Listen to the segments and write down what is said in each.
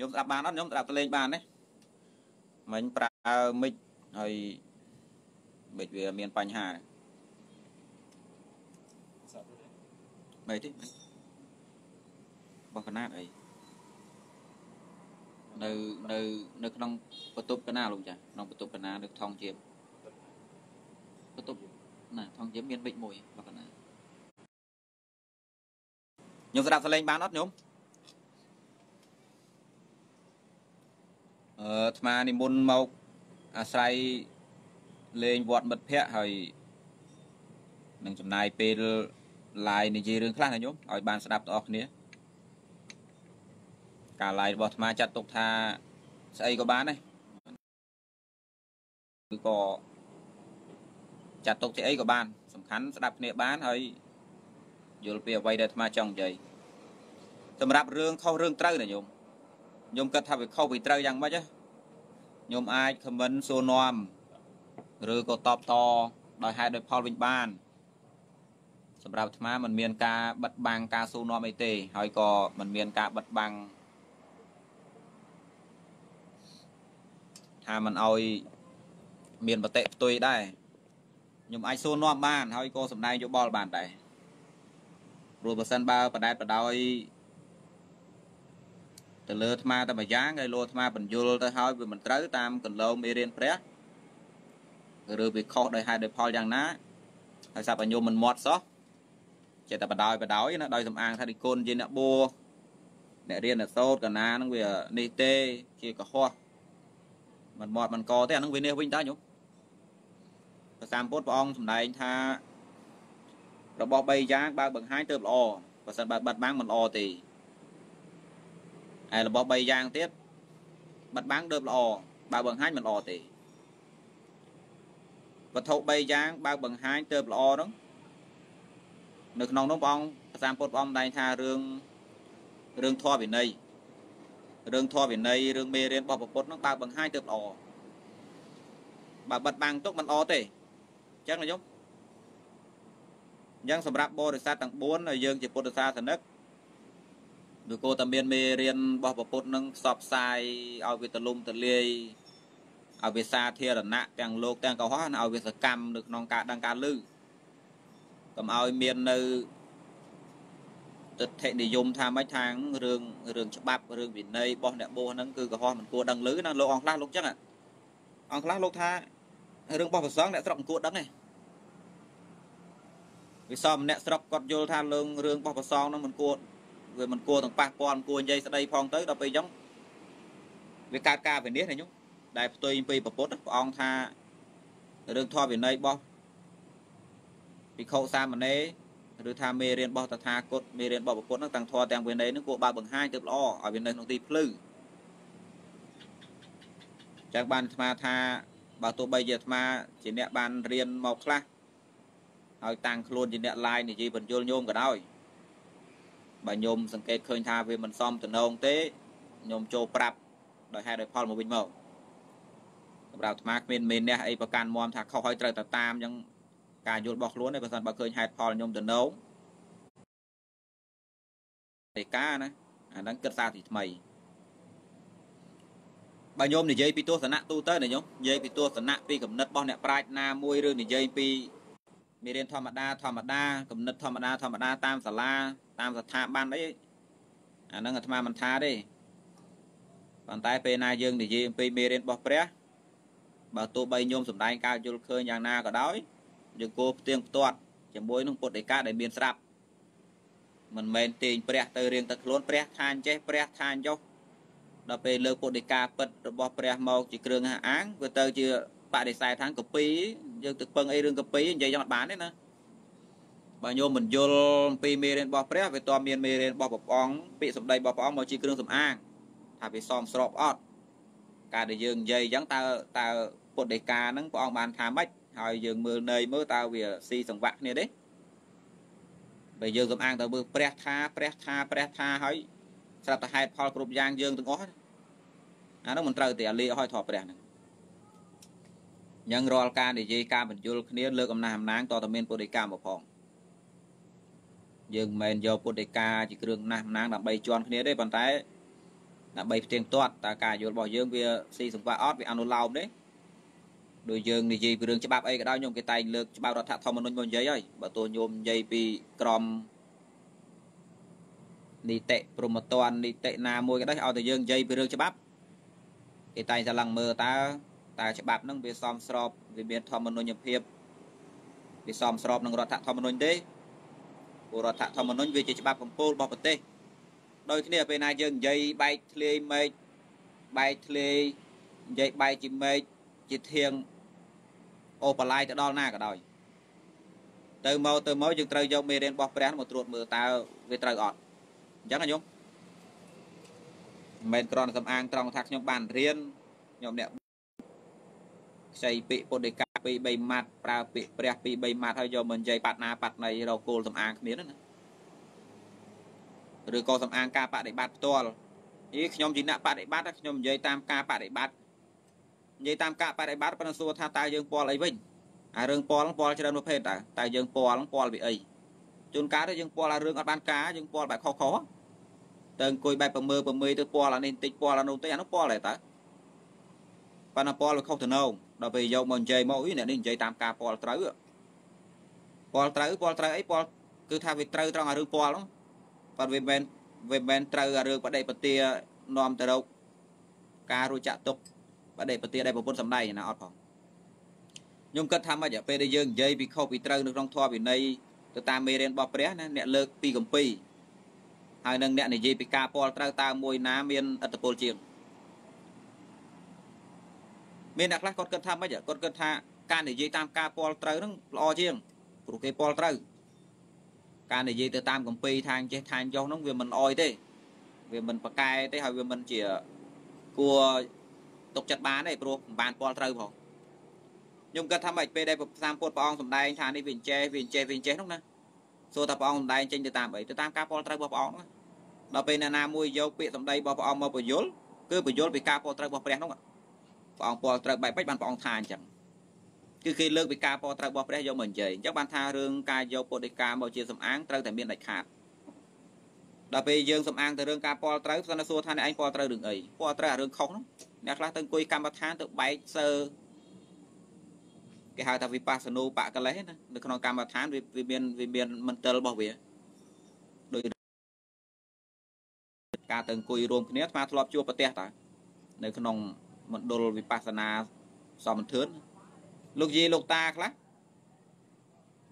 ញោមស្ដាប់បានអត់ញោមស្ដាប់ទៅលេងបានទេមិញប្រើមិចហើយមិចវាមានបញ្ហាមិនទេបោះកណាតអីនៅនៅនៅក្នុងបន្ទប់កណាលោកចាក្នុងបន្ទប់កណានៅថងជាមបន្ទប់ណាថងជាមមានមិចមួយបោះកណាញោមស្ដាប់សលេងបានអត់ញោ អឺអាត្មានិមន្តមកអាស្រ័យលេងវត្តមិត្តភ័ក្តិហើយនឹងចំណាយពេល live និយាយរឿងខ្លះណាញោមឲ្យបានស្ដាប់ទាំងអស់គ្នាការ live របស់អាត្មាចាត់ទុកថាស្អីក៏បានដែរគឺក៏ចាត់ទុកជាអីក៏បាន សំខាន់ស្ដាប់គ្នាបានហើយយល់ពីអ្វីដែលអាត្មាចង់និយាយសម្រាប់រឿងខុសរឿងត្រូវណាញោម ញោមគិតថាវាខុសពីត្រូវយ៉ាងម៉េចញោមអាចខមមិនសួរនាំឬក៏តបតដោយហេតុដោយផលវិញបានសម្រាប់អាត្មាมันមានការបិទបាំងការសួរនាំអីទេ ហើយក៏มันមានការបិទបាំងថាมันឲ្យមានបតិផ្ទុយដែរខ្ញុំអាចសួរនាំបាន ហើយក៏សម្ដែងយោបល់បានដែរព្រោះបើសិនបើបដែតបដោយ ទៅលើអាត្មាតែមួយយ៉ាងហើយលោកអាត្មាបញ្យលទៅហើយវាមិនត្រូវតាមកន្លងមេរៀនព្រះឬវាខុសដោយហេតុដោយផលយ៉ាងណាហើយសាប់បញ្ញមមិនមាត់សោះចេះតែបដោយបដោយណាដោយសំអាងថានិគុណជាអ្នកបួអ្នករៀនអ្នកសូត្រកណានឹងវានេះទេជាកុហកមិនមាត់មិនកទេអានឹងវានេះវិញតើញោមព្រះសម្ពុទ្ធព្រះអង្គសម្ដែងថារបស់3យ៉ាងបើបង្ហាញទៅល្អបើសិនបើបាត់បាំងមិនល្អទេ ហើយរបស់3យ៉ាងទៀតបាត់បាំងទៅល្អបើបង្ហាញមិនល្អទេវត្ថុ3យ៉ាងបើបង្ហាញទៅល្អហ្នឹងនៅក្នុងនោះព្រះអង្គប្រសាពុទ្ធព្រះអង្គដែងថារឿងរឿងធម៌វិន័យរឿងធម៌វិន័យរឿងមេរៀនរបស់ពុទ្ធហ្នឹងបើបង្ហាញទៅល្អបើបិទបាំងទុកមិនល្អទេអញ្ចឹងណាញោមអញ្ចឹងសម្រាប់បរិស័ទទាំង4ហើយយើងជាពុទ្ធសាសនិក ឬក៏តែមានមេរៀនរបស់ពុទ្ធនឹងផ្សព្វផ្សាយឲ្យវាទលំទលាយឲ្យវាសាធារណៈទាំងលោកទាំងកុហកឲ្យវាសកម្មនៅក្នុងការដឹងការលឺកុំឲ្យមាននៅទិដ្ឋិនិយមថាម៉េចថារឿងរឿងច្បាប់រឿងវិន័យរបស់អ្នកបោះហ្នឹងគឺកុហកមិនគួរដឹងលឺណាលោកអង្គខ្លះលោកចឹងអង្គខ្លះលោកថារឿងរបស់ប្រសងអ្នកស្រុកមិនគួរដឹងទេវិសមអ្នកស្រុកគាត់យល់ថារឿងរឿងរបស់ប្រសងហ្នឹងមិនគួរ វាមិនគួរទាំងប៉ះពាល់មិនគួរនិយាយស្ដីផងទៅដល់ពេលអញ្ចឹងវាកើតការវិនិច្ឆ័យណាញោមដែលផ្ទុយពីពុទ្ធព្រះអង្គថារឿងធម៌វិន័យរបស់ភិក្ខុសាមណេរឬថាមេរៀនរបស់តថាគតមេរៀនរបស់ពុទ្ធហ្នឹងទាំងធម៌ទាំងវិន័យហ្នឹងគួរបើបង្ហាញទៅល្អឲ្យវានៅក្នុងទីភ្លឺចឹងបានអាត្មាថាបើទោះបីជាអាត្មាជាអ្នកបានរៀនមកខ្លះហើយតាំងខ្លួនជាអ្នកឡាយនិយាយបញ្យលញោមក៏ដោយ បើញោមសង្កេតឃើញថាវាមិនសមតំណងទេញោមចូលប្រាប់ដោយហេតុដោយផលមកវិញមកសម្រាប់អាត្មាគ្មានមេនះអីប្រកាន់មមថាខុសហើយត្រូវតែតាមអញ្ចឹងការយល់របស់ខ្លួនទេបើសិនបើឃើញហេតុផលញោមតំណងឯកាណាអាហ្នឹងគិតសារទីថ្មីបើញោមនិយាយពីទស្សនៈទូទៅណាញោមនិយាយពីទស្សនៈពីកំណត់របស់អ្នកប្រាជ្ញណាមួយឬនិយាយពីមេរៀនធម្មតាធម្មតាគំនិតធម្មតាធម្មតាតាមសាលា តាមស្ថាប័នអីអាហ្នឹងអាត្មាមិនថាទេប៉ុន្តែពេលណាយើងនិយាយអំពីមេរៀនរបស់ព្រះបើទោះបីញោមសំដែងការយល់ឃើញយ៉ាងណាក៏ដោយយើងគោផ្ទៀងផ្ទាត់ជាមួយនឹងពុទ្ធដីកាដែលមានស្រាប់មិនមែនទាញព្រះទៅរៀងទៅខ្លួនព្រះថាអញ្ចេះព្រះថាអញ្ចោះដល់ពេលលើពុទ្ធដីកាពិតរបស់ព្រះមកជាគ្រឿងអាងវាទៅជាបដិសេធថាកពីយើងទៅពឹងអីរឿងកពីនិយាយយ៉ាងអត់បានទេណា បើញោមមិនយល់អំពីមេរៀនរបស់ព្រះវាតមានមេរៀនរបស់ព្រះអង្គពាក្យសម្ដីរបស់ព្រះអង្គមកជាគ្រឿងសម្អាងថាវាសមស្របអត់ការដែលយើងនិយាយអញ្ចឹងតើតើពុទ្ធដីកាហ្នឹងព្រះអង្គបានថាម៉េចហើយយើងមើលន័យមើលតើវាស៊ីសង្វាក់គ្នាទេបើយើងសំអាងទៅមើលព្រះថាព្រះថាព្រះថាហើយស្រាប់តែហេតុផលគ្រប់យ៉ាងយើងទាំងអស់អានោះមិនត្រូវទេអាលីឲ្យធေါ်ព្រះហ្នឹងយ៉ាងរាល់ការនិយាយការបញ្យលគ្នាលើកអំណះអំណាងតតែមានពុទ្ធដីកាមកផង យើងមិនមែនយកពុទ្ធដីកាជាគ្រឿងណាស់អំណាងដើម្បីជន់គ្នាទេប៉ុន្តែដើម្បីផ្ទៀងទាត់តើការយល់របស់យើងវាស៊ីសង្វាក់អត់វាអនុលោមទេដោយយើងនិយាយពីរឿងច្បាប់អីក៏ដោយខ្ញុំគេតែងលើកច្បាប់រដ្ឋធម្មនុញ្ញមកនិយាយហើយបើទោះញោមនិយាយពីក្រមនីតិព្រមតននីតិណាមួយក៏ដោយឲ្យតែយើងនិយាយពីរឿងច្បាប់គេតែងតែឡើងមើលតើតើច្បាប់ហ្នឹងវាសមស្របវាមានធម្មនុញ្ញភាពវាសមស្របនឹងរដ្ឋធម្មនុញ្ញទេ ព្រោះរដ្ឋធម្មនុញ្ញវាជាច្បាប់កម្ពុជារបស់ប្រទេសដោយគ្នាពេលណាយើងនិយាយបែកធ្លាយមេឃបែកធ្លាយនិយាយបែកជាមេឃជាធៀងអូបលាយទៅដល់ណាក៏ដោយទៅមកទៅមកយើងត្រូវយកមេរៀនរបស់ព្រះមកត្រួតមើលតើវាត្រូវអត់អញ្ចឹងណាញោមមិនមែនគ្រាន់តែសំអាងត្រង់ថាខ្ញុំបានរៀនខ្ញុំអ្នក ខ្ចីពាក្យពុទ្ធដីកា2 3ម៉ាត់ប្រើពាក្យព្រះ2 3ម៉ាត់ហើយយកមកនិយាយបាត់ណាបាត់ណីរកគោលសំអាងគ្មានណាឬក៏សំអាងការបដិបត្តិផ្ទាល់អីខ្ញុំជាអ្នកបដិបត្តិខ្ញុំនិយាយតាមការបដិបត្តិនិយាយតាមការបដិបត្តិប៉ុន្តែសួរថាតើយើងពាល់អីវិញអារឿងពាល់ពាល់ច្រើនប្រភេទតើតើយើងពាល់ពាល់ពីអីជួនកាលទៅយើងពាល់អារឿងអត់បានការយើងពាល់បែបខុសខុសទៅអង្គុយបែបប្រមើប្រមើទៅពាល់អានេះបន្តិចពាល់អានោះបន្តិចអានោះពាល់តែតើ ប៉ុន្តែពាល់វាខុសទៅណោដល់ពេលយកមកនិយាយមកអីអ្នកនេះនិយាយតាមការពាល់ត្រូវពាល់ត្រូវពាល់ត្រូវអីពាល់គឺថាវាត្រូវត្រង់អារឿងពាល់ហ្នឹងប៉ុន្តែវាមិនវាមិនត្រូវអារឿងបដិបទានាំទៅរកការរួចចាក់ទុកបដិបទាដែលប្រពន្ធសំដែងណាអត់ផងខ្ញុំគិតថាម៉េចពេលដែលយើងនិយាយពីខុសពីត្រូវនៅក្នុងធម៌វិន័យទៅតាមមេរៀនរបស់ព្រះណាអ្នកលើកពីកម្ពីហើយនឹងអ្នកនិយាយពីការពាល់ត្រូវតើមួយណាមានអត្តពលជាង មានអ្នកខ្លះគាត់គិតថាម៉េចគាត់គិតថាការនិយាយតាមការពាល់ត្រូវហ្នឹងល្អជាងព្រោះគេពាល់ត្រូវការនិយាយទៅតាមកម្ពីថាងចេះថាងចុះហ្នឹងវាមិនអោយទេវាមិនប្រកែទេហើយវាមិនជាគួរទុកចិត្តបានទេព្រោះមិនបានពាល់ត្រូវផងខ្ញុំគិតថាម៉េចពេលដែលប្រសាមពុទ្ធព្រះអង្គសម្ដែងថានេះវាអញ្ចេះវាអញ្ចេះវាអញ្ចេះនោះណាសួរថាព្រះអង្គសម្ដែងចេញទៅតាមអីទៅតាមការពាល់ត្រូវរបស់ព្រះអង្គហ្នឹងដល់ពេលណាណាមួយយកពាក្យសម្ដីរបស់ព្រះអង្គមកបញ្យលគឺបញ្យលពីការពាល់ត្រូវរបស់ព្រះហ្នឹង ព្រះអង្គពាល់ត្រូវបែបម៉េចបានព្រះអង្គថាអញ្ចឹងគឺគេលើកពីការពណ៌ត្រូវរបស់ព្រះយកមកនិយាយអញ្ចឹងបានថារឿងការយកពុទ្ធដីកាមកជាសំអាងត្រូវតែមានដាច់ខាតដល់ពេលយើងសំអាងទៅរឿងការពណ៌ត្រូវស្គាល់សួរថាអ្នកឯងពណ៌ត្រូវរឿងអីពណ៌ត្រូវអារឿងខុសនោះអ្នកខ្លះទៅអង្គុយកម្មដ្ឋានទៅបែកសើគេហៅថាវិបស្សនូបកលេសណានៅក្នុងកម្មដ្ឋានវាមានវាមានមន្ទិលរបស់វាដោយការទៅអង្គុយរួមគ្នាស្មាធ្លាប់ជួបប្រទេសតើនៅក្នុង មណ្ឌលវិបស្សនាសមធឿនលោកយាយលោកតាខ្លះ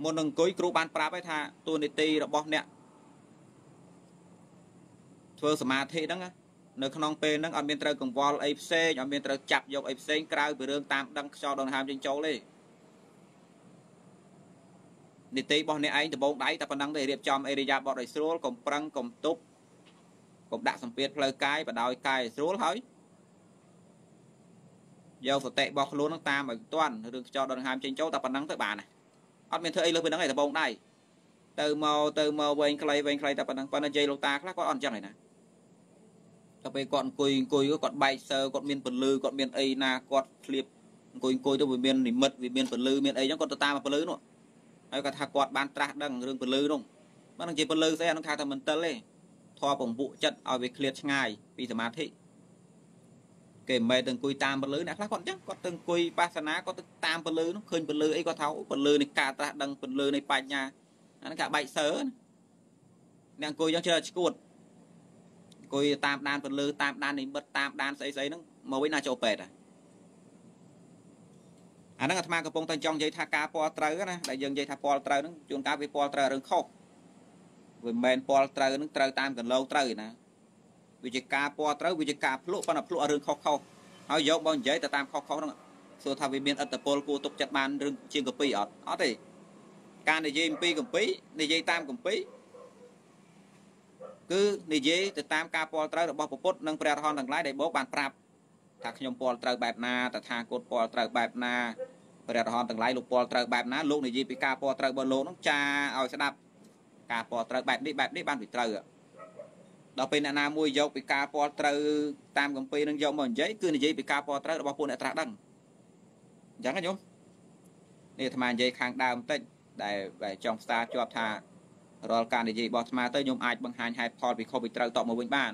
មុននឹងអង្គុយគ្រូបានប្រាប់ហើយថាតួនាទីរបស់អ្នកធ្វើសមាធិហ្នឹងនៅក្នុងពេលហ្នឹងអត់មានត្រូវកង្វល់អីផ្សេងអត់មានត្រូវចាប់យកអីផ្សេងក្រៅពីរឿងតាមដឹងខ្យល់ដង្ហើមចេញចូលទេនីតិរបស់អ្នកឯងដបងដៃតែប៉ុណ្ណឹងទេរៀបចំអេរិយាបថឲ្យស្រួលកុំប្រឹងកុំទប់កុំដាក់សម្ពាធផ្លូវកាយបដោយកាយឲ្យស្រួលហើយ យកសតិរបស់ខ្លួននឹងតាមឲ្យទាន់រឿងខ្យល់ដង្ហើមចេញចូលតែប៉ុណ្ណឹងទៅបានអត់មានធ្វើអីលើពីហ្នឹងឯងដបងដៃទៅមកទៅមកវែងខ្លីវែងខ្លីតែប៉ុណ្ណឹងប៉ុន្តែនិយាយលោកតាខ្លះគាត់អត់អញ្ចឹងឯណាទៅពេលគាត់អង្គុយអង្គុយគាត់បែកសើគាត់មានពលឺគាត់មានអីណាគាត់ឃ្លាបអង្គុយអង្គុយទៅវាមាននិមិត្តវាមានពលឺមានអីអញ្ចឹងគាត់ទៅតាមពលឺនោះហើយគាត់ថាគាត់បានត្រាស់ដឹងរឿងពលឺនោះមិននឹងជាពលឺស្អីអានោះថាតែមិនតិលទេធေါ်ពំពួកចិត្តឲ្យវាឃ្លាតឆ្ងាយពីសមាធិ គេមិនមែនទៅអង្គុយតាមពលឺអ្នកខ្លះគាត់អញ្ចឹងគាត់ទៅអង្គុយបាសនាគាត់ទៅតាមពលឺនោះឃើញពលឺអីគាត់ថាពលឺនៃការត្រាស់ដឹងពលឺនៃបញ្ញាអានេះការបែកសើអ្នកអង្គុយអញ្ចឹងជឿឈួតអង្គុយតាមដានពលឺតាមដាននិមិត្តតាមដានស្អីស្អីហ្នឹងមកវិញណាចូលពេទ្យអាហ្នឹងអាត្មាកំពុងតែចង់និយាយថាការពណ៌ត្រូវណាដែលយើងនិយាយថាពណ៌ត្រូវហ្នឹងជួនកាលវាពណ៌ត្រូវរឿងខុសវាមិនមែនពណ៌ត្រូវហ្នឹងត្រូវតាមកន្លងត្រូវណា វាជាការពណ៌ត្រូវវាជាការភ្លក់ប៉ុន្តែភ្លក់រឿងខុសខុសហើយយកបងនិយាយទៅតាមខុសខុសហ្នឹងសួរថាវាមានអត្តពលគួរទុកចិត្តបានរឿងជាងកម្ពីអត់អត់ទេការនិយាយអំពីកម្ពីនិយាយតាមកម្ពីគឺនិយាយទៅតាមការពណ៌ត្រូវរបស់ពុទ្ធនិងព្រះរហន្តទាំងឡាយដែលបោកបានប្រាប់ថាខ្ញុំពណ៌ត្រូវបែបណាតថាគតពណ៌ត្រូវបែបណាព្រះរហន្តទាំងឡាយលោកពណ៌ត្រូវបែបណាលោកនិយាយពីការពណ៌ត្រូវរបស់លោកនោះចាឲ្យស្ដាប់ការពណ៌ត្រូវបែបនេះបែបនេះបានពីត្រូវ ដល់ពេលអ្នកណាមួយយកពីការពាល់ត្រូវតាមកម្ពីនឹងយកមកនិយាយគឺនិយាយពីការពាល់ត្រូវរបស់ពួកអ្នកត្រាស់ដឹងអញ្ចឹងណាញោមនេះអាត្មានិយាយខាងដើមបន្តិចដែលចង់ផ្សារជាប់ថារាល់ការនិយាយរបស់អាត្មាទៅញោមអាចបង្ហាញហេតុផលពីខុសពីត្រូវតបមកវិញបាន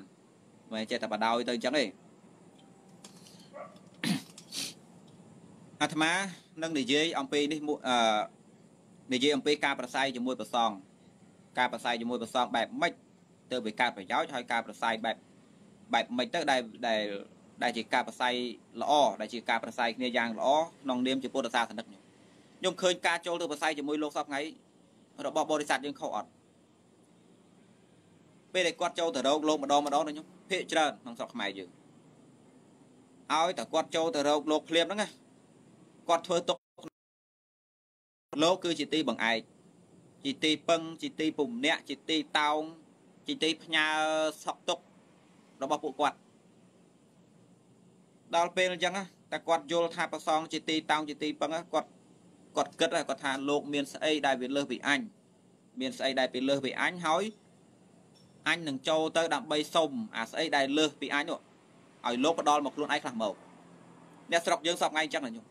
មិនចេះតែបដោយទៅអញ្ចឹងទេអាត្មានឹងនិយាយអំពីនេះអឺនិយាយអំពីការប្រស័យជាមួយប្រសងការប្រស័យជាមួយប្រសងបែបម៉េច ទៅវាកើតប្រយោជន៍ហើយការប្រស័យបែបបែបម៉េចទៅដែលដែលដែលជាការប្រស័យល្អដែលជាការប្រស័យគ្នាយ៉ាងល្អក្នុងនាមជាពុទ្ធសាសនិកខ្ញុំឃើញការចូលទៅប្រស័យជាមួយលោកសពថ្ងៃរបស់បរិស័ទយើងខុសអត់ពេលដែលគាត់ចូលទៅរោគលោកម្ដងម្ដងណាខ្ញុំភាកច្រើនក្នុងស្រុកខ្មែរយើងឲ្យតែគាត់ចូលទៅរោគលោកភ្លាមហ្នឹងណាគាត់ធ្វើទុកលោកគឺជាទីបង្អែកជាទីពឹងជាទីពំនាក់ជាទីតោង ជាទីផ្ញើសក់ទុករបស់ពួកគាត់ដល់ពេលអញ្ចឹងតែគាត់យល់ថាប្រសងជាទីតោងជាទីពឹងគាត់គាត់គិតគាត់ថាលោកមានស្អីដែលវាលើសពីអញមានស្អីដែលពីលើសពីអញហើយអញនឹងចូលទៅដើម្បីសុំអាស្អីដែលលើសពីអញនោះឲ្យលោកផ្ដាល់មកខ្លួនឯងខ្លះមកអ្នកស្រុកយើងសពថ្ងៃអញ្ចឹងណាខ្ញុំ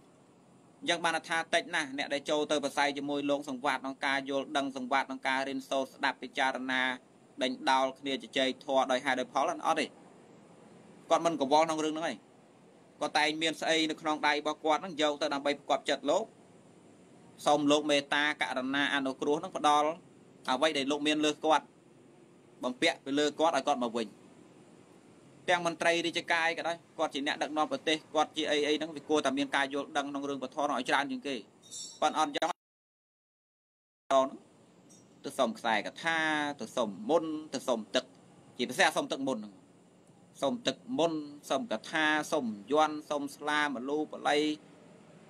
អញ្ចឹងបានថាតិចណាស់អ្នកដែលចូលទៅប្រស័យជាមួយលោកសង្វាតក្នុងការយល់ដឹងសង្វាតក្នុងការរៀនសូត្រស្ដាប់ពិចារណា ដេញដោលគ្នាជជែកធေါ်ដោយហេតុដោយផលអត់ទេគាត់មិនកង្វល់ក្នុងរឿងហ្នឹងឯងគាត់តែងមានស្អីនៅក្នុងដៃរបស់គាត់ហ្នឹងយកទៅដើម្បីប្រកបចិត្តលោកសូមលោកមេត្តាករណាអនុគ្រោះហ្នឹងផ្ដល់អ្វីដែលលោកមានលើគាត់បំពាក់ទៅលើគាត់ឲ្យគាត់មកវិញទាំងមន្ត្រីរាជការក៏ដោយគាត់ជាអ្នកដឹកនាំប្រទេសគាត់ជាអីអីហ្នឹងវាគួរតែមានការយល់ដឹងក្នុងរឿងពធឲ្យច្រើនជាងគេប៉ុន្តែអត់យ៉ាង ទៅសុំខ្សែកថាទៅសុំមុនទៅសុំទឹក ជាភាសាសុំទឹកមុនហ្នឹងសុំទឹកមុនសុំកថាសុំយន់សុំស្លាមលូបល័យ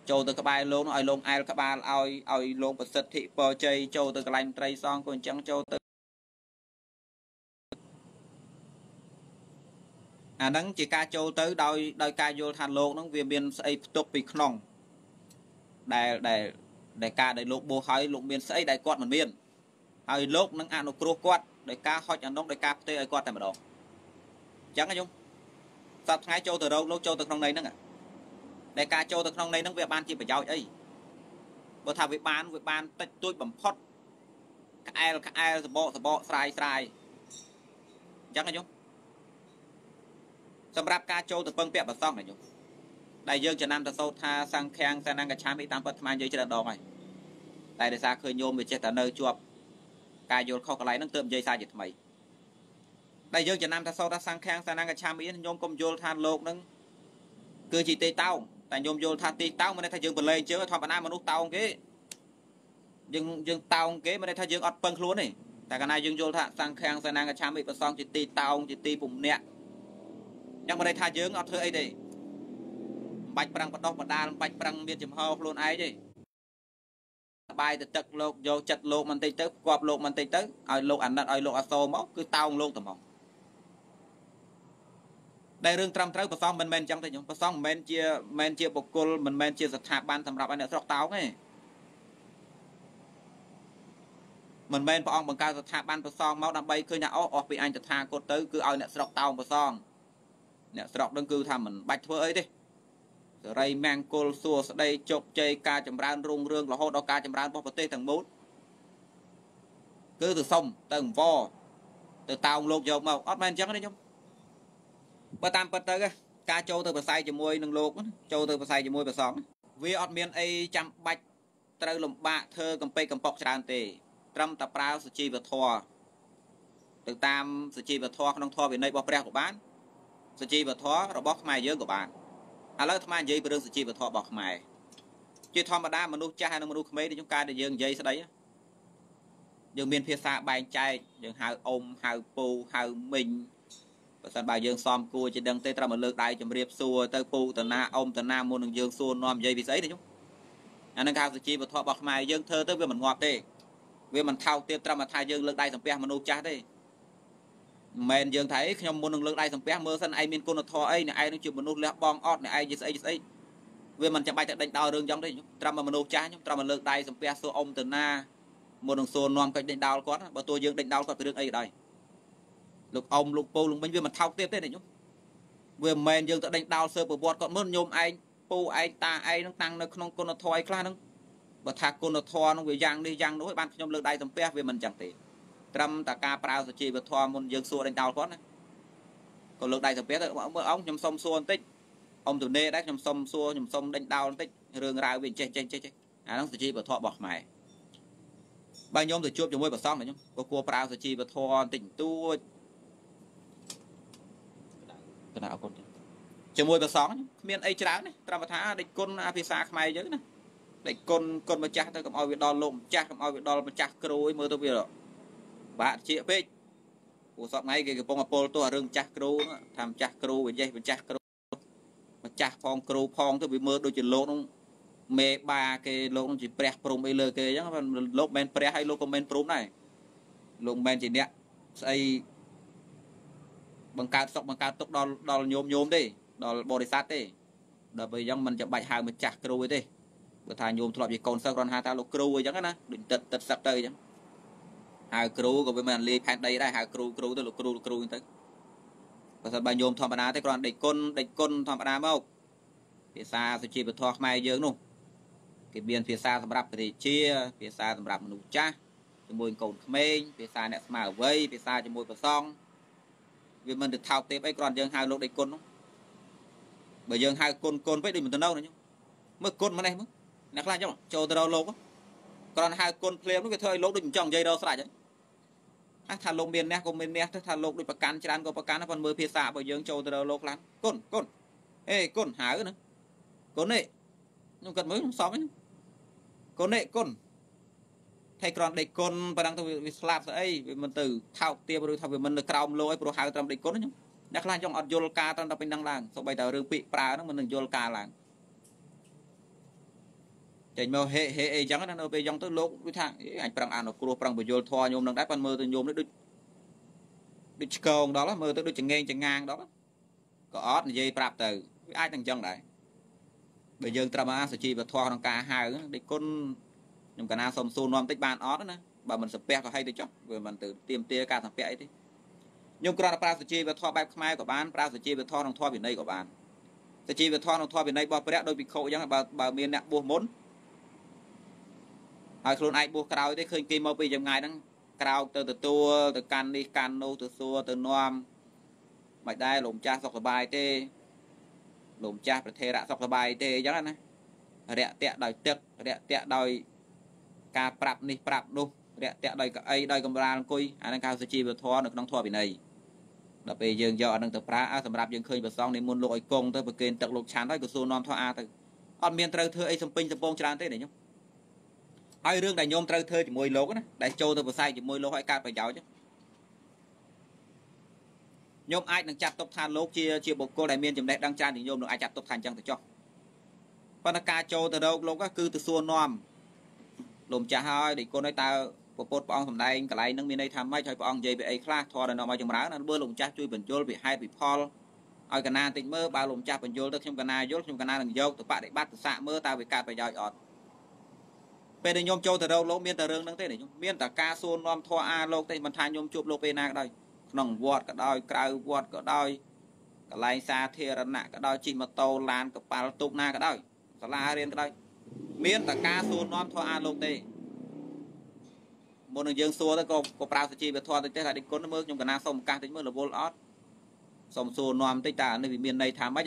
ចូលទៅក្បែរលោកឲ្យលោកអែលក្បាលឲ្យឲ្យលោកប្រសិទ្ធិពរជ័យចូលទៅកន្លែងមន្ត្រីសងក៏អញ្ចឹងចូលទៅអាហ្នឹងជាការចូលទៅដោយដោយការយល់ថាលោកហ្នឹងវាមានស្អីផ្ទុកពីក្នុងដែលដែលដែលការដែលលោកបោះឲ្យលោកមានស្អីដែលគាត់មិនមាន ហើយលោកនឹងអនុគ្រោះគាត់ដោយការហុចអនុដោយការផ្ទេរឲ្យគាត់តែម្ដងអញ្ចឹងខ្ញុំសប្តាហ៍ថ្ងៃចូលទៅរោគលោកចូលទៅក្នុងន័យហ្នឹងដែលការចូលទៅក្នុងន័យហ្នឹងវាបានជាប្រយោជន៍អីបើថាវាបានវាបានតិចតួចបំផុតក្អែលក្អែលសបកសបកស្រាយស្រាយអញ្ចឹងខ្ញុំសម្រាប់ការចូលទៅពឹងពាក់ប្រសងណាខ្ញុំដែលយើងចំណាំទៅសូត្រថាសង្ឃាំងសានង្កឆាមីតាមពិតថ្មនិយាយច្រើនដងហើយតែដោយសារឃើញញោមវាចេះតែនៅជាប់ ការយល់ខុសកន្លែងហ្នឹងទើបនិយាយសារជាថ្មីដែលយើងចំណាំថាសូត្រថាសង្ឃាំងសានង្កឆាមីញោមកុំយល់ថាលោកហ្នឹងគឺជាទេតោងតែញោមយល់ថាទេតោងមិនន័យថាយើងបលែងជើងធម្មតាមនុស្សតោងគេយើងយើងតោងគេមិនន័យថាយើងអត់ពឹងខ្លួនទេតែកាលណាយើងយល់ថាសង្ឃាំងសានង្កឆាមីប្រសងជាទីតោងជាទីពំនាក់យ៉ាងមិនន័យថាយើងអត់ធ្វើអីទេបាច់ប្រាំងបដោះបដាលបាច់ប្រាំងមានចំហខ្លួនឯងទេ បាយទៅទឹកលោកយកចិត្តលោកបន្តិចទៅគប់លោកបន្តិចទៅឲ្យលោកអាណិតឲ្យលោកអសូរមកគឺតោងលោកតែមកដែលរឿងត្រឹមត្រូវប្រសងមិនមែនអញ្ចឹងទេខ្ញុំប្រសងមិនមែនជាមិនមែនជាបុគ្គលមិនមែនជាស្ថាប័នសម្រាប់ឲ្យអ្នកស្រុកតោងទេមិនមែនព្រះអង្គបង្កើតស្ថាប័នប្រសងមកដើម្បីឃើញថាអូអស់ពីអញតថាគតទៅគឺឲ្យអ្នកស្រុកតោងប្រសងអ្នកស្រុកនឹងគឺថាមិនបាច់ធ្វើអីទេ សេរីមង្គលសួស្តីជោគជ័យការចម្រើនរុងរឿងរហូតដល់ការចម្រើនរបស់ប្រទេសទាំងមូលគឺទៅសុំទៅអង្វរទៅតោងលោកយកមកអត់មែនអញ្ចឹងទេខ្ញុំបើតាមពិតទៅការចូលទៅប្រស័យជាមួយនឹងលោកចូលទៅប្រស័យជាមួយព្រះសង្ឃវាអត់មានអីចាំបាច់ត្រូវលំបាកធ្វើកំពេកកំប៉ុកច្រើនទេ ត្រឹមតែប្រើសុជីវធម៌ទៅតាមសុជីវធម៌ក្នុងធម៌វិន័យរបស់ព្រះក៏បានសុជីវធម៌របស់ខ្មែរយើងក៏បាន ឥឡូវអាត្មានិយាយពីរឿងសុជីវធម៌របស់ខ្មែរជាធម្មតាមនុស្សចាស់ហើយនិងមនុស្សក្មេងដូចការដែលយើងនិយាយស្ដីយើងមានភាសាបែងចែកយើងហៅអ៊ំហៅពូហៅមីងបើសិនបើយើងសំគួរជាដឹងទេត្រូវមកលើកដៃជម្រាបសួរទៅពូតាណាអ៊ំតាណាមុននឹងយើងសួរនាំនិយាយពីស្អីទេខ្ញុំអានឹងហៅសុជីវធម៌របស់ខ្មែរយើងធ្វើទៅវាមិនងាប់ទេវាមិនថោកទៀតត្រឹមថាយើងលើកដៃសំពះមនុស្សចាស់ទេ មិនមែនយើងថាអីខ្ញុំមុននឹងលើកដៃសំពះមើលសិនឯងមានគុណធម៌អីអ្នកឯងនឹងជាមនុស្សលះបង់អត់អ្នកឯងជាស្អីជាស្អីវាមិនចាំបាច់តែដេញដោលរឿងចឹងទេខ្ញុំត្រឹមមនុស្សចាស់ខ្ញុំត្រឹមលើកដៃសំពះសួរអ៊ំទៅណាមុននឹងសួរនាំកិច្ចដេញដោលគាត់បើតួយើងដេញដោលគាត់ពីរឿងអីក៏ដោយលោកអ៊ំលោកពូលោកមិញវាមិនថោកទៀតទេខ្ញុំវាមិនមែនយើងទៅដេញដោលសើប្រវត្តិគាត់មើលញោមឯងពូឯងតាឯងនឹងតាំងនៅក្នុងគុណធម៌ឯខ្លះហ្នឹងបើថាគុណធម៌ហ្នឹងវាយ៉ាងនេះយ៉ាងនោះឲ្យបានខ្ញុំលើកដៃសំពះវាមិនចឹងទេ ត្រឹមតែការប្រើសុជីវធម៌មុនយើងសួរដេញដោលគាត់ណាកក៏លើកដៃសំពះទៅមើលអង្គខ្ញុំសុំសួរបន្តិចអ៊ំទូនេដែរខ្ញុំសុំសួរខ្ញុំសុំដេញដោលបន្តិចរឿងរ៉ាវវាចេះចេះចេះចេះអាហ្នឹងសុជីវធម៌របស់ខ្មែរបើខ្ញុំទៅជួបជាមួយប្រសងខ្ញុំក៏គួរប្រើសុជីវធម៌បន្តិចបន្តួចកណ្ដាអរគុណជាមួយប្រសងគ្មានអីច្រើនទេត្រឹមថាដេចគុណអាភាសាខ្មែរយើងណាដេចគុណគុណម្ចាស់ទៅកុំឲ្យវាដល់លោកម្ចាស់កុំឲ្យវាដល់ម្ចាស់គ្រូឯមើលទៅវា បាក់ជាពេកព្រោះសពថ្ងៃគេកំពុងអពលទោះរឿងម្ចាស់គ្រូថាម្ចាស់គ្រូវិចេះម្ចាស់គ្រូម្ចាស់ផងគ្រូផងទៅវាមើលដូចជាលោកនោះមេបាគេលោកនឹងជាព្រះព្រំអីលើគេអញ្ចឹងលោកមិនមែនព្រះហើយលោកក៏មិនមែនព្រំដែរលោកមិនមែនជាអ្នកស្អីបង្កើតសុខបង្កើតទុកដល់ដល់ញោមញោមទេដល់បរិស័ទទេដល់ពេលអញ្ចឹងមិនចាំបាច់ហៅម្ចាស់គ្រូទេបើថាញោមធ្លាប់ជាកូនសិស្សគ្រាន់ហៅថាលោកគ្រូអញ្ចឹងណាដូចទឹកទឹកសឹកទៅអញ្ចឹង ហៅគ្រូក៏វាមិនលាយផែនដីដែរហៅគ្រូគ្រូទៅលោកគ្រូលោកគ្រូទៅបើសិនបើញោមធម្មតាទេគ្រាន់ដេកគុណដេកគុណធម្មតាមកភាសាសុជីវធម៌ខ្មែរយើងនោះគេមានភាសាសម្រាប់ព្រះជា ភាសាសម្រាប់មនុស្សចាស់ជាមួយកូនក្មេងភាសាអ្នកស្មារវ័យភាសាជាមួយប្រសងវាមិនទៅថោកទេអីគ្រាន់យើងហៅលោកដេកគុណនោះបើយើងហៅគុណគុណពេកដូចមិនទៅនៅណាមើលគុណម្នេះមើលអ្នកខ្លះអញ្ចឹងចូលទៅរកលោកគ្រាន់ហៅគុណភ្លាមនោះវាធ្វើឲ្យលោកដូចមិនចង់និយាយរកស្រេចហ្នឹងអា ថាលោកមានអ្នកក៏មានអ្នកទៅថាលោកដូចប្រកាន់ច្រើនក៏ប្រកាន់ប៉ុន្តែមើលភាសារបស់យើងចូលទៅរកលោកខ្លាំងគុណគុណអេគុណហៅណាគុណនេះខ្ញុំគាត់មើលខ្ញុំសពហ្នឹងគុណនេះគុណថៃក្រនដេកគុណប៉ណ្ណឹងទៅវាស្លាប់ស្អីវាមិនទៅថោកទាបឬថាវាមិននៅក្រោមលោកឯងព្រោះហៅត្រឹមដេកគុណខ្ញុំអ្នកខ្លះចង់អត់យល់ការត្រឹមតែពេញហ្នឹងឡើងសូម្បីតែរឿងពាក្យប្រើហ្នឹងមិននឹងយល់ការឡើង ចេញមកហេហេអីចឹងណានៅពេលចឹងទៅលោកវាថាអញប្រឹងអានគ្រោះប្រឹងបញ្យលធွာញោមនឹងដែរប៉ុន្តែមើលទៅញោមនេះដូចដូចឆ្កងដល់មើលទៅដូចចងេងចងាងដល់ក៏អត់និយាយប្រាប់ទៅវាអាចនឹងចឹងដែរបើយើងត្រឹមអាសុជីវធម៌ក្នុងការហៅដូចគុណខ្ញុំកណាសុំសួរនាំតិចបានអត់ណាបើមិនសពះក៏ឲ្យទៅចុះវាមិនទៅទៀមទាការសពះអីទេខ្ញុំគ្រាន់តែប្រើសុជីវធម៌បែបខ្មែរក៏បានប្រើសុជីវធម៌ក្នុងធម៌វិន័យក៏បានសុជីវធម៌ក្នុងធម៌វិន័យរបស់ព្រះដោយពិខុអញ្ចឹងបើបើមានអ្នកបួសមុន ហើយខ្លួនឯងបួសក្រោយទេឃើញគេមកពីចម្ងាយហ្នឹងក្រោកទៅទទួលទៅកាន់នេះកាន់នោះទៅសួរទៅនាំមិនដែរលោកម្ចាស់សុខសบายទេលោកម្ចាស់ប្រធេរៈសុខសบายទេអញ្ចឹងណារាក់តាក់ដោយទឹករាក់តាក់ដោយការប្រាប់នេះប្រាប់នោះរាក់តាក់ដោយកៅអីដោយកំរាលអង្គុយអាហ្នឹងគេហៅសុជីវធម៌នៅក្នុងធម៌វិន័យដល់ពេលយើងយកអាហ្នឹងទៅប្រើសម្រាប់យើងឃើញប្រសងនិមន្តលោកឲ្យគង់ទៅប្រគេនទឹកលោកឆាន់ហើយក៏សួរនាំធម៌អាទៅអត់មានត្រូវធ្វើអីសំពេញសំពងច្រើនទេណាញោម ហើយរឿងដែលញោមត្រូវធ្វើជាមួយលោកណាដែលចូលទៅប្រស័យជាមួយលោកឲ្យកើតប្រយោជន៍ញោមអាចនឹងចាត់ទុកថាលោកជាជាបុគ្គលដែលមានចំណេះដឹងច្រើនជាងញោមនឹងអាចចាត់ទុកថាអញ្ចឹងទៅចុះប៉ុន្តែការចូលទៅរកលោកគឺទៅសួរនាំលោកម្ចាស់ហើយដូចគុណឲ្យតើពពុទ្ធព្រះអង្គសម្ដែងកន្លែងនឹងមានន័យថាម៉េចហើយព្រះអង្គនិយាយពីអីខ្លះធម៌ដែលនាំឲ្យចម្រើនបើលោកម្ចាស់ជួយបញ្យល់ពីហេតុពីផលឲ្យកណាតិចមើលបើលោកម្ចាស់បញ្យល់ទៅខ្ញុំកណាយល់ខ្ញុំកណានឹងយកទៅបដិបត្តិទៅសាកមើលតើវាកើតប្រយោជន៍អត់ ពេលដែលខ្ញុំចូលទៅរកលោកមានតែរឿងហ្នឹងទេខ្ញុំមានតែការសួរនាំធម៌អាលោកទេមិនថាខ្ញុំជួបលោកពេលណាក៏ដោយក្នុងវត្តក៏ដោយក្រៅវត្តក៏ដោយកន្លែងសាធារណៈក៏ដោយជិះម៉ូតូឡានកប៉ាល់ទូកណាក៏ដោយសាលារៀនក៏ដោយមានតែការសួរនាំធម៌អាលោកទេមុននឹងយើងសួរទៅក៏ក៏ប្រើសុជីវធម៌តិចទេថាដេចគុណមើលខ្ញុំកណាសុំឱកាសតិចមើលរវល់អត់សុំសួរនាំតិចតើនេះវាមានន័យថាម៉េច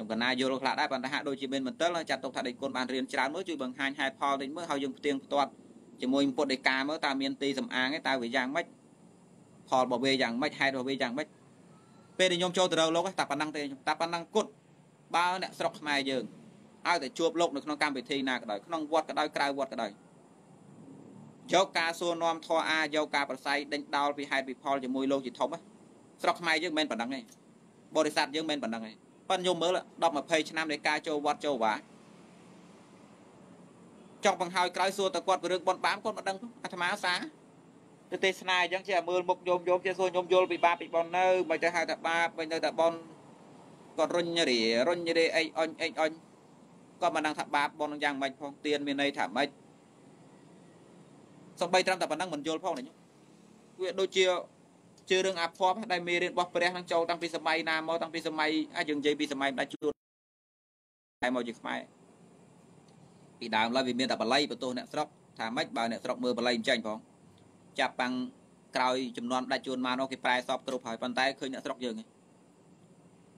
ខ្ញុំកណាយល់ខ្លះដែរប៉ុន្តែហាក់ដូចជាមានមន្ទិលចាត់ទុកថាដេចគុណបានរៀនច្រើនមើលជួយបង្ហាញហេតុផលតិចមើលហើយយើងផ្ទៀងផ្ទាត់ជាមួយពុទ្ធដីកាមើលតើមានទីសំអាងទេតើវាយ៉ាងម៉េចផលរបស់វាយ៉ាងម៉េចហេតុរបស់វាយ៉ាងម៉េចពេលដែលខ្ញុំចូលទៅរកលោកតែប៉ុណ្ណឹងទេតែប៉ុណ្ណឹងគត់បើអ្នកស្រុកខ្មែរយើងឲ្យតែជួបលោកនៅក្នុងកម្មវិធីណាក៏ដោយក្នុងវត្តក៏ដោយក្រៅវត្តក៏ដោយយកការសួរនាំធរអាយកការប្រស័យដេញដោលពីហេតុពីផលជាមួយលោកជាធំស្រុកខ្មែរយើងមិនប៉ុណ្ណឹងទេបរិស័ទយើងមិនប៉ុណ្ណឹងទេ ប៉ុន្តែខ្ញុំមើល10 20ឆ្នាំនៃការចូលវត្តចូលវាចង់បង្ហើយក្រោយសួរតើគាត់រឿងបនបាមគាត់មិនដឹងអាត្មាសាទៅទេសនាអញ្ចឹងជាមើលមុខញោមញោមជាសួរញោមយល់ពីបាបពីបននៅមិនទៅហៅថាបាបមិនទៅថាបនគាត់រុញរីរុញរីអីអុញអីអុញគាត់មិនដឹងថាបាបបនយ៉ាងម៉េចផងទៀនមានន័យថាម៉េចសំបីត្រឹមតែប៉ុណ្ណឹងមិនយល់ផងណាញោមវាដូចជា ជឿរឿងអាភ័ព្វដែលមេរៀនរបស់ព្រះនឹងចូលតាំងពីសម័យណាមកតាំងពីសម័យអាចយើងនិយាយពីសម័យម្ដេចជួនតែមកជាខ្មែរពីដើមឡើយវាមានតែបល័យបន្ទោសអ្នកស្រុកថាម៉េចបើអ្នកស្រុកមើលបល័យមិនចាញ់ផងចាប់ប៉ាំងក្រោយចំនួនដាច់ជួនមកនោះគេប្រែសពគ្រប់ហើយប៉ុន្តែឃើញអ្នកស្រុកយើង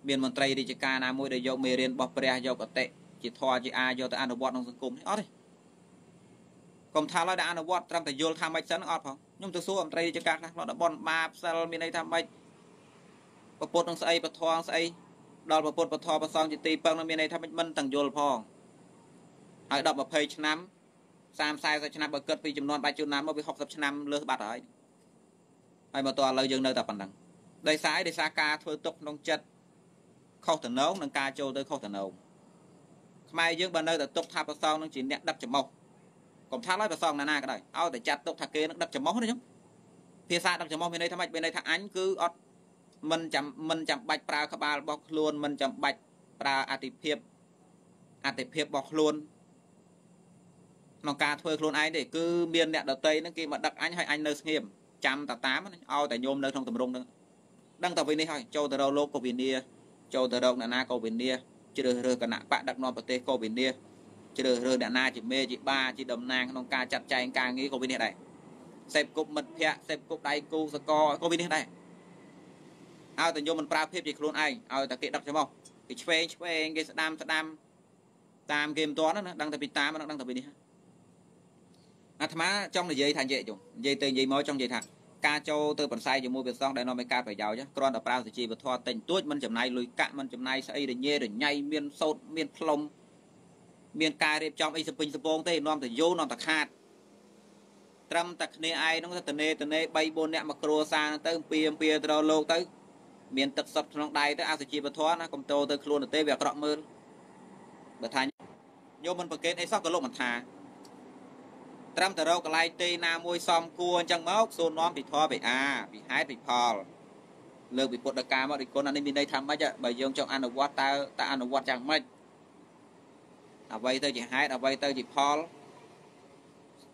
មានមន្ត្រីរាជការណាមួយដែលយកមេរៀនរបស់ព្រះយកកតិជាធរជាអាយកទៅអនុវត្តក្នុងសង្គមអត់ទេ កុំថាឡើយដែលអនុវត្តត្រឹមតែយល់ថាម៉េចសិនអត់ផងខ្ញុំទៅសួរមន្ត្រីរាជការខ្លះគាត់ដល់បនបាបសិលមានន័យថាម៉េចប្រពុតនឹងស្អីពធងស្អីដល់ប្រពុតពធប្រសងជាទីពឹងនឹងមានន័យថាមិនទាំងយល់ផងហើយ10 20ឆ្នាំ30 40ឆ្នាំបើគិតពីចំនួនបាច់ជួនណាមកវា60ឆ្នាំលើសបាត់ហើយហើយមកតឥឡូវយើងនៅតែប៉ុណ្ណឹងដោយសារអីដោយសារការធ្វើទុកក្នុងចិត្តខុសតំណងនិងការចូលទៅខុសតំណងខ្មែរយើងបើនៅតែទុកថាប្រសងនឹងជាអ្នកដឹកចំោះ កុំថាឡើយប្រសងណាណាក៏ដោយឲ្យតែចាត់ទុកថាគេនឹងដឹកចំោះណាខ្ញុំភាសាដឹកចំោះមានន័យថាម៉េចមានន័យថាអញគឺអត់មិនចាំមិនចាំបាច់ប្រើក្បាលរបស់ខ្លួនមិនចាំបាច់ប្រើអតិភិបអតិភិបរបស់ខ្លួនក្នុងការធ្វើខ្លួនឯងទេគឺមានអ្នកដតីហ្នឹងគេមកដឹកអញឲ្យអញនៅស្ងៀមចាំតាតាមឲ្យតែញោមនៅក្នុងតម្រងហ្នឹងដឹងតែវិញនេះហើយចូលទៅរកលោកក៏វិនាចូលទៅរកអ្នកណាក៏វិនាជ្រើសរើសគណៈបកដឹកនាំប្រទេសក៏វិនា ជ្រើសរើសអ្នកណាជាមេជាបាជាតំណាងក្នុងការចាត់ចែងការងារក៏វិនាដែរសេពគប់មិត្តភ័ក្តិសេពគប់ដៃគូសកលក៏វិនាដែរឲ្យតែញោមមិនប្រើភាពជាខ្លួនឯងឲ្យតែគេដឹកចំមកគេឆ្វេងឆ្វេងគេស្ដាំស្ដាំតាមគេមិនទាន់ណាដឹងតែពីតាមហ្នឹងដឹងតែពីនេះអាត្មាចង់និយាយថានិយាយជុំនិយាយទៅនិយាយមកចង់និយាយថាការចូលទៅបន្សាយជាមួយព្រះសង្ឃដែលនាំឲ្យការប្រយោជន៍គ្រាន់តែប្រើសុជីវធម៌តិចតួចមិនចំណាយលុយកាក់មិនចំណាយស្អីរញ៉េរញ៉ៃមានសោតមានផ្លុំ មានការរៀបចំអីសពេញសពងទេនាំតែយោនាំតែខាតត្រឹមតែគ្នាឯងហ្នឹងទៅតនេតនេ3 4នាក់មកគ្រួសារហ្នឹងទៅអំពីអំពីទៅលោកទៅ មានទឹកសុទ្ធក្នុងដៃទៅអសុជីវធម៌ណាកុំតោទៅខ្លួនទៅទេវាអាក្រក់មើលបើថាយកមិនប្រកេតអីសោះក៏លោកមិនថាត្រឹមតែរកកន្លែងទេណាមួយសំគួរអញ្ចឹងមកសូននាំពីធរពីអាពីហេតុពីផលលើកពីពុទ្ធកាមករិគុណអានេះមានន័យថាម៉េចបើយើងចង់អនុវត្តតើតើអនុវត្តយ៉ាងម៉េច អ្វីទៅជាហេតុអ្វីទៅជាផល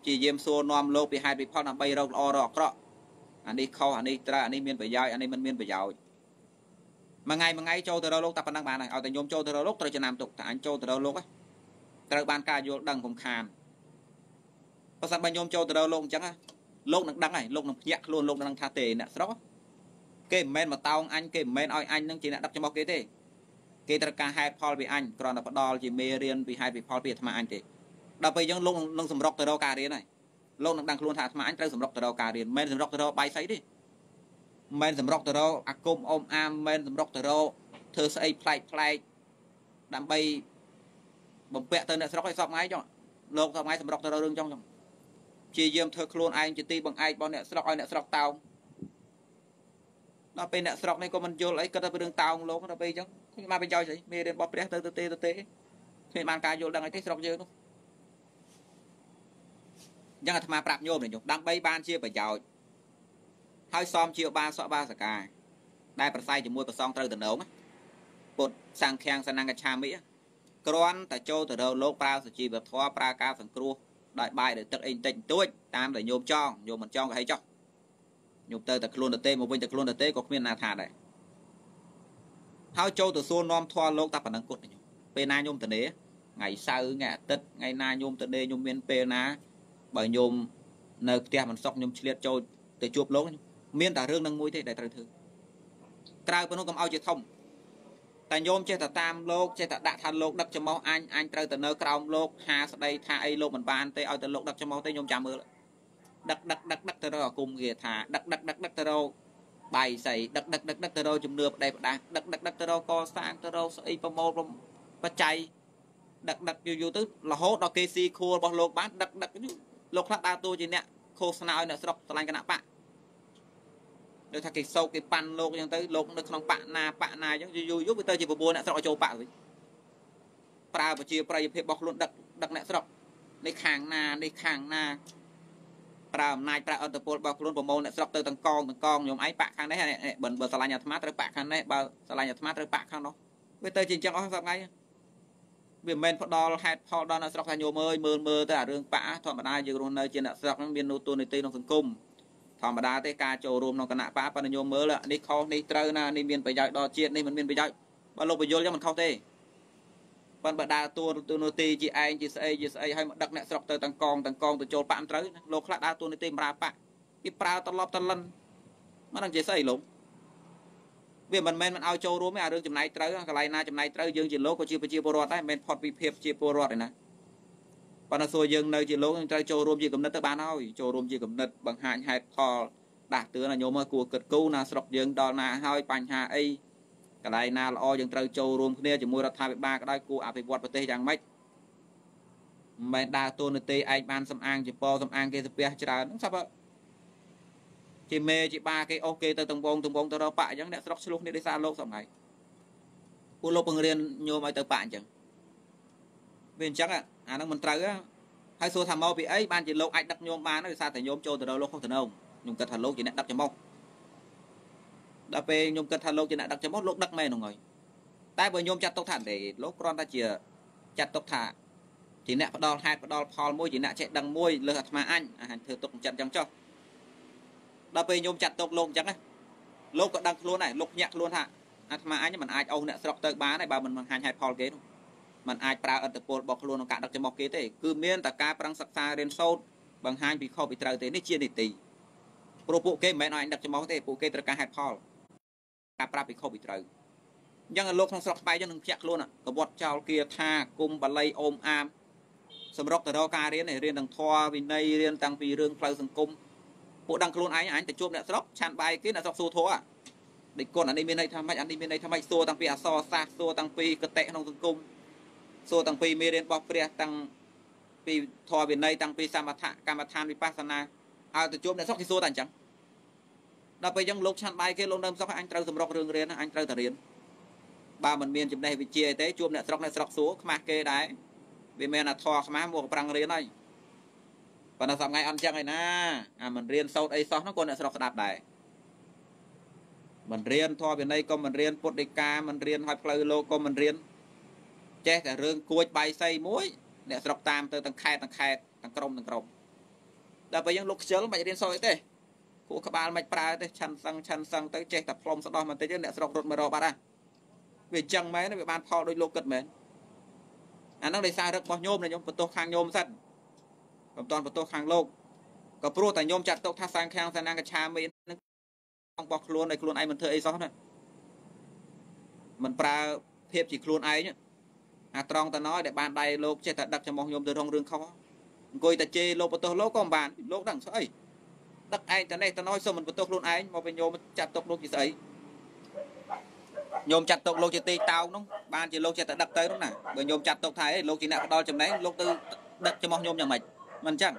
ជាយាមសួរនាំលោកពីហេតុពីផលដើម្បីរកល្អរកអាក្រក់អានេះខុសអានេះត្រូវអានេះមានប្រយោជន៍អានេះមិនមានប្រយោជន៍មួយថ្ងៃមួយថ្ងៃចូលទៅរកលោកតែប៉ុណ្ណឹងបានហើយឲ្យតែញោមចូលទៅរកលោកត្រូវចំណាំទុកតែអញចូលទៅរកលោកត្រូវបានការយល់ដឹងកំខានបើសិនបើញោមចូលទៅរកលោកអញ្ចឹងលោកនឹងដឹងហើយលោកនឹងភ្ញាក់ខ្លួនលោកនឹងថាទេអ្នកស្រុកគេមិនមែនមកតោងអញគេមិនមែនឲ្យអញនឹងជាអ្នកដឹកចំោះគេទេ គេត្រូវការហេតុផលពីអញគ្រាន់តែផ្ដាល់ជាមេរៀនពីហេតុពីផលពីអាត្មាអញទេដល់ពេលយើងលោកនឹងសម្រុកទៅរកការរៀនហើយលោកនឹងដឹងខ្លួនថាអាត្មាអញត្រូវសម្រុកទៅរកការរៀនមិនមែនសម្រុកទៅរកបាយសីទេមិនមែនសម្រុកទៅរកអាគមអមអាមមិនមែនសម្រុកទៅរកធ្វើស្អីប្លែកប្លែកដើម្បីបំពាក់ទៅអ្នកស្រុកឲ្យសពថ្ងៃចុះលោកសពថ្ងៃសម្រុកទៅរករឿងចុងចុងជាយាមធ្វើខ្លួនឯងជាទីបង្អែករបស់អ្នកស្រុកឲ្យអ្នកស្រុកតោង ដល់ពេលអ្នកស្រុកនេះក៏មិនយល់អីគាត់ទៅរឿងតោងលោកដល់ពេលអញ្ចឹងគ្មានបានប្រយោជន៍ស្អីមេរៀនរបស់ព្រះទៅទៅទេទៅទេគ្មានបានការយល់ដឹងអីទេស្រុកយើងនោះអញ្ចឹងអាត្មាប្រាប់ញោមនេះញោមដើម្បីបានជាប្រយោជន៍ហើយសមជាបាសកបាសកាដែលប្រស័យជាមួយប្រសងត្រូវតំណងពុទ្ធសង្ឃាំងសណង្កឆាមិគ្រាន់តែចូលទៅរកលោកប្រើសុជីវធម៌ប្រើការសង្គ្រោះដោយបាយដោយទឹកអីបន្តិចបន្តួចតាមដែលញោមចង់ញោមមិនចង់ក៏ហីចោះ ញោមទៅតែខ្លួនទៅទេមកវិញតែខ្លួនទៅទេក៏គ្មានណាថាដែរហើយចូលទៅសួរនាំធွာលោកតែប៉ុណ្ណឹងគត់ញោមពេលណាញោមទៅនេថ្ងៃសៅរ៍ថ្ងៃអាទិត្យថ្ងៃណាញោមទៅនេញោមមានពេលណាបើញោមនៅផ្ទះមិនសុខញោមឆ្លៀតចូលទៅជួបលោកមានតែរឿងនឹងមួយទេដែលត្រូវធ្វើក្រៅពីនោះកុំឲ្យជាធំតែញោមចេះតែតាមលោកចេះតែដាក់ថាលោកដឹកចំោះអញអញត្រូវទៅនៅក្រោមលោកហាស្ដីថាអីលោកមិនបានទេឲ្យតែលោកដឹកចំោះទេញោមចាំមើល ដឹកដឹកដឹកដឹកទៅរកអាគុំគេថាដឹកដឹកដឹកដឹកទៅរកបាយស័យដឹកដឹកដឹកដឹកទៅរកជំនឿប្តីផ្ដាស់ដឹកដឹកដឹកទៅរកកសាងទៅរកស្អីប្រមូលបច្ច័យដឹកដឹកយូរយូរទៅរហូតដល់គេស៊ីខួររបស់លោកបានដឹកដឹកលោកខ្លះដើរតួជាអ្នកឃោសនាឲ្យអ្នកស្រុកឆ្លាញ់គណៈបកដូចថាគេសោកគេប៉ាន់លោកអញ្ចឹងទៅលោកនៅក្នុងបកណាបកណាអញ្ចឹងយូរយូរវាទៅជាបបួលអ្នកស្រុកឲ្យចូលបកវិញប្រើប្រជាប្រិយភាពរបស់ខ្លួនដឹកដឹកអ្នកស្រុកនេះខាងណានេះខាងណា ប្រើអំណាចប្រើអត្តពលរបស់ខ្លួនប្រមូលអ្នកស្រុកទៅទាំងកងទាំងកងខ្ញុំឯងបាក់ខាងនេះបើបើឆ្លាញ់អាត្មាត្រូវបាក់ខាងនេះបើឆ្លាញ់អាត្មាត្រូវបាក់ខាងនោះវាទៅជាអញ្ចឹងអស់សប្ងៃវាមិនមែនផ្ដល់ហេតុផលដល់អ្នកស្រុកថាញោមអើយមើលមើលទៅអារឿងបាក់ធម្មតាយើងរស់នៅជាអ្នកស្រុកហ្នឹងមាននូវទូនីតិក្នុងសង្គមធម្មតាទេការចូលរួមក្នុងគណៈបកបណ្ឌញោមមើលនេះខុសនេះត្រូវណានេះមានប្រយោជន៍ដល់ជាតិនេះមិនមានប្រយោជន៍បើលោកបញ្យលចឹងមិនខុសទេ ប៉ុន្តែបើដើរតួតួនាទីជាឯងជាស្អីជាស្អីឲ្យមកដឹកអ្នកស្រុកទៅទាំងកងទាំងកងទៅចូលបកមិនត្រូវលោកខ្លះដើរតួនាទីបម្រើបកគេប្រើត្រឡប់ត្រលិនមិនដឹងជាស្អីលោកវាមិនមែនមិនឲ្យចូលរួមទេអារឿងចំណាយត្រូវកន្លែងណាចំណាយត្រូវយើងជាលោកក៏ជាប្រជាពលរដ្ឋដែរមិនមែនផុតពីភាពជាពលរដ្ឋទេណាប៉ុន្តែសួរយើងនៅជាលោកយើងត្រូវចូលរួមជាកំណត់ទៅបានហើយចូលរួមជាកំណត់បង្ហាញហេតុផលដាស់តឿនឲ្យញោមគួរគិតគូរណាស្រុកយើងដល់ណាហើយបញ្ហាអីក ន្លែងណាល្អយើងត្រូវចូលរួមគ្នាជាមួយរដ្ឋាភិបាលក៏ដោយគួរអភិវឌ្ឍប្រទេសយ៉ាងម៉េចមិនមែនដើរតួនាទីឯងបានសំអាងជាពសំអាងគេស្ពះច្រើនហ្នឹងសាប់ជាមេជាបាគេអស់គេទៅតំបងតំបងទៅរកបាក់អញ្ចឹងអ្នកស្រុកឆ្លោះគ្នាដោយសារលោកសម័យពួកលោកបង្រៀនញោមឲ្យទៅបាក់អញ្ចឹងវាអញ្ចឹងអាហ្នឹងមិនត្រូវហើយសួរថាមកពីអីបានជាលោកអាចដឹកញោមបានដោយសារតែញោមចូលទៅរកលោកខុសទៅនោះខ្ញុំគិតថាលោកជាអ្នកដឹកចំមុខ ដល់ពេលខ្ញុំគិតថាលោកជាអ្នកដឹកចំមុខលោកដឹកមែនហ្នឹងហើយតែបើញោមចាត់ទុកថាទេលោកគ្រាន់តែជាចាត់ទុកថាជាអ្នកផ្ដល់ហេតុផ្ដល់ផលមួយជាអ្នកចេះដឹងមួយលើអាត្មាអញអញធ្វើទុកចិត្តអញ្ចឹងចុះដល់ពេលញោមចាត់ទុកលោកអញ្ចឹងណាលោកក៏ដឹងខ្លួនដែរលោកញាក់ខ្លួនថាអាត្មាអញមិនអាចអោសអ្នកស្រុកទៅបានទេបើមិនបង្ហាញហេតុផលគេនោះมันអាចប្រើអត្តពលរបស់ខ្លួនក្នុងការដឹកចំហគេទេគឺមានតែការប្រឹងសិក្សារៀនសូត្របង្ហាញពីខុសពីត្រូវទេនេះជានីតិព្រោះពួកគេមិនមែនឲ្យដឹកចំហទេពួកគេត្រូវការហេតុផល ការប្រាប់ពីខុសពីត្រូវអញ្ចឹងលោកក្នុងស្រុកស្បែកអញ្ចឹងនឹងភ្ញាក់ខ្លួនកវត្តចោលគាថាគុំបល័យអូមអាមសម្រុកទៅរកការរៀនរៀនទាំងធម៌វិន័យរៀនតាំងពីរឿងផ្លូវសង្គមពួកដឹងខ្លួនឯងអញទៅជួបអ្នកស្រុកឆានបាយគេអ្នកស្រុកសួរធម៌ដូចគុណអានេះមានន័យថាម៉េចអានេះមានន័យថាម៉េចសួរតាំងពីអសរសាស្ត្រសួរតាំងពីកតិក្នុងសង្គមសួរតាំងពីមេរៀនរបស់ព្រះតាំងពីធម៌វិន័យតាំងពីសមថកម្មដ្ឋានវិបស្សនាឲ្យទៅជួបអ្នកស្រុកគេសួរតែអញ្ចឹង ដល់ពេលអញ្ចឹងលោកឆាន់បាយគេលោកនៅស្រុកអញត្រូវសម្រុករឿងរៀនអញត្រូវតែរៀនបើមិនមានចំណេះវិជ្ជាទេជួបអ្នកស្រុកអ្នកស្រុកសួរខ្មាស់គេដែរវាមានអាធរខ្មាស់មកប្រាំងរៀនហើយប៉ុន្តែសម្ងៃអត់ចឹងឯណាអាមិនរៀនសូត្រអីសោះហ្នឹងក៏អ្នកស្រុកស្ដាប់ដែរមិនរៀនធម៌វិន័យក៏មិនរៀនពុទ្ធដីកាមិនរៀនឲ្យផ្លូវលោកក៏មិនរៀនចេះតែរឿងគួចបាយសីមួយអ្នកស្រុកតាមទៅទាំងខេត្តទាំងខេត្តទាំងក្រុមទាំងក្រុមដល់ពេលយើងលោកខ្ជិលមិនរៀនសូត្រអីទេ គួក្បាលមិនប្រើទេឆាន់សឹងឆាន់សឹងទៅចេះតែផ្លុំស្ដោះបន្តិចអ្នកស្រុករត់មករកបាត់ហ่ะវាចឹងមែនវាបានផលដោយលោកគិតមែនអាហ្នឹងដោយសាររឹករបស់ញោមណាញោមបន្ទោសខាងញោមសិនមិនតាន់បន្ទោសខាងលោកក៏ព្រោះតែញោមចាត់ទុកថាសាងខាងសាណាកឆាមាននឹងរបស់ខ្លួនឲ្យខ្លួនឯងមិនធ្វើអីសោះណាមិនប្រើភាពជាខ្លួនឯងអាត្រង់តណយដែលបានដៃលោកចេះតែដឹកចំោះញោមទៅរងរឿងខុសអង្គុយតែជេរលោកបន្ទោសលោកក៏មិនបានលោកដឹងស្អី ដឹកឯងតនេះតណយសុំមិនបន្ទោសខ្លួនឯងមកវិញញោមចាត់ទុកលោកជាស្អីញោមចាត់ទុកលោកជាទីតោងនោះបានជាលោកចេះតែដឹកទៅនោះណាបើញោមចាត់ទុកថាអីលោកជាអ្នកផ្ដល់ចំណេញលោកទៅដឹកចំោះញោមយ៉ាងម៉េចមិនអញ្ចឹង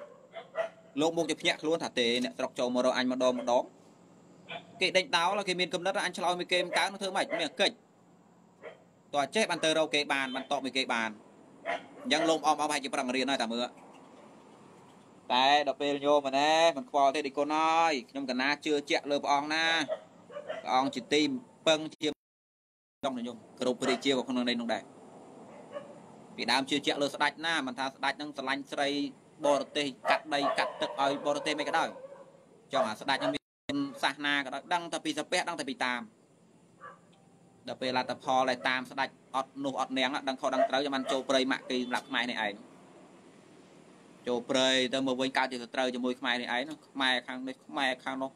លោកមកជាភ្ញាក់ខ្លួនថាទេអ្នកស្រុកចូលមករកអញម្ដងម្ដងគេដេញដោលគេមានកំណត់អញឆ្លោយមួយគេមិនកើនោះធ្វើម៉េចមានកិច្ចតើចេះបានទៅរកគេបានបានតបមួយគេបានអញ្ចឹងលោកអមអមឲ្យជាប្រឹងរៀនហើយតាមើល តែដល់ពេលញោមណែមិនខ្វល់ទេឌីកូនអើយខ្ញុំកណាជឿជាក់លើព្រះអង្គណាព្រះអង្គជាទីពឹងជាចង់ញោមគ្រប់ព្រះរាជាក៏ក្នុងនេះនោះដែរពីដើមជឿជាក់លើស្ដេចណាមិនថាស្ដេចនឹងស្រឡាញ់ស្រីបរទេសកាត់ដីកាត់ទឹកឲ្យបរទេសមិនក៏ដោយចង់អាស្ដេចនឹងមានសាសនាក៏ដោយដឹងតែពីសាពះដឹងតែពីតាមដល់ពេលលទ្ធផលដែលតាមស្ដេចអត់នោះអត់នាងដឹងខុសដឹងត្រូវចាំបានចូលព្រៃម៉ាក់គេសម្រាប់ខ្មែរនេះឯង ចូលព្រៃទៅមកវិញកើតជាសត្រូវជាមួយខ្មែរនេះឯងខ្មែរខាងនេះខ្មែរខាងនោះ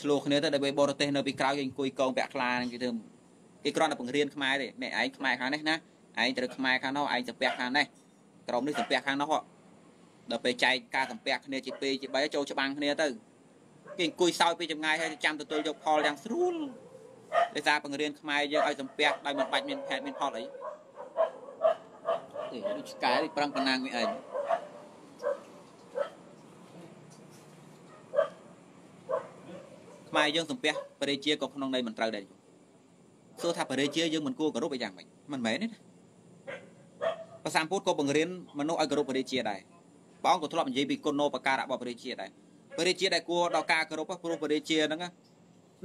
ឆ្លោះគ្នាទៅដើម្បីបរទេសនៅពីក្រៅយើងអង្គុយកងពាក់ខ្លាគេធ្វើគេគ្រាន់តែបង្រៀនខ្មែរទេអ្នកឯងខ្មែរខាងនេះណាឯងត្រូវខ្មែរខាងនោះឯងសាពះខាងនេះក្រុមនេះសាពះខាងនោះដល់ពេលចែកការសំពះគ្នាជា2ជា3ចូលច្បាំងគ្នាទៅគេអង្គុយសោយពីចម្ងាយហើយចាំទទួលយកផលយ៉ាងស្រួលដោយសារបង្រៀនខ្មែរយើងឲ្យសំពះដោយមិនបាច់មានហេតុមានផលអីទេដូចឆ្កែប្រឹងប៉ុណ្ណាវាឯង ខ្មែរយើងសំពះបរិជាក៏ក្នុងន័យមិនត្រូវដែរសួរថាបរិជាយើងមិនគួរគោរពអីយ៉ាងម៉េចមិនមែនទេណាប្រសាមពុទ្ធក៏បង្រៀនមនុស្សឲ្យគោរពបរិជាដែរព្រះអង្គក៏ធ្លាប់និយាយពីគុណោបការៈរបស់បរិជាដែរបរិជាដែលគួរដល់ការគោរពព្រោះបរិជាហ្នឹង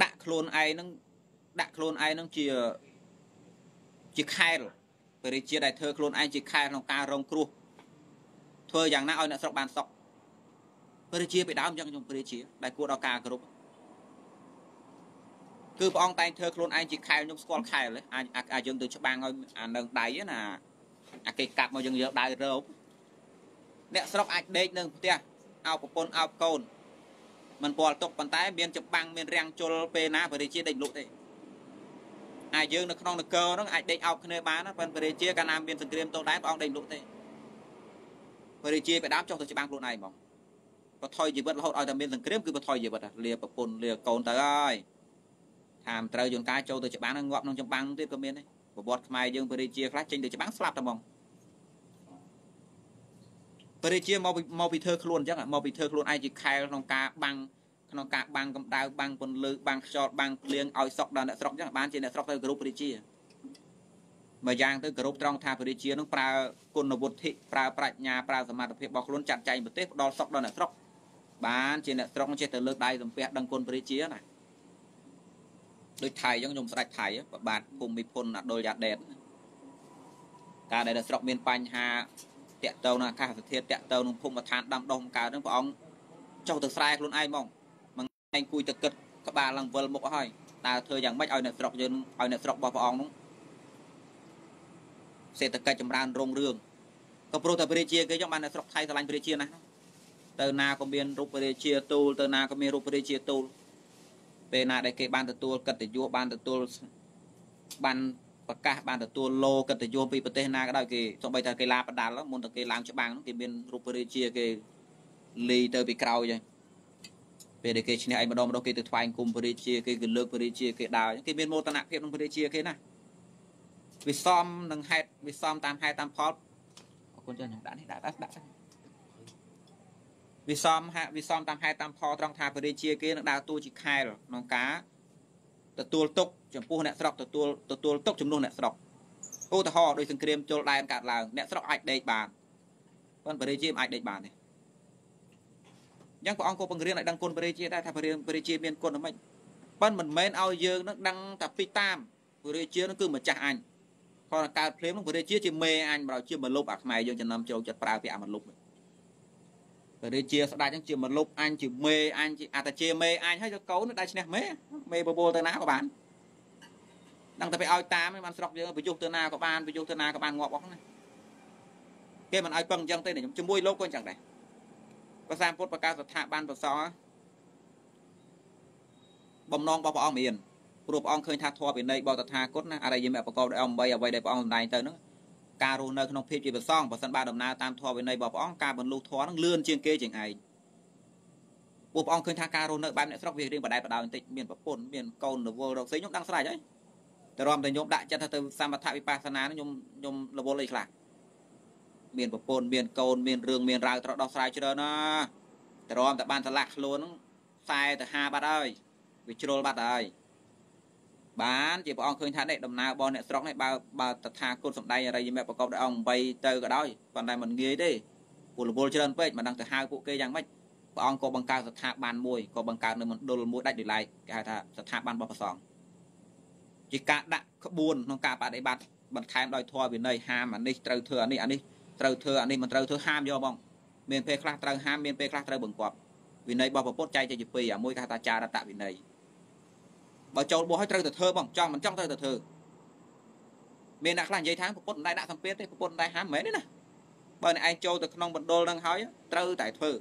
ដាក់ខ្លួនឯងហ្នឹងដាក់ខ្លួនឯងហ្នឹងជាជាខែលបរិជាដែលធ្វើខ្លួនឯងជាខែលក្នុងការរងគ្រោះធ្វើយ៉ាងណាឲ្យអ្នកស្រុកបានសុខបរិជាពីដើមយ៉ាងខ្ញុំបរិជាដែលគួរដល់ការគោរព គឺព្រះអង្គតែងធ្វើខ្លួនឯងជាខែលខ្ញុំស្គាល់ខែលអាចអាចយើងទៅច្បាំងឲ្យអានឹងដៃណាអាគេកាប់មកយើងយកដៃរោបអ្នកស្រុកអាចដេកនៅផ្ទះអោបប្រពន្ធអោបកូនមិនពាល់ទុកប៉ុន្តែមានច្បាំងមានរាំងជុលពេលណាបរិជាដេកលុកទេអាចយើងនៅក្នុងនគរហ្នឹងអាចដេកអោបគ្នាបានណាប៉ុន្តែព្រះរាជាកាលណាមានសង្គ្រាមតូនដែរព្រះអង្គដេកលក់ទេព្រះរាជាបដាមចុះទៅច្បាំងខ្លួនឯងហ្មងបថយជីវិតរហូតឲ្យតែមានសង្គ្រាមគឺបថយជីវិតលាប្រពន្ធលាកូនទៅហើយ ថាមត្រូវយន្តការចូលទៅច្បាំងងាប់ក្នុងចម្បាំងទៀតក៏មានដែរប្រវត្តិខ្មែរយើងព្រះរាជាខ្លះចេញទៅច្បាំងស្លាប់តែហ្មងព្រះរាជាមកមកពីធ្វើខ្លួនអញ្ចឹងមកពីធ្វើខ្លួនឯងជាខែលក្នុងការបាំងក្នុងការបាំងកម្ដៅបាំងពន្លឺបាំងខ្យល់បាំងភ្លៀងឲ្យសក់ដល់អ្នកស្រុកអញ្ចឹងបានជាអ្នកស្រុកទៅគោរពព្រះរាជាមួយយ៉ាងទៅគោរពត្រង់ថាព្រះរាជានឹងប្រើគុណវុទ្ធិប្រើប្រាជ្ញាប្រើសមត្ថភាពរបស់ខ្លួនចាត់ចែងប្រទេសផ្ដល់សក់ដល់អ្នកស្រុកបានជាអ្នកស្រុកចេះតែលើកដៃសំពះដឹងគុណព្រះរាជាណា ដូចថៃអញ្ចឹងខ្ញុំស្ដេចថៃប្របាទភូមិភុនអដុលយ៉ាដេតការដែលអ្នកស្រុកមានបញ្ហាតាក់ទងនឹងអាកាសធាតុតាក់ទងនឹងភូមិឋានដាំដុះកើតហ្នឹងព្រះអង្គចុះទៅស្រែខ្លួនឯងហ្មងឯងគួយទៅគិតក្បាលឡើងវិលមុខហើយតើធ្វើយ៉ាងម៉េចឲ្យអ្នកស្រុកយើងឲ្យអ្នកស្រុករបស់ព្រះអង្គនោះសេដ្ឋកិច្ចចម្រើនរុងរឿងក៏ព្រោះតែព្រះរាជាគេចឹងបានអ្នកស្រុកថៃឆ្លាញ់ព្រះរាជាណាស់ទៅណាក៏មានរូបព្រះរាជាទូលទៅណាក៏មានរូបព្រះរាជាទូល ពេលណាដែលគេបានទទួលកិត្តិយសបានទទួលបានប្រកាសបានទទួលលោកិត្តិយសពីប្រទេសណាក៏ដោយគេសូម្បីតែគេឡាបដាល់មុនតែគេឡើងច្បាំងគេមានរូបព្រះរាជាគេលីទៅពីក្រោយហ្នឹងពេលដែលគេឈ្នះឯម្ដងម្ដងគេទៅថ្វាយគុំព្រះរាជាគេគឺលើកព្រះរាជាគេដើរគេមានមោទនភាពក្នុងព្រះរាជាគេណាវាសមនឹងហេតុវាសមតាមហេតុតាមផលអរគុណច្រើនដាក់នេះដាក់ដាក់ដាក់ វាសមហាក់វាសមតាមហេតុតាមផលត្រង់ថាព្រះរាជាគេនឹងដើរតួជាខែលក្នុងការទទួលទុកចំពោះអ្នកស្រុកទទួលទទួលទុកចំនួនអ្នកស្រុកឧទាហរណ៍ដោយសង្គ្រាមជលដែនកាត់ឡើងអ្នកស្រុកអាចដេកបានប៉ុន្តែព្រះរាជាមិនអាចដេកបានទេអញ្ចឹងព្រះអង្គក៏បង្រៀនឲ្យដឹងគុណព្រះរាជាដែរថាព្រះរាជាមានគុណហ្មងប៉ុន្តែមិនមែនឲ្យយើងនឹងដឹងតែពីតាមព្រះរាជានឹងគឺម្ចាស់អញគាត់កើតភ្លាមនឹងព្រះរាជាជាមេអញបើជាមលុបអាខ្មែរយើងចំណាំចូលចិត្តប្រើពាក្យអាមលុប ព្រះរាជាស្ដេចហ្នឹងជាមលុបអញជាមេអញជាអត្តជាមេអញហើយទៅកូនដែលឈ្នះមេមេបបួលទៅណាក៏បានដឹងតែไปឲ្យតាមបានស្រុកយើងប្រយុទ្ធទៅណាក៏បានប្រយុទ្ធទៅណាក៏បានងាប់អស់ណាគេមិនឲ្យពឹងអញ្ចឹងទេខ្ញុំជាមួយលោកក៏អញ្ចឹងដែរប្រសាពុទ្ធប្រកាសស្ថាប័នប្រសងបំណងរបស់ព្រះអង្គមានព្រោះព្រះអង្គឃើញថាធម៌វិន័យបតថាគតណាអរិយមគ្គប្រកបដោយអង្គ8អ្វីដែលព្រះអង្គសម្ដែងទៅហ្នឹង ការរស់នៅក្នុងភាពជាប្រសងបើសិនបើដំណើរតាមធម៌វិន័យរបស់ព្រះអង្គការបរលុះធម៌ហ្នឹងលឿនជាងគេជាងឯងពួកព្រះអង្គឃើញថាការរស់នៅបែបអ្នកស្រុកវារៀងបដែបដោយបន្តិចមានប្រពន្ធមានកូនរវល់រកស្អីខ្ញុំដឹងស្រេចហើយតែរំតែខ្ញុំដាក់ចិត្តទៅសមថវិបស្សនាខ្ញុំខ្ញុំរវល់អីខ្លះមានប្រពន្ធមានកូនមានរឿងមានរាវត្រូវដោះស្រាយច្រើនណាតរំតែបានឆ្លាក់ខ្លួនហ្នឹងខ្សែទៅ5បាត់ហើយវាជ្រុលបាត់ហើយ បានជាព្រះអង្គឃើញថានេះដំណើររបស់អ្នកស្រុកនេះបើបើតថាគតសំដែងអរិយមគ្គប្រកបដោយអង្គ8ទៅក៏ដោយប៉ុន្តែមិនងាយទេពលពលច្រើនពេកមិនដឹងទៅហៅពួកគេយ៉ាងម៉េចព្រះអង្គក៏បង្កើតស្ថាប័នមួយក៏បង្កើតនៅមណ្ឌលមួយដាច់ដោយឡែកគេហៅថាស្ថាប័នរបស់ព្រះសង្ឃជាការដាក់ក្បួនក្នុងការបដិបត្តិបន្ថែមដោយធម៌វិន័យហាមអានេះត្រូវធ្វើអានេះអានេះត្រូវធ្វើអានេះមិនត្រូវធ្វើហាមយកបងមានពេលខ្លះត្រូវហាមមានពេលខ្លះត្រូវបង្គាប់វិន័យរបស់ពុទ្ធចែកចេញជាពីរអាមួយគេហៅថាចារតវិន័យ បើចូលបោះឲ្យត្រូវទៅធ្វើបងចង់មិនចង់ត្រូវទៅធ្វើមានអ្នកខ្លះនិយាយថាពុទ្ធមិនដែរដាក់សម្ពាធទេពុទ្ធមិនដែរហាមមែនទេណាបើអ្នកឯងចូលទៅក្នុងបណ្ដុលនឹងហើយត្រូវតែធ្វើ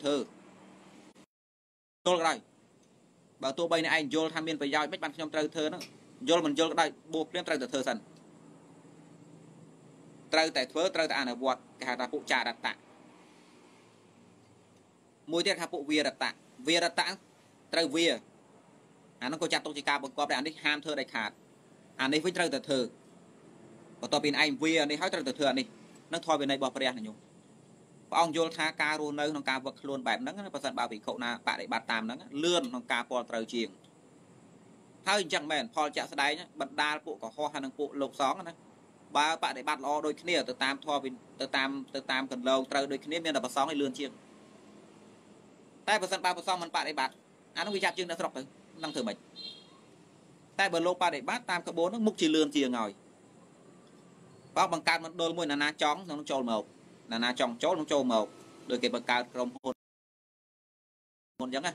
ធ្វើទល់ក៏ដោយបើទោះបីអ្នកឯងយល់ថាមានប្រយោជន៍មិនបានខ្ញុំត្រូវធ្វើហ្នឹងយល់មិនយល់ក៏ដោយបួសព្រាមត្រូវតែធ្វើសិនត្រូវតែធ្វើត្រូវតែអនុវត្តគេហៅថាពុចារតៈមួយទៀតថាពុវារតៈវារតៈត្រូវវា អានោះក៏ចាត់ទុកជាការបង្កប់ដែរអានេះហាមធ្វើដាច់ខាតអានេះវិញត្រូវតែធ្វើបន្ទាប់ពីឯងវាអានេះហើយត្រូវតែធ្វើអានេះនឹងធម៌វិន័យរបស់ព្រះណាញោមព្រះអង្គយល់ថាការរស់នៅក្នុងការវឹកខ្លួនបែបហ្នឹងបើសិនបើវិខុណាបដិបត្តិតាមហ្នឹងលឿនក្នុងការពលត្រូវជាងហើយអញ្ចឹងមែនផលចាក់ស្ដែងបណ្ដាលពួកកុហកហើយនឹងពួកលោកសងណាបើបដិបត្តិល្អដូចគ្នាទៅតាមធម៌ទៅតាមទៅតាមកន្លងត្រូវដូចគ្នាមានតែប្រសងឲ្យលឿនជាងតែបើសិនបើប្រសងមិនបដិបត្តិអានោះវាចាប់ជើងនៅស្រុកទៅ នឹងធ្វើម៉េចតែបើលោកបដិបត្តិតាមក្បួននោះមុខជាលឿនជាងហើយបើបង្កើតមណ្ឌលមួយណានាចង់នឹងចូលមកណានាចង់ចូលនឹងចូលមកដោយគេបង្កើតក្រុមហ៊ុនមុនអញ្ចឹងណា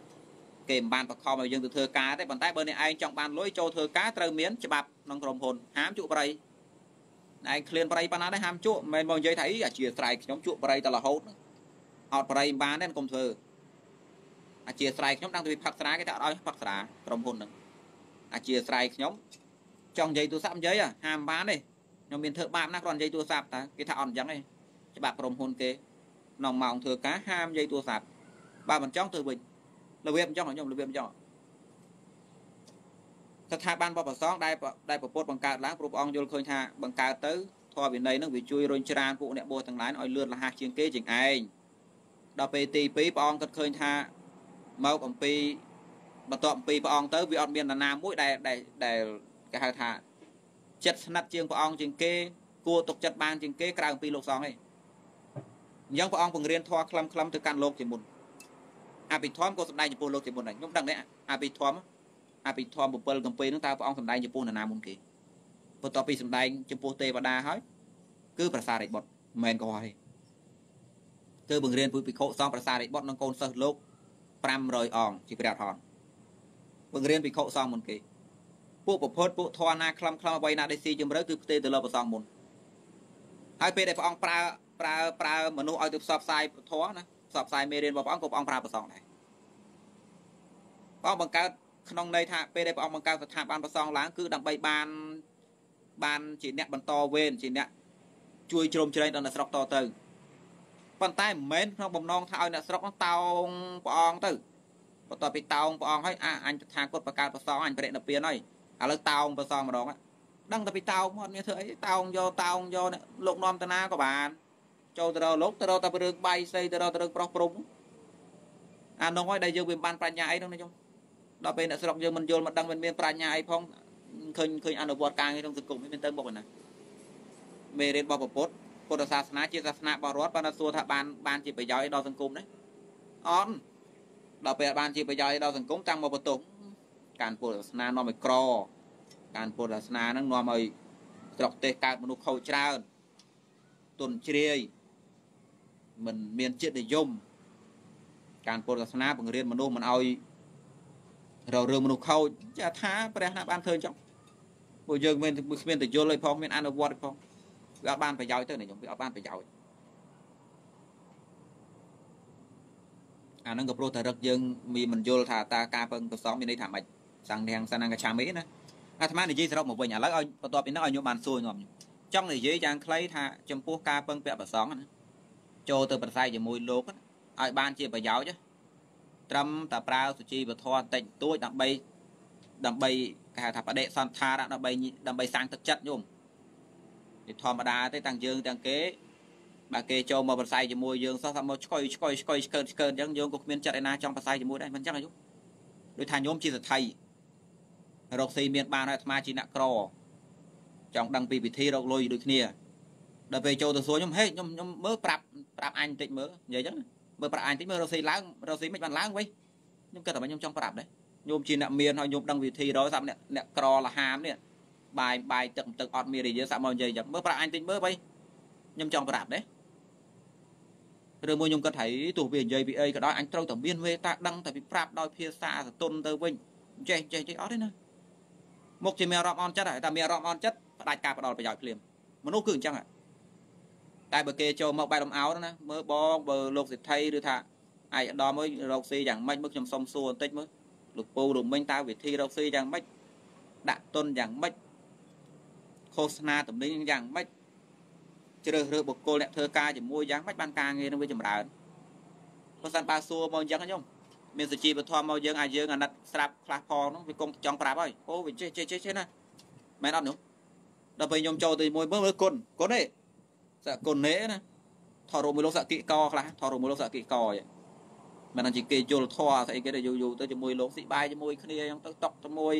គេមិនបានបខំឲ្យយើងទៅធ្វើការទេប៉ុន្តែបើអ្នកឯងចង់បានលុយចូលធ្វើការត្រូវមានច្បាប់ក្នុងក្រុមហ៊ុនហាមជក់ប្រៃឯងឃ្លានប្រៃប៉ុណ្ណាដែរហាមជក់មិនមែនមកនិយាយថាអីអាជាស្រ័យខ្ញុំជក់ប្រៃតរហូតអត់ប្រៃមិនបានទេកុំធ្វើ អាជាស្រ័យខ្ញុំដឹងទៅផឹកស្រាគេថាអត់ឲ្យផឹកស្រាក្រុមហ៊ុនហ្នឹងអធិស្ឋានខ្ញុំចង់និយាយទូរស័ព្ទនិយាយហាមបានទេខ្ញុំមានធ្វើបាបណាគ្រាន់និយាយទូរស័ព្ទតើគេថាអត់អញ្ចឹងទេច្បាប់ក្រុមហ៊ុនគេក្នុងម៉ោងធ្វើការហាមនិយាយទូរស័ព្ទបើមិនចង់ទៅវិញរបៀបអញ្ចឹងខ្ញុំរបៀបអញ្ចឹងស្ថាប័នបបសងដែលដែលប្រពុតបង្កើតឡើងព្រោះព្រះអង្គយល់ឃើញថាបង្កើតទៅធម៌វិន័យនឹងវាជួយរុញច្រានពួកអ្នកបួសទាំងឡាយឲ្យលឿនលះជាងគេជាងឯងដល់ពេលទី2ព្រះអង្គគិតឃើញថា មកអំពីបន្ទាប់អំពីព្រះអង្គទៅវាអត់មាននរណាមួយដែលដែលគេហៅថាចិត្តស្និទ្ធជាងព្រះអង្គជាងគេគួរទុកចិត្តបានជាងគេក្រៅអំពីលោកសង្ឃឯងអញ្ចឹងព្រះអង្គបង្រៀនធម៌ខ្លឹមខ្លឹមទៅកាន់លោកជាមុនអភិធម្មក៏សម្ដែងចំពោះលោកជាមុនដែរខ្ញុំដឹងទេអភិធម្មអភិធម្ម7កំពីហ្នឹងតើព្រះអង្គសម្ដែងចំពោះនរណាមុនគេបន្ទាប់ពីសម្ដែងចំពោះទេវតាហើយគឺប្រាសារិបុត្រមិនមែនកុហកទេគឺបង្រៀនពុទ្ធភិក្ខុសង្ឃប្រាសារិបុត្រនិងកូនសិស្សលោក 500អង្គជាព្រះអរហន្តបង្រៀនភិក្ខុសង្ឃមុនគេពួកប្រពុតពួកធនណាខ្លំខ្លំអ្វីណាដែលស៊ីជំរឿគឺផ្ទេទៅលើព្រះសង្ឃមុនហើយពេលដែលព្រះអង្គប្រើប្រើប្រើមនុស្សឲ្យទៅផ្សព្វផ្សាយពធណាផ្សព្វផ្សាយមេរៀនរបស់ព្រះអង្គក៏ព្រះអង្គប្រើព្រះសង្ឃដែរព្រះអង្គបង្កើតក្នុងន័យថាពេលដែលព្រះអង្គបង្កើតស្ថាប័នព្រះសង្ឃឡើងគឺដើម្បីបានបានជាអ្នកបន្តវេនជាអ្នកជួយជ្រោមជ្រែងដល់អ្នកស្រុកតទៅ ប៉ុន្តែមិនមែនក្នុងបំណងថាឲ្យអ្នកស្រុកតោងព្រះអង្គទៅបន្ទាប់ពីតោងព្រះអង្គហើយអាអញតថាគតបង្កើតព្រះសង្ឃអញបរិនិព្វានហើយឥឡូវតោងព្រះសង្ឃម្ដងដឹងតែពីតោងអត់មានធ្វើអីតោងយកតោងយកលោកនាំតាណាក៏បានចូលទៅរកលោកទៅរកតែរឿងបាយស្អីទៅរកតែរឿងប្រុសព្រំអានោះហើយដែលយើងវាបានប្រាជ្ញាអីនោះណាខ្ញុំដល់ពេលអ្នកស្រុកយើងមិនយល់មិនដឹងមិនមានប្រាជ្ញាអីផងឃើញឃើញអនុវត្តការងារក្នុងសង្គមមានទៅមុខណាមេរៀនរបស់ពុទ្ធ ពុទ្ធសាសនាជាសាសនារបស់រដ្ឋប៉ុន្តែសួរថាបានបានជាប្រយោជន៍ដល់សង្គមទេអត់ដល់ពេលបានជាប្រយោជន៍ដល់សង្គមតាំងមកបន្ទោសការពុទ្ធសាសនានាំឲ្យក្រការពុទ្ធសាសនាហ្នឹងនាំឲ្យស្រុកទេសកើតមនុស្សខូចច្រើនទុនជ្រាយមិនមានចិត្តនិយមការពុទ្ធសាសនាបង្រៀនមនុស្សមិនឲ្យរករឿងមនុស្សខូចចាថាព្រះណាបានធ្វើអញ្ចឹងពួកយើងមានគ្មានតយល់អីផងមានអនុវត្តអីផង វាអត់បានប្រយោជន៍ទៅខ្ញុំវាអត់បានប្រយោជន៍អាហ្នឹងក៏ព្រោះតែរឹកយើងមានមិនយល់ថាតើការពឹងប្រសងមានន័យថាម៉េចសង្ឃនាងសណ្ណង្កឆាមីណាអាត្មានិយាយសរុបមកវិញឥឡូវឲ្យបន្ទាប់ពីហ្នឹងឲ្យខ្ញុំបានសួរខ្ញុំចង់និយាយយ៉ាងខ្លីថាចំពោះការពឹងពាក់ប្រសងណាចូលទៅប្រស័យជាមួយលោកឲ្យបានជាប្រយោជន៍ត្រឹមតែប្រើសុជីវធម៌តិចតួចដើម្បីដើម្បីគេហៅថាបដិសន្ធារដើម្បីដើម្បីសាងទឹកចិត្តញោម វាធម្មតាទេទាំងយើងទាំងគេបើគេចូលមកប្រស័យជាមួយយើងសោះថាមកឆ្កុយឆ្កុយឆ្កុយឆ្កើតឆ្កើតអញ្ចឹងយើងក៏គ្មានចិត្តឯណាចង់ប្រស័យជាមួយដែរមិនអញ្ចឹងអាយុដូចថាញោមជាសថីរកស៊ីមានបានហើយអាត្មាជាអ្នកក្រចង់ដឹងពីវិធីរកលុយដូចគ្នាដល់ពេលចូលទៅសួរខ្ញុំហេខ្ញុំខ្ញុំមើលប្រាប់ប្រាប់អញបន្តិចមើលនិយាយអញ្ចឹងមើលប្រាប់អញបន្តិចមើលរកស៊ីឡើងរកស៊ីមិនបានឡើងវិញខ្ញុំគិតថាខ្ញុំចង់ប្រាប់ដែរញោមជាអ្នកមានហើយញោមដឹងវិធីរកសម្រាប់អ្នកអ្នកក្រលហាមនេះ បាយបាយទឹកទឹកអត់មានរីយើសាក់មកនិយាយអញ្ចឹងមើលប្រាប់អញតិចមើលបីខ្ញុំចង់ប្រាប់ដែរឬមួយខ្ញុំគាត់ថាទោះវានិយាយពីអីក៏ដោយអញត្រូវតែមានវេតាដឹងតែពីប្រាប់ដោយភាសាសតុនទៅវិញចេះចេះចេះអត់ទេណាមុខជាមានអារម្មណ៍អន់ចិត្តហើយតែមានអារម្មណ៍អន់ចិត្តផ្ដាច់ការផ្ដល់ប្រយោជន៍ភ្លាមមនុស្សគឺអញ្ចឹងតែបើគេចូលមកបែបលំអោណាមើលបងបើលោកសិទ្ធិឬថាឯកឧត្តមអើយរកស៊ីយ៉ាងម៉េចមើលខ្ញុំសុំសួរបន្តិចមើលលោកពូលោកមិញតើវិធីរកស៊ីយ៉ាងម៉េចដាក់ទុនយ៉ាងម៉េច ឃោសនាតំណែងយ៉ាងម៉េចជ្រើសរើសបុគ្គលអ្នកធ្វើការជាមួយយ៉ាងម៉េចបានការងារនឹងវាចម្រើនបើសិនបើសួរមកអញ្ចឹងខ្ញុំមានសុជីវធម៌មកយើងអាចយើងអាណិតស្រាប់ខ្លះផងនោះវាគង់ចង់ប្រាប់ហើយអូវាចេះចេះចេះណាមែនអត់នោះដល់ពេលខ្ញុំចូលទៅមួយមើលមើលគុណគុណទេសគុណទេណាថតរូបមួយលោកសកិកខ្លះថតរូបមួយលោកសកិកឯងមិនថាជាគេយល់ធွာស្អីគេទៅយូរយូរទៅជាមួយលោកស៊ីបាយជាមួយគ្នាអញ្ចឹងទៅតុកជាមួយ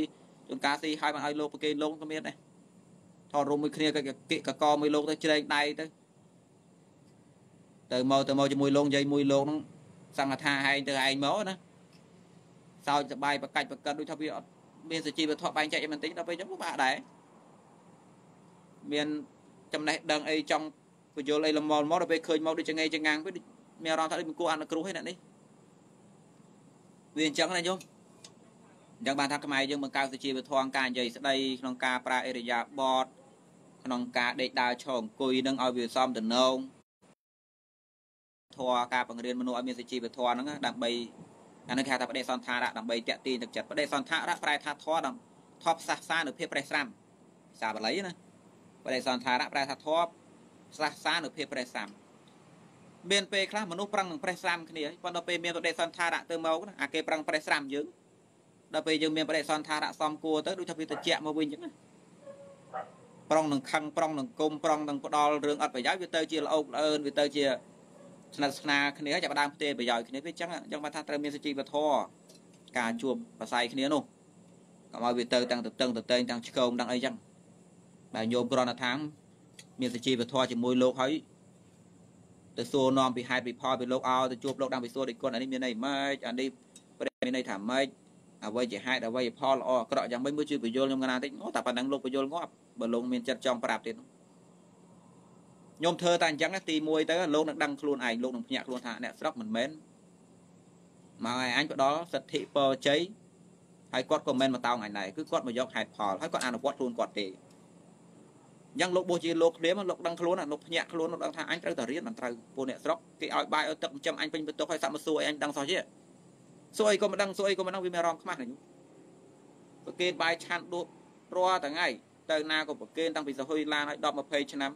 ជួនកាលស៊ីឲ្យបានឲ្យលោកប្រគេលោកក៏មានដែរ ថតរូបមួយគ្នាក៏កិកកមួយលោកទៅជ្រែងដៃទៅទៅមកទៅមកជាមួយលោកនិយាយមួយលោកហ្នឹងសង្ឃថាហែងទៅហែងមកណាសោចសបាយប្រកាច់ប្រកិតដូចថាវាអត់មានសុជីវធម៌បែងចែកអីមិនតិចដល់ពេលអញ្ចឹងពិបាកដែរមានចំណេះដឹងអីចង់បញ្យល់អីលមលមកដល់ពេលឃើញមកដូចចងេចងាំងវិញមានអារម្មណ៍ថាដូចមិនគួរអនុគ្រោះទេអ្នកនេះវាអញ្ចឹងណាញោមអញ្ចឹងបានថាខ្មែរយើងបង្កើតសុជីវធម៌ការនិយាយស្ដីក្នុងការប្រើអេរិយាបថ ក្នុងការដេកដើរឈរអង្គុយនឹងឲ្យវាសមតំណងធម៌ការបង្រៀនមនុស្សឲ្យមានសុជីវធម៌ហ្នឹងដើម្បីអានេះគេហៅថាបដិសន្ធារៈដើម្បីតេទីទឹកចិត្តបដិសន្ធារៈប្រែថាធម៌ធប់សាសសានៅភាពប្រេះស្រាំភាសាបាលីណាបដិសន្ធារៈប្រែថាធប់សាសសានៅភាពប្រេះស្រាំមានពេលខ្លះមនុស្សប្រឹងនឹងប្រេះស្រាំគ្នាប៉ុន្តែពេលមានបដិសន្ធារៈទៅមកណាអាគេប្រឹងប្រេះស្រាំយើងដល់ពេលយើងមានបដិសន្ធារៈសំគួរទៅដូចថាវាត្រជាក់មកវិញអញ្ចឹងណា ប្រុងនឹងខឹងប្រុងនឹងគុំប្រុងនឹងផ្ដាល់រឿងអត់ប្រយោជន៍វាទៅជាល្អោកល្អើនវាទៅជាស្និទ្ធស្នាលគ្នាចាប់ដើមផ្ទេប្រយោជន៍គ្នាវាអញ្ចឹងអញ្ចឹងបានថាត្រូវមានសុជីវធម៌ការជួបប្រស័យគ្នានោះកុំឲ្យវាទៅទាំងទៅតឹងទៅតែងទាំងឆ្កោមទាំងអីចឹងបើញោមគ្រាន់តែថាមានសុជីវធម៌ជាមួយលោកហើយទៅសួរនាំពីហេតុពីផលពីលោកឲ្យទៅជួបលោក đang ពីសួរដូចគាត់អានេះមានន័យម៉េចអានេះព្រះមានន័យថាម៉េច អ្វីជាហេតុអ្វីជាផលល្អអាក្រក់យ៉ាងម៉េចមើលជួយបញ្យល់ខ្ញុំកណាតិចអូតែប៉ុណ្ណឹងលោកបញ្យល់ងាប់បើលោកមានចិត្តចង់ប្រាប់ទៀតខ្ញុំធ្វើតែអញ្ចឹងទី1ទៅលោកនឹងដឹងខ្លួនឯងលោកនឹងភ្ញាក់ខ្លួនថាអ្នកស្រុកមិនមែនមកឲ្យអញផ្ដល់សិទ្ធិពរជ័យហើយគាត់ក៏មិនមកតោងអញដែរគឺគាត់មកយកហេតុផលហើយគាត់អនុវត្តខ្លួនគាត់ទេអញ្ចឹងលោកបោះជាលោកឃ្លាមលោកដឹងខ្លួនលោកភ្ញាក់ខ្លួនលោកដឹងថាអញត្រូវតែរៀនមិនត្រូវពួកអ្នកស្រុកគេឲ្យបាយឲ្យទឹកចិញ្ចឹមអញពេញបន្ទុកឲ្យសាក់មកសួរអញដឹងសោះជា សួរអីក៏មិនដឹងសួរអីក៏មិនដឹងវាមានអារម្មណ៍ខ្មាស់ណាញប្រគេនបាយឆាន់ដួសរាល់ថ្ងៃទៅណាក៏ប្រគេនតាំងពីសហុយឡានឲ្យ10 20ឆ្នាំ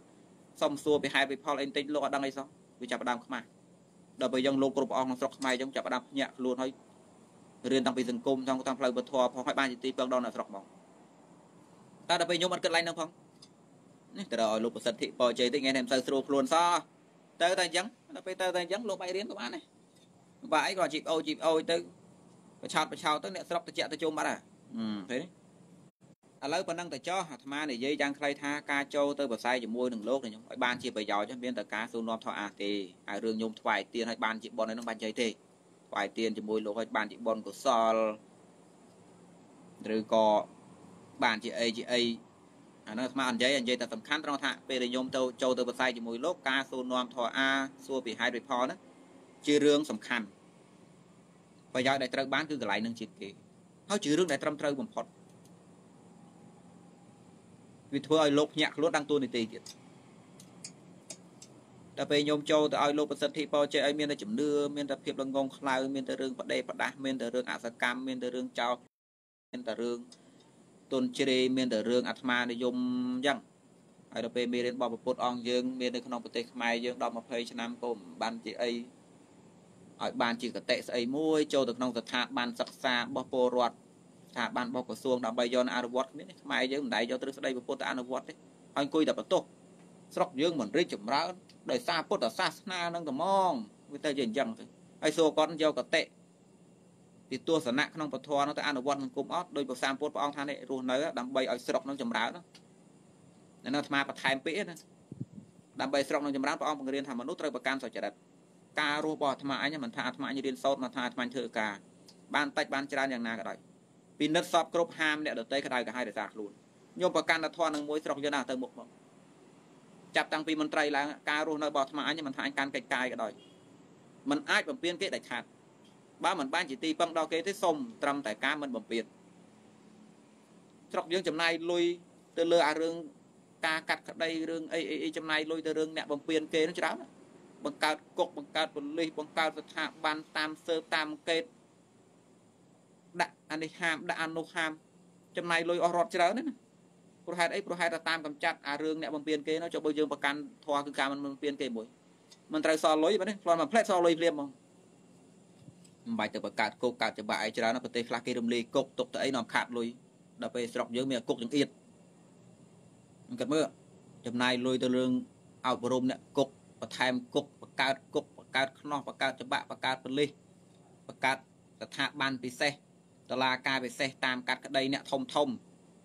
សុំសួរពីហេតុពីផលអីតិចលោកអត់ដឹងអីសោះវាចាប់ផ្ដើមខ្មាស់ដល់ពេលយើងលោកគ្រប់អង្គក្នុងស្រុកខ្មែរយើងចាប់ផ្ដើមភ្ញាក់ខ្លួនហើយរៀនតាំងពីសង្គមតាំងតាមផ្លូវពធផងឲ្យបានជាទីពឹងដល់អ្នកស្រុកមកតែដល់ពេលខ្ញុំអត់គិតឡើងនឹងផងនេះត្រូវឲ្យលោកប្រសិទ្ធិបជ័យតិចថ្ងៃនេះមិនសូវស្រួលខ្លួនសោះទៅតែអញ្ចឹងដល់ពេលទៅតែអញ្ចឹងលោកបាយរៀនក៏បានដែរ បាទអីក៏ជីបអូជីបអូទៅប្រឆោតប្រឆោតទៅអ្នកស្រុកតិចទៅជុំបាត់ហើយឃើញឥឡូវប៉ុណ្ណឹងទៅចោះអាត្មានិយាយយ៉ាងខ្លីថាការចូលទៅប្រស័យជាមួយនឹងលោកខ្ញុំឲ្យបានជាប្រយោជន៍មានតែការសួរនាំថោអាទេហើយរឿងខ្ញុំថ្វាយទៀនឲ្យបានជាបុណ្យហ្នឹងបានចៃទេថ្វាយទៀនជាមួយលោកឲ្យបានជាបុណ្យកុសលឬក៏បានជាអីជាអីអានោះអាត្មាអនិយាយនិយាយតែសំខាន់ត្រង់ថាពេលដែលខ្ញុំទៅចូលទៅប្រស័យជាមួយលោកការសួរនាំធរអាសួរពីហេតុពីផលហ្នឹង ជារឿងសំខាន់ប្រយោជន៍ដែលត្រូវបានគឺកន្លែងនឹងជាតិគេហើយជារឿងដែលត្រឹមត្រូវបំផុតវាធ្វើឲ្យលោកភ្ញាក់ខ្លួនដឹងតួនាទីទៀតដល់ពេលញោមចូលទៅឲ្យលោកប្រសិទ្ធិបោចេឲ្យមានតែជំនឿមានតែភាពល្ងងខ្លៅមានតែរឿងបដេបដាស់មានតែរឿងអសកម្មមានតែរឿងចោលមានតែរឿងទុនជ្រេមានតែរឿងអាត្មានិយមអញ្ចឹងហើយដល់ពេលមេរៀនរបស់ពុទ្ធអង្គយើងមាននៅក្នុងប្រទេសខ្មែរយើង10 20ឆ្នាំក៏មិនបានជាអី ឲ្យបានជាកតិស្អីមួយចូលទៅក្នុងស្ថាប័នសិក្សារបស់ពលរដ្ឋស្ថាប័នរបស់ក្រសួងដើម្បីយកអនុវត្តគ្នាខ្មែរយើងមិនដែលយកទ្រឹស្ដីពុទ្ធទៅអនុវត្តទេហើយអង្គុយតែបន្ទោសស្រុកយើងមិនរីកចម្រើនដោយសារពុទ្ធសាសនានឹងត្មងវាទៅជាអញ្ចឹងទៅហើយសួរគាត់យកកតិពីទស្សនៈក្នុងពធនោះទៅអនុវត្តសង្គមអត់ដោយប្រសាមពុទ្ធព្រះអង្គថានេះរស់នៅដើម្បីឲ្យស្រុកនឹងចម្រើននៅអាត្មាបន្ថែមពេកណាដើម្បីស្រុកនឹងចម្រើនព្រះអង្គបង្រៀនថាមនុស្សត្រូវប្រកាន់សុចរិត ការរស់របស់អាត្មាអញមិនថាអាត្មាអញរៀនសូត្រមកថាអាត្មាធ្វើការបានតិចបានច្រើនយ៉ាងណាក៏ដោយពិនិត្យសពគ្រប់ហាមអ្នកដតីក្តៅក្រហាយរសារខ្លួនខ្ញុំប្រកាន់ធននឹងមួយស្រុកយើងណាទៅមុខមកចាប់តាំងពីមន្ត្រីឡើងការរស់នៅរបស់អាត្មាអញមិនថាអញកាន់កិច្ចកាយក៏ដោយมันអាចបំពេញគេដាច់ខាតបើមិនបានជាទីពឹងដល់គេទេសុំត្រឹមតែការមិនបំពេញស្រុកយើងចំណាយលុយទៅលើអារឿងការកាត់ក្តីរឿងអីអីចំណាយលុយទៅរឿងអ្នកបំពេញគេនឹងច្រើន បង្កើតគុកបង្កើតប៉ូលីសបង្កើតស្ថាប័នតាមសើតាមកេតដាក់អានេះហាមដាក់អានោះហាមចំណាយលុយអស់រត់ច្រើនណាព្រោះហេតុអីព្រោះហេតុតែតាមកំចាត់អារឿងអ្នកបំពេញគេនោះចុះបើយើងប្រកាន់ធွာគឺការមិនបំពេញគេមួយមិនត្រូវសល់លុយបាទនេះផ្លន់មកផ្លែសល់លុយភ្លាមហ្មងមិនបាច់ទៅបង្កើតគុកកើតច្បាប់អីច្រើនប្រទេសខ្លះគេរំលាយគុកទុកទៅអីនាំខាត់លុយដល់ពេលស្រុកយើងមានគុកចង្អៀតមិនគិតមើលចំណាយលុយទៅរឿងអប់រំអ្នកគុក បន្ថែមគុកបង្កើតគុកបង្កើតខ្នោះបង្កើតច្បាប់បង្កើតប៉ូលីសបង្កើតស្ថាប័នពិសេសតឡាការពិសេសតាមកាត់ក្តីអ្នកធំធំ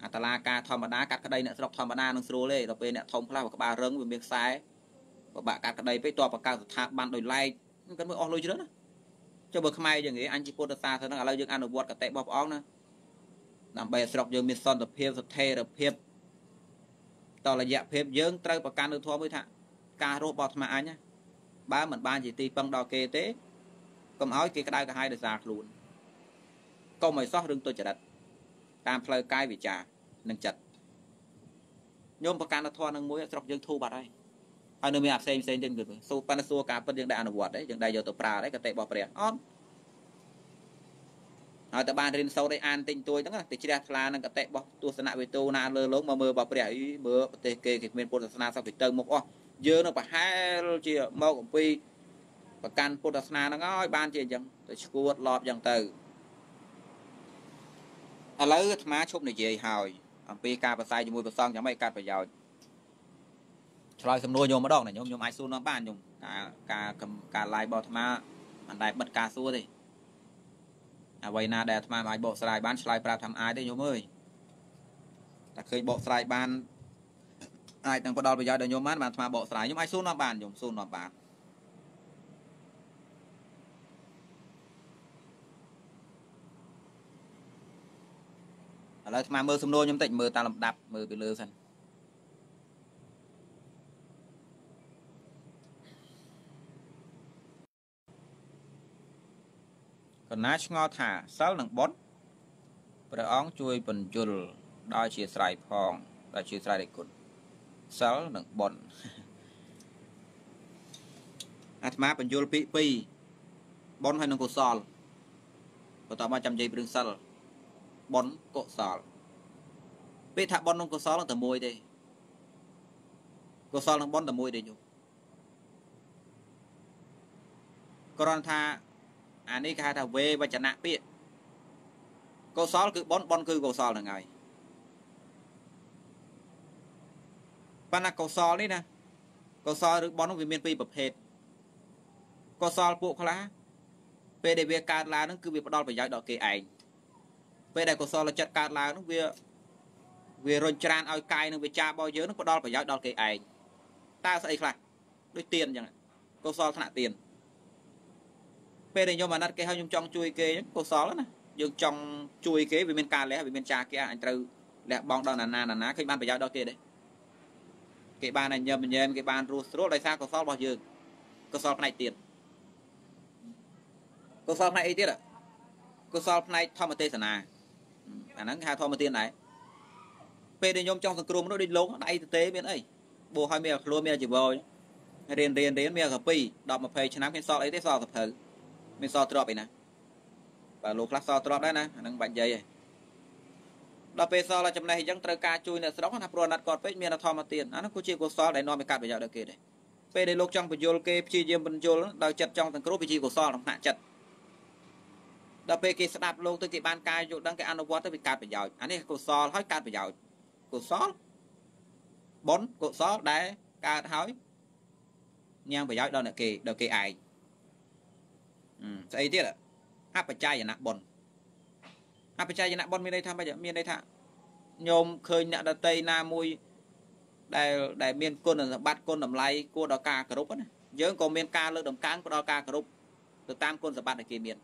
អាតឡាការធម្មតាកាត់ក្តីអ្នកស្រុកធម្មតានឹងស្រួលទេដល់ពេលអ្នកធំខ្លះក្បាលរឹងវាមានខ្សែបបាក់កាត់ក្តីពេកតបបង្កើតស្ថាប័នដោយឡែកគាត់មើលអស់លុយច្រើនណាចុះបើខ្មែរយើងនិយាយអញជាពុទ្ធសាសនាឥឡូវយើងអនុវត្តកតិរបស់ព្រះអង្គណាដើម្បីឲ្យស្រុកយើងមានសន្តិភាពស្ថិរភាពតរយៈភាពយើងត្រូវប្រកាន់នៅធម៌មួយថា ការរស់របស់អាត្មាអញបើមិនបានជាទីពឹងដល់គេទេកុំឲ្យគេក្តៅក្រហាយដោយសារខ្លួនកុំឲ្យសោះរឿងទុច្ចរិតតាមផ្លូវកាយវិចារនិងចិត្តញោមប្រកាន់ធម៌នឹងមួយស្រុកយើងធូរបាត់ហើយហើយនៅមានអាផ្សេងផ្សេងទៀតគឺសូប៉ុន្តែសួរការពិតយើងដែលអនុវត្តទេយើងដែលយកទៅប្រើទេកតិរបស់ព្រះអត់ហើយតែបានរៀនសូត្រឲ្យអានតិចតួចហ្នឹងទៅជ្រះថ្លានឹងកតិរបស់ទស្សនវិទូណាលើលោកមកមើលរបស់ព្រះអីមើលប្រទេសគេគេគ្មានពុទ្ធសាសនាសោះពីទៅមុខអស់ យើងនៅប្រហែលជាមកអំពីប្រកាន់ពុទ្ធសាសនាហ្នឹងហើយបានជាអញ្ចឹងទៅឈួតលប់អញ្ចឹងទៅឥឡូវអាត្មាឈប់និយាយហើយអំពីការប្រស័យជាមួយព្រះសង្ឃយ៉ាងម៉េចកាត់ប្រយោជន៍ឆ្លើយសំណួរញោមម្ដងណាញោមញោមអាចសួរនាំបានញោមការការការ live របស់អាត្មាមិនដែលបិទការសួរទេអ្វីណាដែលអាត្មាមិនអាចបកស្រាយបានឆ្លើយប្រាប់ថាអាចទេញោមអើយតែឃើញបកស្រាយបាន អាចនឹងផ្ដល់ប្រយោជន៍ដល់ញោមបានបានអាត្មាបកស្រាយញោមអាចសួរនាំបានញោមសួរនាំបានឥឡូវអាត្មាមើលសំណួរខ្ញុំតិចមើលតាមលំដាប់មើលពីលើសិនកណាឆ្ងល់ថាសិលនិងបុណ្យព្រះអង្គជួយបញ្យលដោយជាស្រ័យផងដោយជាស្រ័យរិគុណ សិលនិងបុណ្យអាត្មាបញ្យលពាក្យពីរបុណ្យហើយនិងកុសលបន្តមកចាំនិយាយពីរឿងសិលបុណ្យកុសលពេលថាបុណ្យនិងកុសលតែមួយទេកុសលនិងបុណ្យតែមួយទេញោមគ្រាន់ថាអានេះគេហៅថាវេវចនៈពាក្យកុសលគឺបុណ្យបុណ្យគឺកុសលហ្នឹងហើយ ប៉ុន្តែកុសលនេះណាកុសលឬបុណ្យនោះវាមានពីរប្រភេទកុសលពួកខ្លះពេលដែលវាកើតឡើងហ្នឹងគឺវាផ្ដល់ប្រយោជន៍ដល់គេឯងពេលដែលកុសលចិត្តកើតឡើងនោះវាវារុញច្រានឲ្យកាយនឹងវាចារបស់យើងនឹងផ្ដល់ប្រយោជន៍ដល់គេឯងតើស្អីខ្លះដូចទៀនអញ្ចឹងកុសលថ្នាក់ទៀនពេលដែលខ្ញុំអាណិតគេឲ្យខ្ញុំចង់ជួយគេអញ្ចឹងកុសលណាយើងចង់ជួយគេវាមានការលះវាមានចាគេអញត្រូវលះបង់ដល់ណាណាណាឃើញបានប្រយោជន៍ដល់គេទេ គេបានឲ្យញឹមញែមគេបានរស់ស្រួលដោយសារកុសលរបស់យើងកុសលផ្នែកទៀតកុសលផ្នែកអីទៀតកុសលផ្នែកធម្មទេសនាអាហ្នឹងគេហៅធម្មទានដែរពេលដែលខ្ញុំចង់សង្គ្រោះមនុស្សដូចលោកដៃទៅទេមានអីបួសឲ្យមានខ្លួនមានជីវររៀនរៀនរៀនមានកពី10 20ឆ្នាំមានសល់អីទេសល់សភៅមានសល់ទ្របអីណាបាទលោកខ្លះសល់ទ្របដែរណាអាហ្នឹងបាច់និយាយឯង ដល់ពេលសល់ចំណេះអញ្ចឹងត្រូវការជួយអ្នកស្រុកណាព្រោះអាណិតគាត់ពេកមានធម្មទានអាហ្នឹងគឺជាកុសលដែលនាំឲ្យកាត់ប្រយោជន៍ដល់គេដែរពេលដែលលោកចង់បញ្យលគេព្យាយាមបញ្យលដោយចិត្តចង់សង្គ្រោះវាជាកុសលក្នុងថ្នាក់ចិត្តដល់ពេលគេស្ដាប់លោកទៅគេបានការយល់ដឹងគេអនុវត្តទៅវាកើតប្រយោជន៍អានេះកុសលហើយកើតប្រយោជន៍កុសលបុណ្យកុសលដែលកើតហើយញ៉ាំងប្រយោជន៍ដល់អ្នកគេដល់គេឯងស្អីទៀតអបច្ច័យនៈបុណ្យ អបច្ច័យនៈបុណ្យមានន័យថាម៉េចមានន័យថាញោមឃើញអ្នកដតីណាមួយដែលដែលមានគុណសម្បត្តិគុណតម្លៃគួរដល់ការគោរពណាយើងក៏មានការលើកតម្កើងផ្ដល់ការគោរពទៅតាមគុណសម្បត្តិដែលគេមាន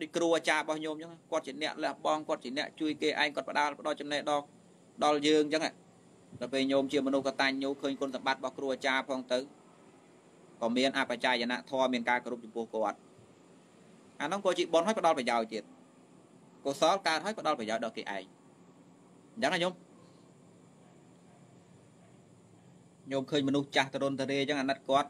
ដូចគ្រូអាចារ្យរបស់ញោមអញ្ចឹងគាត់ជាអ្នកលះបង់គាត់ជាអ្នកជួយគេឯងគាត់ផ្ដាល់ផ្ដល់ចំណេះដល់ដល់យើងអញ្ចឹងដល់ពេលញោមជាមនុស្សកតាញ្ញូឃើញគុណសម្បត្តិរបស់គ្រូអាចារ្យផងទៅក៏មានអបច្ច័យនៈធម៌មានការគោរពចំពោះគាត់ អានោះក៏ជាបុណ្យឲ្យផ្ដល់ប្រយោជន៍ទៀតកុសលកើតឲ្យផ្ដល់ប្រយោជន៍ដល់គេឯងអញ្ចឹងណាញោមញោមឃើញមនុស្សចាស់តរុនតរេអញ្ចឹងអាណិតគាត់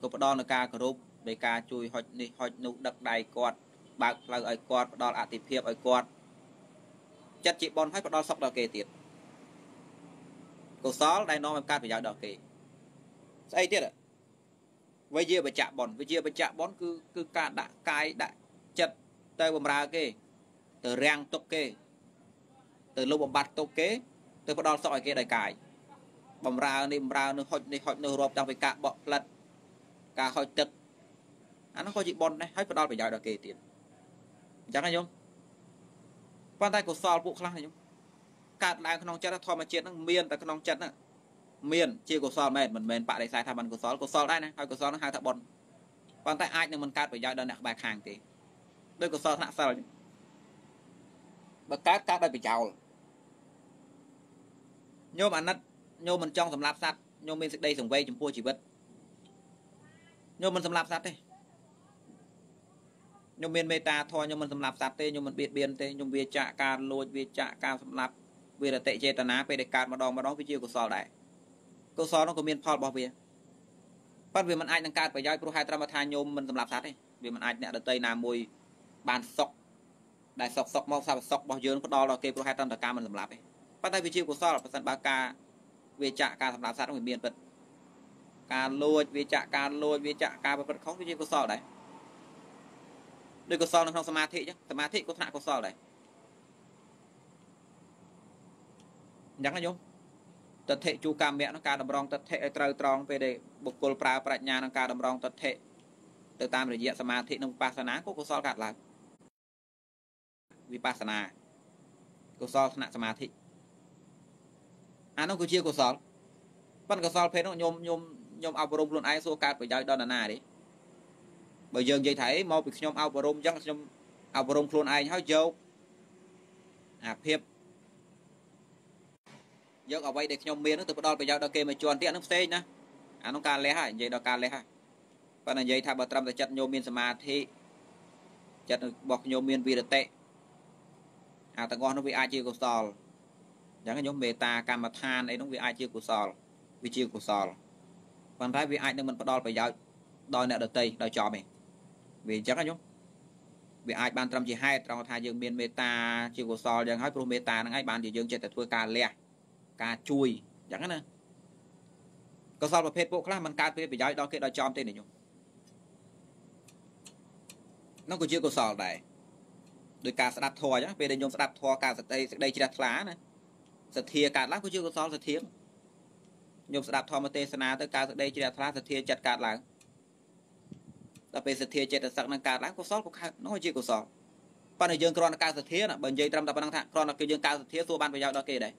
ក៏ផ្ដល់នៅការគោរពដោយការជួយហុចនេះហុចនោះដឹកដៃគាត់បើកផ្លូវឲ្យគាត់ផ្ដល់អតិភិបឲ្យគាត់ចិត្តជាបនឲ្យផ្ដល់សុខដល់គេទៀតកុសលដែលនាំឲ្យកើតប្រយោជន៍ដល់គេស្អីទៀតវិជាបច្ចៈបនវិជាបច្ចៈបនគឺគឺការដាក់កាយដាក់ ចិត្តទៅបំរើគេ ទៅរាំងទុកគេ ទៅលុបបំបត្តិទុកគេ ទៅផ្ដល់សុខឲ្យគេដោយកាយបំរើនេះបំរើនោះហុចនេះហុចនោះរាប់តាំងពីការបក់ផ្លិតការហុចទឹកអានោះក៏ជាបនដែរហើយផ្ដល់ប្រយោជន៍ដល់គេទៀតអញ្ចឹងណាញោមប៉ុន្តែកុសលពួកខ្លះណាញោមកើតឡើងក្នុងចិត្តធម្មជាតិហ្នឹងមានតែក្នុងចិត្តហ្នឹងមានជាកុសលមែនមិនមែនបដិសេធថាមិនកុសលកុសលដែរណាហើយកុសលហ្នឹងហៅថាបុណ្យប៉ុន្តែអាចនឹងមិនកើតប្រយោជន៍ដល់អ្នកក្បែរខាងទេ ដោយកុសលថ្នាក់សិលបើកើតកើតដោយប្រយោលញោមអាណិតញោមមិនចង់សម្លាប់សត្វញោមមានសេចក្តីសង្វេគចំពោះជីវិតញោមមិនសម្លាប់សត្វទេខ្ញុំមានមេត្តាធម៌ខ្ញុំមិនសម្លាប់សត្វទេខ្ញុំមិនបៀតបៀនទេខ្ញុំវាចាក់ការលួចវាចាក់ការសម្លាប់វារតិចេតនាពេលដែលកើតម្ដងម្ដងវាជាកុសលដែរកុសលនោះក៏មានផលរបស់វាប៉ុន្តែវាមិនអាចនឹងកើតប្រយោជន៍ព្រោះហេតុត្រឹមថាញោមមិនសម្លាប់សត្វទេវាមិនអាចអ្នកដតីណាមួយ បានសុកដែលសុកសុកមកសាប់សុករបស់យើងផ្ដល់ដល់គេព្រោះហេតុតន្តកម្មមិនសម្លាប់ទេប៉ុន្តែវាជាកុសលបើសិនបើការវាចាក់ការសម្លាប់សត្វនោះវាមានពិតការលួចវាចាក់ការលួចវាចាក់ការប្រព្រឹត្តខុសវាជាកុសលដែរដូចកុសលនៅក្នុងសមាធិអញ្ចឹងសមាធិក៏ថ្នាក់កុសលដែរអញ្ចឹងណាញោមតថិជូកម្មៈក្នុងការតម្រង់តថិឲ្យត្រូវត្រង់ពេលដែលបុគ្គលប្រើប្រាជ្ញាក្នុងការតម្រង់តថិទៅតាមរយៈសមាធិនិងវិបស្សនាក៏កុសលកាត់ឡើង វិបស្សនាកុសលថ្នាក់សមាធិអានោះគឺជាកុសលប៉ុន្តែកុសលភេទនោះញោមញោមញោមអប់រំខ្លួនឯងសួរកើតប្រយោជន៍ដល់នរណាទេបើយើងនិយាយថាអីមកពីខ្ញុំអប់រំអញ្ចឹងខ្ញុំអប់រំខ្លួនឯងហើយយកអាភាពយកអ្វីដែលខ្ញុំមាននោះទៅផ្ដល់ប្រយោជន៍ដល់គេមួយជាន់ទៀតហ្នឹងផ្សេងណាអានោះការលះហើយនិយាយដល់ការលះហើយប៉ុន្តែនិយាយថាបើត្រឹមតែចិត្តញោមមានសមាធិចិត្តរបស់ខ្ញុំមានវិរតិ អាទាំងអស់នោះវាអាចជាកុសលអញ្ចឹងញោមមេត្តាកម្មដ្ឋានអីនោះវាអាចជាកុសលវាជាកុសលប៉ុន្តែវាអាចនឹងមិនផ្ដល់ប្រយោជន៍ដល់អ្នកដតីដោយចំទេវាអញ្ចឹងញោមវាអាចបានត្រឹមជាហេតុត្រង់ថាយើងមានមេត្តាជាកុសលយ៉ាងហើយព្រោះមេត្តាហ្នឹងឯងបានជាយើងចិត្តតែធ្វើការលះការជួយអញ្ចឹងណាកុសលប្រភេទពួកខ្លះมันកើតពីប្រយោជន៍ដល់គេដល់ចំទេញោមនោះក៏ជាកុសលដែរ ដោយការស្ដាប់ធម៌អញ្ចឹងពេលដែលញោមស្ដាប់ធម៌ការសតិសេចក្តីជ្រះថ្លាណាសទ្ធាកើតឡើងក៏ជាកុសលសទ្ធាញោមស្ដាប់ធម៌ទេសនាទៅការសេចក្តីជ្រះថ្លាសទ្ធាចិត្តកើតឡើងដល់ពេលសទ្ធាចិត្តសឹកនឹងកើតឡើងកុសលក៏កើតនោះជាកុសលប៉ុន្តែយើងគ្រាន់តែកើតសទ្ធាណាបើនិយាយត្រឹមតែប៉ុណ្្នឹងថាគ្រាន់តែគឺយើងកើតសទ្ធាសួរបានប្រយោជន៍ដល់គេដែរ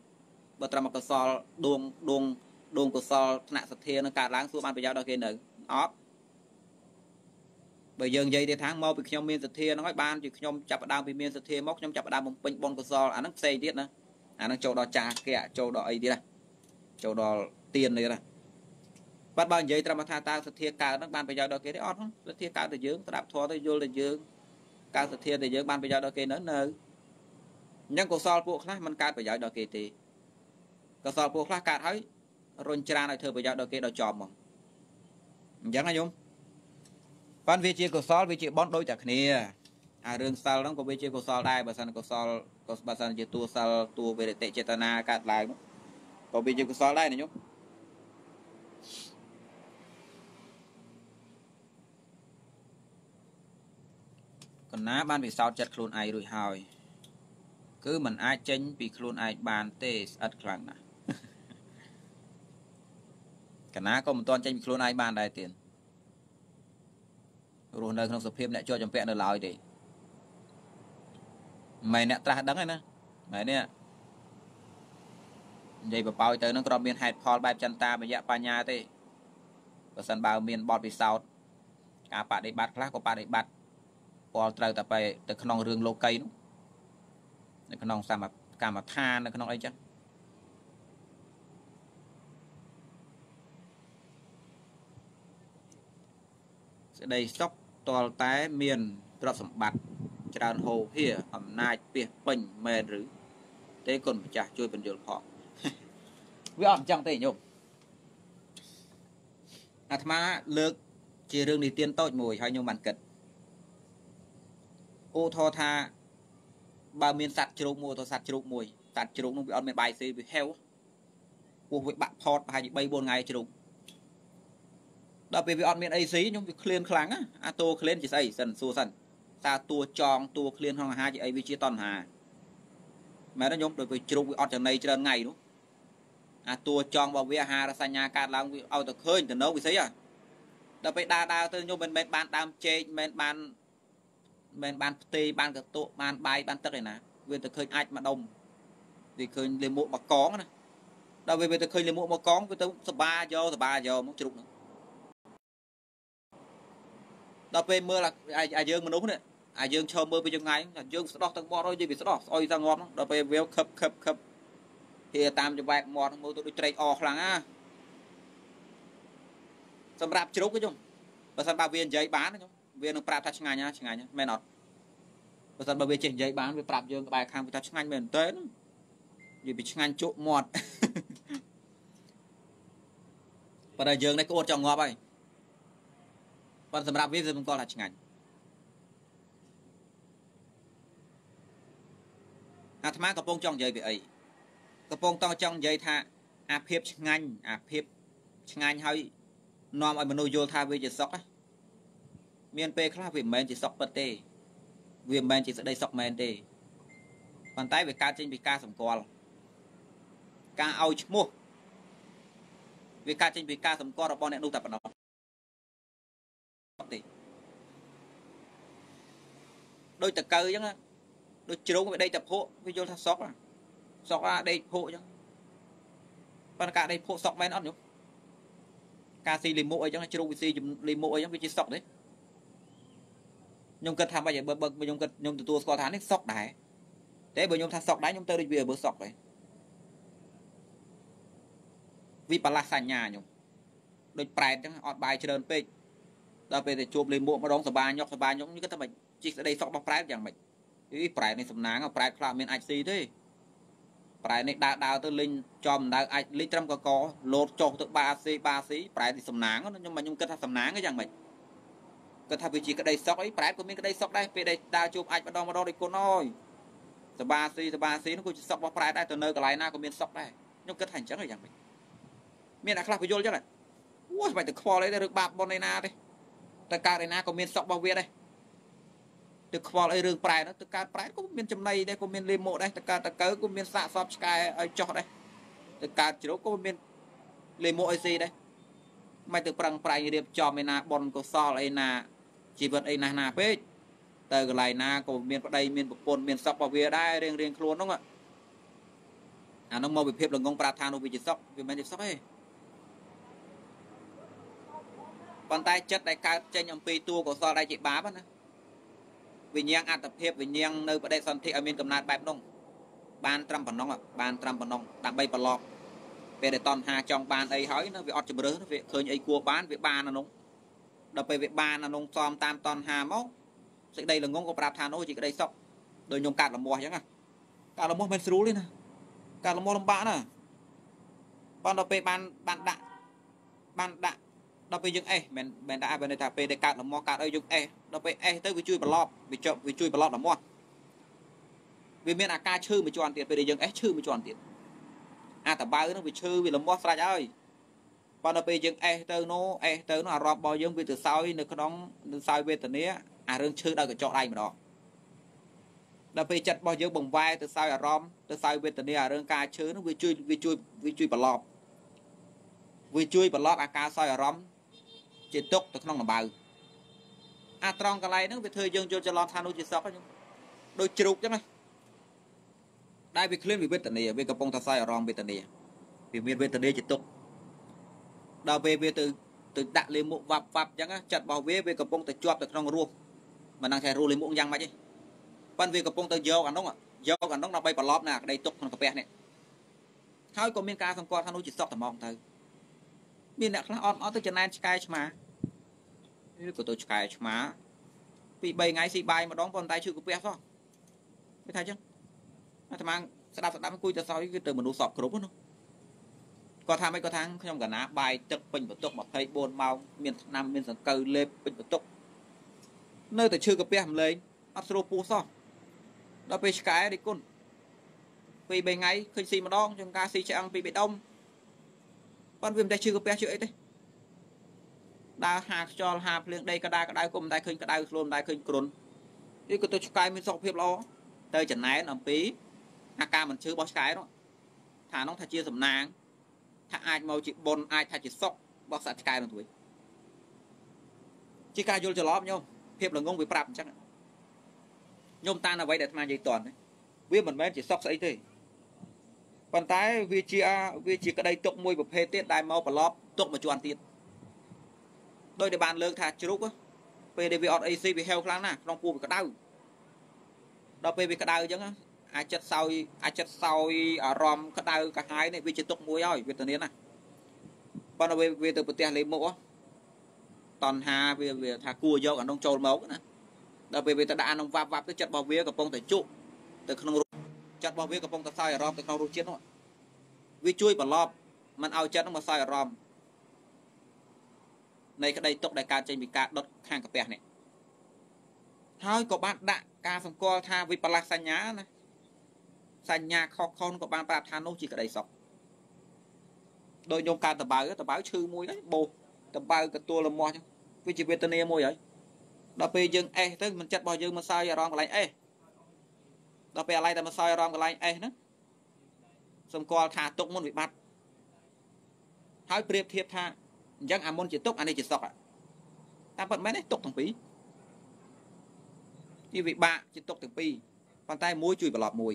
បើត្រឹមកុសលដួងដួងដួងកុសលថ្នាក់សទ្ធានឹងកើតឡើងសួរបានប្រយោជន៍ដល់គេនៅអត់ បើយើងនិយាយទៅថាមកពីខ្ញុំមានសទ្ធាហ្នឹងហើយបានជាខ្ញុំចាប់ផ្ដើមពីមានសទ្ធាមកខ្ញុំចាប់ផ្ដើមបំពេញបុណ្យកុសលអាហ្នឹងផ្សេងទៀតណាអាហ្នឹងចូលដល់ចាស់គេចូលដល់អីទៀតណាចូលដល់ទៀននេះណាបាត់បើនិយាយត្រឹមថាតើសទ្ធាកើតហ្នឹងបានប្រយោជន៍ដល់គេទេអត់ហ្នឹងសទ្ធាកើតទៅយើងស្ដាប់ធម៌ទៅយល់ទៅយើងកើតសទ្ធាទៅយើងបានប្រយោជន៍ដល់គេនៅនៅអញ្ចឹងកុសលពួកខ្លះมันកើតប្រយោជន៍ដល់គេទេកុសលពួកខ្លះកើតហើយរុញច្រានឲ្យធ្វើប្រយោជន៍ដល់គេដល់ចំមកអញ្ចឹងណាញោម បានវាជាកុសលវាជាបន់ដូចតែគ្នាអារឿងសិលហ្នឹងក៏វាជាកុសលដែរបើសិនកុសលក៏បើសិនជាតួសិលតួវេរតិចេតនាកើតឡើងក៏វាជាកុសលដែរណាញោមកណាបានពិសោធន៍ចិត្តខ្លួនឯងរួចហើយគឺมันអាចចេញពីខ្លួនឯងបានទេស្អិតខ្លាំងណាស់កណាក៏មិនទាន់ចេញពីខ្លួនឯងបានដែរទៀត រស់នៅក្នុងសភាពអ្នកជាប់ចម្ពាក់នៅឡើយទេមិនអ្នកត្រាស់ដឹងទេណាមែននេះនិយាយបបោយទៅនឹងគ្រាន់មានហេតុផលបែបចន្តាមយៈបញ្ញាទេបើសិនបើមានបទពិសោធន៍ការបដិបត្តិខ្លះក៏បដិបត្តិពលត្រូវតែទៅទៅក្នុងរឿងលោកីនោះនៅក្នុងសមកម្មដ្ឋាននៅក្នុងអីចឹងសេចក្តីសុខ តលតែមានទ្រព្យសម្បត្តិច្រើនហូរហៀអំណាចពីពេញមែនឬទេគុណម្ចាស់ជួយបញ្យល់ផងវាអត់អញ្ចឹងទេញោមអាត្មាលើកជារឿងនិទានតូចមួយហើយញោមបានគិតឧទាហរណ៍ថាបើមានសត្វជ្រូកមួយទៅសត្វជ្រូកមួយសត្វជ្រូកនោះវាអត់មានបាយស៊ីវាហេវពោះវាបាក់ផតប្រហែលជា3 4ថ្ងៃជ្រូក ដល់ពេលវាអត់មានអីស៊ីខ្ញុំវាឃ្លានខ្លាំងអាតួឃ្លានជាស្អីសិនសួរសិនតើតួចងតួឃ្លានក្នុងអាហារជាអីវាជាតណ្ហាមែនទេខ្ញុំដូចវាជ្រូកវាអត់ចំណីច្រើនថ្ងៃនោះអាតួចងរបស់វាអាហារសញ្ញាកើតឡើងវាឲ្យតែឃើញទៅនៅវាស្អីហ៎ដល់ពេលដើរដើរទៅខ្ញុំមិនមែនបានដើមចេកមិនមែនបានមិនបានផ្ទេបានកតុបានបាយបានទឹកឯណាវាទៅឃើញអាចមកដុំវាឃើញលេមួកមកកងណាដល់វាទៅឃើញលេមួកមកកងវាទៅសបាយកសបាយកមកជ្រុកហ្នឹង ដល់ពេលមើលអាយើងមនុស្សនេះអាយើងឈរមើលពីចង្ងាយយើងស្ដោះទាំងមាត់ហើយនិយាយវាស្ដោះស្អុយទាំងងាប់ដល់ពេលវាខឹបខឹបខឹបហៀតាមច្បែកមាត់មើលទៅដូចត្រេកអខ្លាំងណាសម្រាប់ជ្រុកខ្ញុំបើសិនបើវានិយាយបានខ្ញុំវានឹងប្រាប់ថាឆ្ងាញ់ណាឆ្ងាញ់មែនអត់បើសិនបើវាចេះនិយាយបានវាប្រាប់យើងក្បែរខាងវាថាឆ្ងាញ់មែនតើនិយាយពីឆ្ងាញ់ជក់មាត់ប៉ុន្តែយើងនេះក្អួតចង់ងាប់ហើយ ប៉ុន្តែសម្រាប់វាវាមិនគាត់ថាឆ្ងាញ់អាត្មាកំពុងចង់និយាយពីអីកំពុងតចង់និយាយថាអាភាពឆ្ងាញ់អាភាពឆ្ងាញ់ហើយនាំឲ្យមនុស្សយល់ថាវាជាសុខមានពេលខ្លះវាមិនមែនជាសុខពិតទេ វាមិនមែនជាស្ដីសុខមែនទេប៉ុន្តែវាកើតចេញពីការសម្គាល់ការឲ្យឈ្មោះវាកើតចេញពីការសម្គាល់របស់អ្នកនោះតែប៉ុណ្ណោះ ទេដូចតកើអញ្ចឹងដូចជ្រុងវាដេកតែភក់វាយល់ថាសុកសុកអាដេកភក់អញ្ចឹងប៉ុន្តែការដេកភក់សុកមែនអត់ញោមការស៊ីលីមុអីចឹងជ្រុងវាស៊ីលីមុអីចឹងវាជាសុកទេខ្ញុំគិតថាមិនឲ្យបើបើខ្ញុំគិតខ្ញុំទទួលស្គាល់ថានេះសុកដែរតែបើខ្ញុំថាសុកដែរខ្ញុំទៅដូចវាបើសុកទេវិបលាសសញ្ញាខ្ញុំដូចប្រែតចឹងអត់បាយច្រើនពេក ដល់ពេលទៅជួបលេមួកម្ដងសបាញុកសបាញុកខ្ញុំគិតថាមិនជីស្ដីសុករបស់ប្រែតយ៉ាងម៉េចអីប្រែតនេះសំណាងប្រែតខ្លះមានអាចស៊ីទេប្រែតនេះដើរដើរទៅលេងចំដៅអាចលេងត្រឹមកកលោតចុះទៅបាស៊ីបាស៊ីប្រែតនេះសំណាងខ្ញុំខ្ញុំគិតថាសំណាងយ៉ាងម៉េចគាត់ថាវាជាក្តីសុកអីប្រែតក៏មានក្តីសុកដែរពេលដែលដើរជួបអាចម្ដងម្ដងដូចគុណអើយសបាស៊ីសបាស៊ីនោះគឺជាសុករបស់ប្រែតដែរទៅនៅកន្លែងណាក៏មានសុកដែរខ្ញុំគិតថាអញ្ចឹងយ៉ាងម៉េចមានអ្នកខ្លះបញ្យល់អញ្ចឹងអូយមិនទៅខ្វល់អីទេរឿងបាបបុណ្យឯណាទេ តែកើតឯណាក៏មានសុករបស់វាដែរទៅខ្វល់អីរឿងប្រែនោះទៅកើតប្រែក៏មានចំណៃដែរក៏មានលេមកដែរទៅកើតតកើក៏មានសាកសពឆ្កែឲ្យចោះដែរទៅកើតជ្រោកក៏មានលេមកអីស៊ីដែរមិនទៅប្រឹងប្រែងរៀបចំឯណាបនកុសលឯណាជីវិតអីណាស់ណាពេកទៅកន្លែងណាក៏មានប្តីមានប្រពន្ធមានសុខរបស់វាដែររៀងរៀងខ្លួនហ្នឹងអានោះមកវិភាគល្ងងប្រាថ្នានោះវាជាសុខវាមិនជាសុខទេ ប៉ុន្តែចិត្តដែលកើតចេញអំពីតួកុសលដែលជាបាបណាវិញ្ញាណអត្តភាពវិញ្ញាណនៅបដិសន្ធិឲ្យមានកំណត់បែបនោះបានត្រឹមប៉ុណ្ណឹងបានត្រឹមប៉ុណ្ណឹងដើម្បីប្រឡប់ពេលដែលតនហាចង់បានអីហើយណាវាអត់ជំរឿនវាឃើញអីគួរបានវាបានអានោះដល់ពេលវាបានអានោះសំតាមតនហាមកសេចក្តីល្ងងក៏ប្រាប់ថានោះជាក្តីសុខដោយខ្ញុំកាត់លមាស់អញ្ចឹងកាត់លមាស់មិនស្រួលទេណាកាត់លមាស់លំបាកណាប៉ុន្តែពេលបានបានដាក់បានដាក់ ដល់ពេលយើងអេសមិនមិនដាក់បើថាពេលដែលកើតលមាស់កើតអីយើងអេសដល់ពេលអេសទៅវាជួយប្រឡប់វាចុះវាជួយប្រឡប់លមាស់វាមានអាការឈឺមួយជាន់ទៀតពេលដែលយើងអេសឈឺមួយជាន់ទៀតអាតបៅនឹងវាឈឺវាលមាស់ស្រេចហើយប៉ុន្តែពេលយើងអេសទៅនោះអេសទៅនោះអារម្មណ៍របស់យើងវាទៅសោយនៅក្នុងនៅសោយវេទនាអារឿងឈឺដល់កញ្ចក់ដៃម្ដងដល់ពេលចិត្តរបស់យើងបង្វែរទៅសោយអារម្មណ៍ទៅសោយវេទនាអារឿងការឈឺនោះវាជួយវាជួយវាជួយប្រឡប់វាជួយប្រឡប់អាការសោយអារម្មណ៍ ជាទុកទៅក្នុងលំបៅអាត្រង់កន្លែងហ្នឹងវាធ្វើយើងយល់ច្រឡំថានោះជាសុខហ្នឹងដូចជ្រូកចឹងណាដែលវាឃ្លានវិវេទនាវាកំពុងតែសោយអារម្មណ៍វេទនាវាមានវេទនាជាទុកដល់ពេលវាទៅទៅដាក់លេមុខវាប់វាប់ចឹងចិត្តរបស់វាវាកំពុងតែជាប់ទៅក្នុងរស់មិនដឹងថារស់លេមុខយ៉ាងម៉េចទេប៉ុន្តែវាកំពុងតែយកអានោះយកអានោះដើម្បីប្រឡប់នៅអាក្តីទុកក្នុងកាពះនេះហើយក៏មានការសង្កត់ថានោះជាសុខត្មងទៅមានអ្នកខ្លះអត់អត់ទៅចំណែនឆ្កែឆ្មា ឬក៏ទៅឆ្កែឆ្មាពី3ថ្ងៃស៊ីបាយម្ដងប៉ុន្តែឈឺកាពះសោះគេថាអញ្ចឹងអាត្មាស្ដាប់ស្ដាប់គួយទៅសោយគឺទៅមនុស្សសពគ្រប់នោះគាត់ថាមិនគាត់ថាខ្ញុំកណាបាយទឹកពេញបន្ទុក24ម៉ោងមានថ្នាំមានសង្កូវលេបពេញបន្ទុកនៅតែឈឺកាពះម្លេងអត់ស្រួលពោះសោះដល់ពេលឆ្កែរីគុណពី3ថ្ងៃឃើញស៊ីម្ដងជាងការស៊ីឆ្អឹងពីបេដុំប៉ុន្តែវាមិនដែលឈឺកាពះឈឺអីទេ ដើរហាខ្យល់ហាភ្លៀងដីក្តៅក្តៅក៏មិនដែលឃើញក្តៅខ្លួនមិនដែលឃើញគ្រុននេះក៏ទៅឆ្កែមានសុខភាពល្អទៅចំណែនអំពីអាការមិនឈឺរបស់ឆ្កែនោះថានោះថាជាសំណាងថាអាចមកជាបុណ្យអាចថាជាសុខរបស់សត្វឆ្កែនោះទៅវិញជាការយល់ច្រឡំញោមភាពល្ងងវាប្រាប់អញ្ចឹងញោមតានអ្វីដែលអាត្មានិយាយតន់វាមិនមែនជាសុខស្អីទេប៉ុន្តែវាជាវាជាក្តីទុកមួយប្រភេទទៀតដែលមកប្រឡប់ទុកមួយជាន់ទៀត ដោយដែលបានលើកថាជ្រូកពេលដែលវាអត់អីស៊ីវាហេវខ្លាំងណាស់ក្នុងពោះវាក្តៅដល់ពេលវាក្តៅអញ្ចឹងអាចចិត្តសោយអាចចិត្តសោយអារម្មណ៍ក្តៅកាហាយនេះវាជាទុកមួយហើយវេទនាណាប៉ុន្តែវាទៅប្រទេសលេមុខតណ្ហាវាវាថាគួរយកអានោះចូលមកណាដល់ពេលវាទៅដាក់អានោះវាប់វាប់ទៅចិត្តរបស់វាកំពុងតែជក់ទៅក្នុងចិត្តរបស់វាកំពុងតែសោយអារម្មណ៍ទៅក្នុងរសជាតិនោះវាជួយបន្លប់មិនឲ្យចិត្តនោះមកសោយអារម្មណ៍ នៃក្តីទុកដែលកើតចេញពីការដុតខាងកាពះនេះហើយក៏បានដាក់ការសម្គាល់ថាវិបលាសសញ្ញាណាសញ្ញាខុសខុនក៏បានប្រាប់ថានោះជាក្តីសុខដោយញោមការតបៅតបៅឈឺមួយហ្នឹងបោសតបៅកទួលលមាស់ចឹងវាជាវេទនាមួយហើយដល់ពេលយើងអេសទៅមិនចិត្តរបស់យើងមកសើយអារម្មណ៍កន្លែងអេសដល់ពេលអាឡ័យតែមកសើយអារម្មណ៍កន្លែងអេសហ្នឹងសម្គាល់ថាទុកមុនវិបត្តិហើយប្រៀបធៀបថា អញ្ចឹងអាមុនជាទុកអានេះជាសុខតាមពិតមែនទេទុកទាំងពីរជាវិបាកជាទុកទាំងពីរប៉ុន្តែមួយជួយប្រឡប់មួយ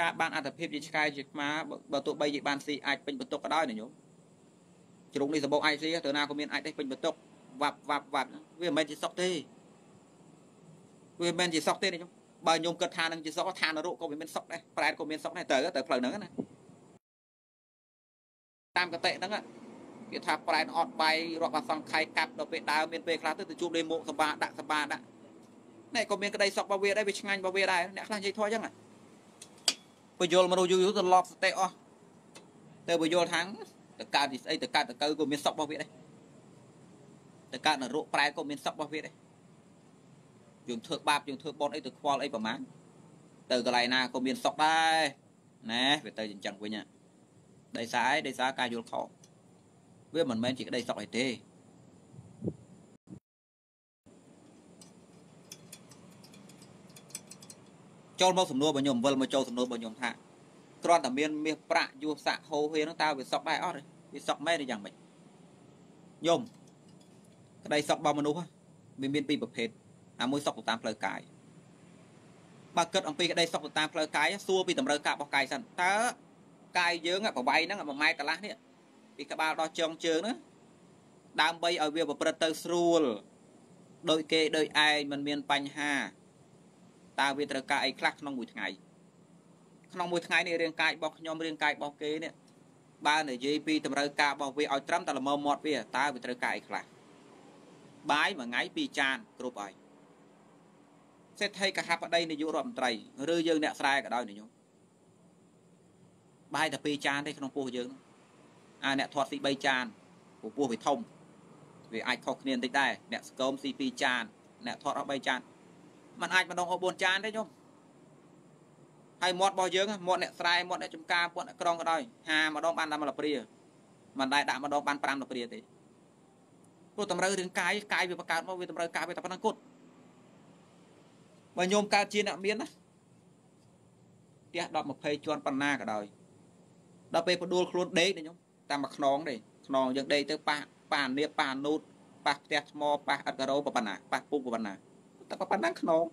ការបានអត្ថភាពជាឆ្កែជាខ្មាបើទោះបីជាបានស៊ីអាចពេញបន្ទុកក៏ដោយណាញោមជ្រុងនេះសម្បូរអាចស៊ីទៅណាក៏មានអាចទេពេញបន្ទុកវ៉ាប់វ៉ាប់វ៉ាប់វាមិនមែនជាសុកទេវាមិនមែនជាសុកទេណាញោមបើញោមគិតថានឹងជាសុកឋាននរកក៏វាមានសុកដែរប្រែតក៏មានសុកដែរទៅទៅផ្លូវហ្នឹងណា តាមកតិហ្នឹងគេថាប្រែតអត់បាយរាប់អាសង្ខ័យកាប់ដល់ពេលដើមមានពេលខ្លះទៅទៅជួបលេមកសបាដាក់សបាដាក់នេះក៏មានក្តីសុករបស់វាដែរវាឆ្ងាញ់របស់វាដែរអ្នកខ្លះនិយាយធေါ်អញ្ចឹងបញ្យលមនុស្សយូរយូរទៅលប់សតិអស់ទៅបញ្យលថាងទៅកើតទីស្អីទៅកើតទៅកើក៏មានសុករបស់វាដែរទៅកើតនរកប្រែក៏មានសុករបស់វាដែរយើងធ្វើបាបយើងធ្វើបន់អីទៅខ្វល់អីប្រហែលទៅកន្លែងណាក៏មានសុកដែរណែវាទៅអញ្ចឹងវិញ ដោយសារអីដោយសារការយល់ខុសវាមិនមែនជាក្តីសុខអីទេចូលមកសំណួររបស់ខ្ញុំវិលមកចូលសំណួររបស់ខ្ញុំថាគ្រាន់តែមានមាសប្រាក់យសសាក់ហូហៀហ្នឹងតើវាសុខដែរអត់វាសុខមែនឬយ៉ាងម៉េចខ្ញុំក្តីសុខរបស់មនុស្សវាមានពីរប្រភេទអាមួយសុខទៅតាមផ្លូវកាយបើគិតអំពីក្តីសុខទៅតាមផ្លូវកាយសួរពីតម្រូវការរបស់កាយសិនតើ កាយយើងប្រវាយហ្នឹង1ម៉ែត្រកន្លះនេះពីក្បាលដល់ចុងជើងណាដើម្បីឲ្យវាប្រព្រឹត្តទៅស្រួលដោយគេដោយឯងមិនមានបញ្ហាតើវាត្រូវការអីខ្លះក្នុងមួយថ្ងៃក្នុងមួយថ្ងៃនេះរាងកាយរបស់ខ្ញុំរាងកាយរបស់គេនេះបើនិយាយពីតម្រូវការរបស់វាឲ្យត្រឹមតែល្មមមាត់វាតើវាត្រូវការអីខ្លះបាយមួយថ្ងៃ2ចានគ្រប់ហើយសេដ្ឋីកហបតីនាយករដ្ឋមន្ត្រីឬយើងអ្នកស្រែក៏ដោយនាយក បាយតែ2ចានទេក្នុងពោះយើងអាអ្នកធាត់ស៊ី3ចានពោះពោះវាធំវាអាចខុសគ្នាបន្តិចដែរអ្នកស្គមស៊ី2ចានអ្នកធាត់អស់3ចានมันអាចម្ដងអស់4ចានទេញោមហើយមាត់របស់យើងមាត់អ្នកស្រែមាត់អ្នកចំការមាត់អ្នកក្រងក៏ដោយហាម្ដងបាន10លព្រាមិនដែរដាក់ម្ដងបាន5លព្រាទេព្រោះតម្រូវរឿងកាយកាយវាបង្កើតមកវាតម្រូវការវាតែប៉ុណ្ណឹងគត់បើញោមកើតជាអ្នកមានណាផ្ទះ10 20ជាន់ប៉ុណ្ណាក៏ដោយ ដល់ពេលផ្ដួលខ្លួនដេកណាញោមតាមមួយខ្នងទេខ្នងយើងដេកទៅប៉ះប៉ះនៀបប៉ះនូតប៉ះផ្ទះថ្មប៉ះអត់ការ៉ូប៉ុណ្ណាប៉ះពុកប៉ុណ្ណាតែប៉ុណ្ណាខ្នង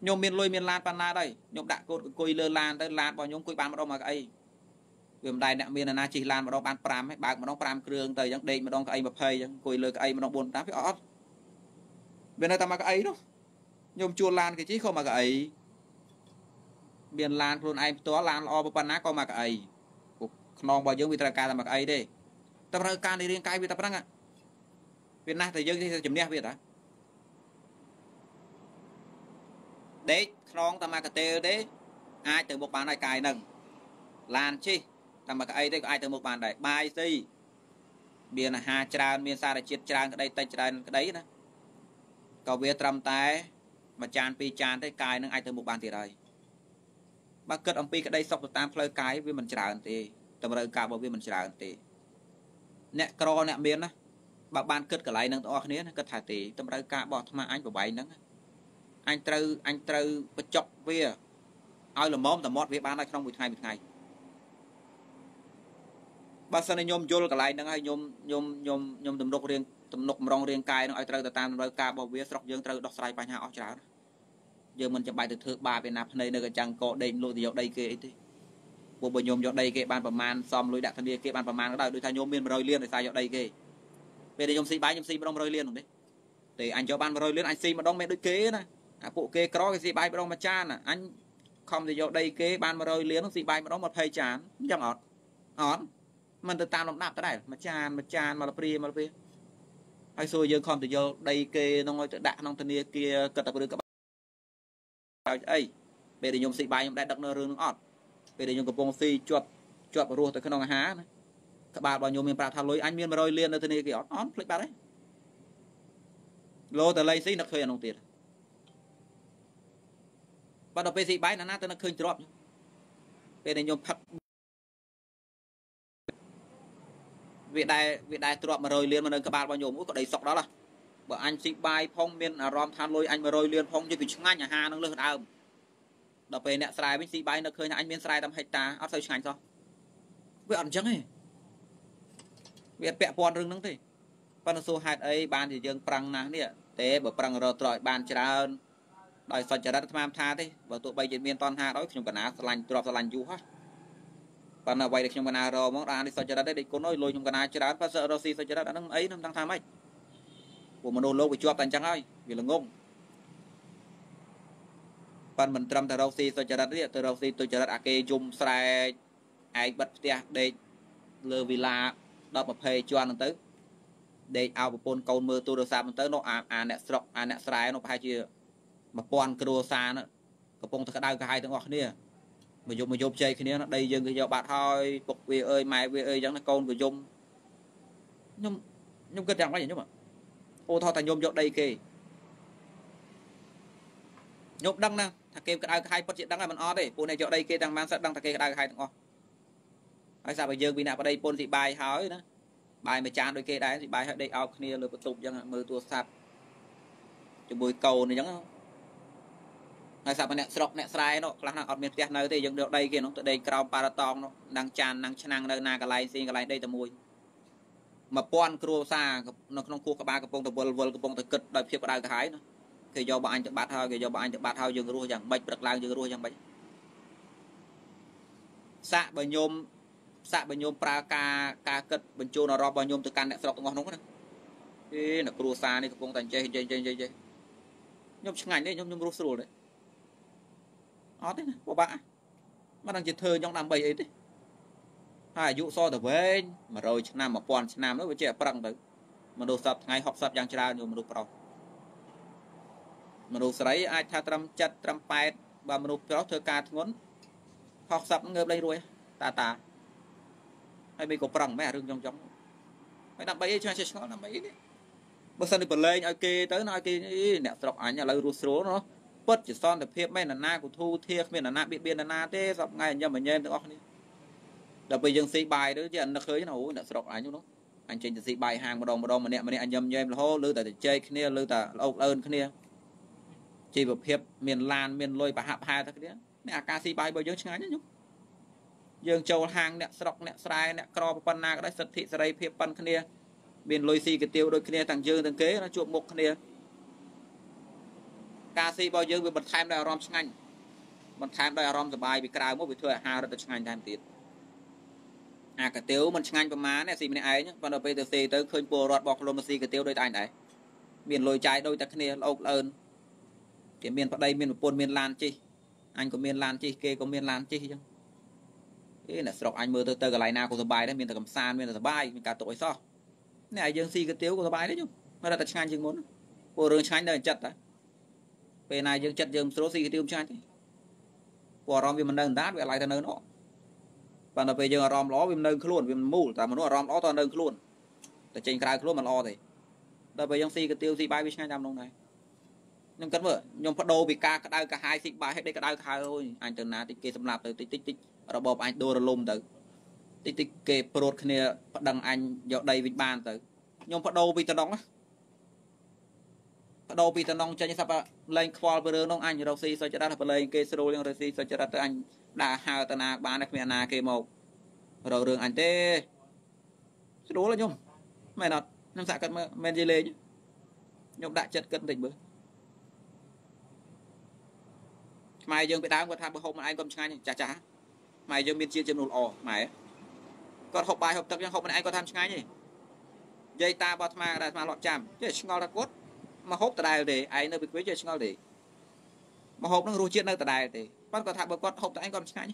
ខ្ញុំមានលុយមានឡានប៉ុណ្ណាដែរខ្ញុំដាក់កូនអង្គុយលើឡានទៅឡានរបស់ខ្ញុំអង្គុយបានម្ដងមកអីវាមិនដែរអ្នកមានណាជិះឡានម្ដងបាន5ហើយបើកម្ដង5គ្រឿងទៅអញ្ចឹងដេកម្ដងក្អី20អញ្ចឹងអង្គុយលើក្អីម្ដង4 5វាអត់វានៅតែមកក្អីនោះខ្ញុំជួលឡានគេជិះក៏មកក្អី មានឡានខ្លួនឯងផ្ទាល់ឡានល្អប៉ុណ្ណាក៏មកក្អីខ្នងរបស់យើងវាត្រូវការតែមកក្អីទេតែត្រូវការនៃរាងកាយវាតែប៉ុណ្ណឹងវាណាស់តែយើងទេជំនះវាតាដេកខ្នងតែមកកតេលទេអាចទៅមុខបានហើយកាយនឹងឡានជិះតែមកក្អីទេក៏អាចទៅមុខបានដែរបាយស៊ីមានអាហារច្រើនមានសារជាតិច្រើនក្តីតិចច្រើនក្តីណាក៏វាត្រឹមតែមួយចានពីរចានទេកាយនឹងអាចទៅមុខបានទៀតហើយ បើគិតអំពីក្តីសុខទៅតាមផ្លូវកាយវាមិនច្រើនទេតម្រូវការរបស់វាមិនច្រើនទេអ្នកក្រអ្នកមានណាបើបានគិតកន្លែងនឹងទាំងអស់គ្នាគិតថាទេតម្រូវការរបស់អាត្មាអញប្របែងហ្នឹងអញត្រូវអញត្រូវបញ្ចុកវាឲ្យល្មមតមាត់វាបានដល់ក្នុងមួយថ្ងៃមួយថ្ងៃបើសិនតែខ្ញុំយល់កន្លែងហ្នឹងហើយខ្ញុំខ្ញុំខ្ញុំខ្ញុំទំនុករៀងទំនុកម្រងរាងកាយហ្នឹងឲ្យត្រូវទៅតាមតម្រូវការរបស់វាស្រុកយើងត្រូវដោះស្រាយបញ្ហាអស់ច្រើន យើងមិនចាំបាច់ទៅធ្វើបាបឯណាភ្នែកនៅកញ្ចាំងកដេកលក់ទៅយកដីគេអីទេពួកបើខ្ញុំយកដីគេបានប្រមាណសំលុយដាក់ធនាគារបានប្រមាណក៏ដោយដូចថាខ្ញុំមាន100លានដោយសារយកដីគេពេលដែលខ្ញុំស៊ីបាយខ្ញុំស៊ីម្ដង100លាននោះទេតែអញយកបាន100លានអញស៊ីម្ដងមិនដូចគេណាអាពួកគេក្រគេស៊ីបាយម្ដងមួយចានអញខំទៅយកដីគេបាន100លាននោះស៊ីបាយម្ដង20ចានអញ្ចឹងអត់អត់មិនទៅតាមលំដាប់ទៅដែរមួយចានមួយចានមកលព្រាមកលព្រាហើយសួរយើងខំទៅយកដីគេនោះឲ្យទៅដាក់ក្នុងធនាគារគិតតែរឿង ក្បាលអីពេលដែលខ្ញុំស៊ីបាយខ្ញុំដែរដឹកនៅរឿងនឹងអត់ពេលដែលខ្ញុំកំពុងស៊ីជាប់ជាប់រស់ទៅក្នុងអាហារណាក្បាលរបស់ខ្ញុំមានប្រាប់ថាលុយអញមាន100លាននៅធនាគារអត់អត់ភ្លេចបាត់ទេលោតលៃស៊ីនឹកឃើញអានោះទៀតបើដល់ពេលស៊ីបាយណាណាទៅនឹកឃើញទ្របពេលដែលខ្ញុំផឹកវាដែរវាដែរទ្រប100លានមកនៅក្បាលរបស់ញោមអូក៏ដីសុកដល់ហ៎ បើអញស៊ីបាយផងមានអារម្មណ៍ថាលុយអញ100លានផងនិយាយពីឆ្ងាញ់អាហារនឹងលើសដើមដល់ពេលអ្នកស្រែវិញស៊ីបាយនៅឃើញថាអញមានស្រែតាមហិកតាអត់សូវឆ្ងាញ់សោះវាអត់អញ្ចឹងទេវាពាក់ព័ន្ធរឿងហ្នឹងទេប៉ុន្តែសួរហេតុអីបានជាយើងប្រឹងណាស់នេះទេបើប្រឹងរកត្រឲ្យបានច្រើនដោយសច្ចរិតអាត្មាថាទេបើទោះបីជាមានតនហាដោយខ្ញុំកណាស្រឡាញ់ទ្របស្រឡាញ់យូរហ៎ប៉ុន្តែអ្វីដែលខ្ញុំកណារមកដល់អានេះសច្ចរិតទេដេកគុណអើយលុយខ្ញុំកណាច្រើនប៉ះសរស៊ីសច្ចរិតអាហ្នឹងអីខ្ញុំដឹងថាម៉េច ពួកមនុស្សលោកវាជាប់តែអញ្ចឹងហើយវាល្ងងប៉ុន្តែមិនត្រឹមតែរកស៊ីសុចរិតទេទៅរកស៊ីទុច្ចរិតអាគេយំស្រែកឯងបិទផ្ទះដេកលើវិឡា10 20ជាន់ហ្នឹងទៅដេកឲ្យប្រពន្ធកូនមើលទូរស័ព្ទហ្នឹងទៅនោះអាអ្នកស្រុកអាអ្នកស្រែនោះប្រហែលជា1000គ្រួសារនោះកំពុងតែក្តៅក្រហាយទាំងអស់គ្នាមកយប់មកយប់ជ័យគ្នាដីយើងគឺយកបាត់ហើយពុកវាអើយម៉ែវាអើយអញ្ចឹងណាកូនក៏យំខ្ញុំខ្ញុំគិតយ៉ាងម៉េចខ្ញុំ អូថតតែខ្ញុំយកដីគេខ្ញុំដឹងណាថាគេក្តៅក្រហាយពិតជាដឹងហើយមិនអត់ទេពួកនេះយកដីគេទាំងបានសិតដឹងថាគេក្តៅក្រហាយទាំងអស់ហើយសាប់ឲ្យយើងពីអ្នកប្តីពុនស៊ីបាយហើយណាបាយមួយចានដូចគេដែរស៊ីបាយហើយដេកអោបគ្នាលើបន្ទប់អញ្ចឹងមើលទូរស័ព្ទជាមួយកូនអញ្ចឹងហើយសាប់អ្នកស្រុកអ្នកស្រែនោះខ្លះណាអត់មានផ្ទះនៅទេយើងយកដីគេនោះទៅដេកក្រោមប៉ារ៉ាតងនោះដាំងចានដាំងឆ្នាំងនៅណាកន្លែងផ្សេងកន្លែងដីតែមួយ 1000គ្រួសារនៅក្នុងគោះក្បាលកំពុងតែវល់វល់កំពុងតែគិតដោយភាពក្តៅក្រហាយណាគេយកបងអញទៅបាត់ហើយគេយកបងអញទៅបាត់ហើយយើងរស់យ៉ាងម៉េចព្រឹកឡើងយើងរស់យ៉ាងម៉េចសាក់បើញោមសាក់បើញោមប្រើការការគិតបញ្ជូនអារម្មណ៍របស់ញោមទៅកាន់អ្នកស្រុកទាំងអស់នោះណាអេអ្នកគ្រួសារនេះកំពុងតែចេះចេះចេះចេះចេះញោមឆ្ងាញ់ទេញោមញោមរស់ស្រួលទេអត់ទេណាពិបាកមិនដឹងជាធ្វើញោមដើម្បីអីទេ ហើយអាយុសតវែង100ឆ្នាំ1000ឆ្នាំនោះវាចេះប្រឹងទៅមនុស្សសពថ្ងៃ60យ៉ាងច្រើនញោមមនុស្សប្រុសមនុស្សស្រីអាចថាត្រឹម7ត្រឹម8បើមនុស្សប្រុសធ្វើការធ្ងន់60ងើបលេងរួយតាតាហើយមិនក៏ប្រឹងមែនរឿងចង់ចង់ហើយដើម្បីអីឆ្ងាយឆ្ងល់ដើម្បីអីនេះបើសិនតែប្រឡែងឲ្យគេទៅឲ្យគេអ្នកស្រុកអញឥឡូវរស់ស្រួលណោះពិតជាសន្តិភាពមែនណាគូធូធាគ្មានណាបៀតបៀនណាទេសពថ្ងៃញ៉ាំញ៉ែមទាំងអស់គ្នា ដល់ពេលយើងស៊ីបាយទៅជាអនឹកឃើញអូអ្នកស្រុកអញនោះអញចេញទៅស៊ីបាយហាងម្ដងម្ដងម្នាក់ម្នាក់អញញ៉ាំញ៉ែមរហូតលើតែជែកគ្នាលើតែឡោកលឿនគ្នាជីវភាពមានឡានមានលុយប្រហាក់ប្រហែលទៅគ្នានេះអាការស៊ីបាយរបស់យើងឆ្ងាញ់ណាញោមយើងចូលហាងអ្នកស្រុកអ្នកស្រែអ្នកក្រប៉ុណ្ណាក៏ដោយសិទ្ធិសេរីភាពប៉ុនគ្នាមានលុយស៊ីកាទៀវដូចគ្នាទាំងយើងទាំងគេជួបមុខគ្នាការស៊ីរបស់យើងវាបន្ថែមដោយអារម្មណ៍ឆ្ងាញ់បន្ថែមដោយអារម្មណ៍សុបាយពីក្រៅមកវាធ្វើអាហាររត់ទៅឆ្ងាញ់ថែមទៀត អាកាទៀវมันឆ្ងាញ់ប្រមាណស៊ីម្នាក់ឯងប៉ុន្តែពេលទៅស៊ីទៅឃើញពលរដ្ឋរបស់ខ្លួនមកស៊ីកាទៀវដូចតែឯងដែរមានលុយចាយដូចតែគ្នាលោកលឿនគេមានប្តីមានប្រពន្ធមានឡានជិះអញក៏មានឡានជិះគេក៏មានឡានជិះអញ្ចឹងអេអ្នកស្រុកអញមើលទៅទៅកន្លែងណាក៏សុបាយដែរមានតែកំសាន្តមានតែសុបាយមានការទុកអីសោះនេះឲ្យយើងស៊ីកាទៀវក៏សុបាយដែរយំមិនតែឆ្ងាញ់ជាងមុនពួករឿងឆ្ងាញ់នៅចិត្តតែពេលណាយើងចិត្តយើងស្រួលស៊ីកាទៀវឆ្ងាញ់ទេពួកអារម្មណ៍វាមិននៅអណ្ដាតវាឡៃទៅនៅនោះ ប៉ុន្តែពេលយើងអារម្មណ៍ល្អវាមិននៅខ្លួនវាមិនមូលតែមនុស្សអារម្មណ៍ល្អតើនៅខ្លួនតែចេញក្រៅខ្លួនមិនល្អទេដល់ពេលយើងស៊ីកាទៀវស៊ីបាយវាឆ្ងាញ់តាមនោះដែរខ្ញុំគិតមើលខ្ញុំបដូរពីការក្តៅកាហាយស៊ីបាយឲ្យដេកក្តៅខៅអូយអញទៅណាតិចគេសម្លាប់ទៅតិចតិចតិចរបបអញដូររលំទៅតិចតិចគេប្រូតគ្នាប្តឹងអញយកដីវិញបានទៅខ្ញុំបដូរពីតំណងបដូរពីតំណងចេញសាប់លែងខ្វល់ពីរឿងនោះអញរកស៊ីសុចរិតប្រឡែងគេស្រួលយ៉ាងរកស៊ីសុចរិតទៅអញ ដើរហៅតាណាបានគ្មានណាគេមករករឿងអញទេស្រួលខ្ញុំមែនអត់ខ្ញុំសាក់គិតមើលមែននិយាយលេងខ្ញុំដាក់ចិត្តគិតបន្តិចមើលខ្មែរយើងពីដើមគាត់ថាបើហូបមិនឯងក៏ឆ្ងាញ់ចាស់ចាស់ខ្មែរយើងមានជាតិចំណូលល្អខ្មែរគាត់ហូបបាយហូបទឹកយ៉ាងហូបមិនឯងគាត់ថាឆ្ងាញ់ទេនិយាយតារបស់អាត្មាដែលអាត្មាលក់ចាំចេះឆ្ងល់ថាគាត់មកហូបដដែលទេឯងនៅពីគួយចេះឆ្ងល់ទេមកហូបនឹងរសជាតិនៅដដែលទេ ប៉ុន្តែគាត់ថាបើគាត់ហូបតែឯងគាត់ឆ្ងាញ់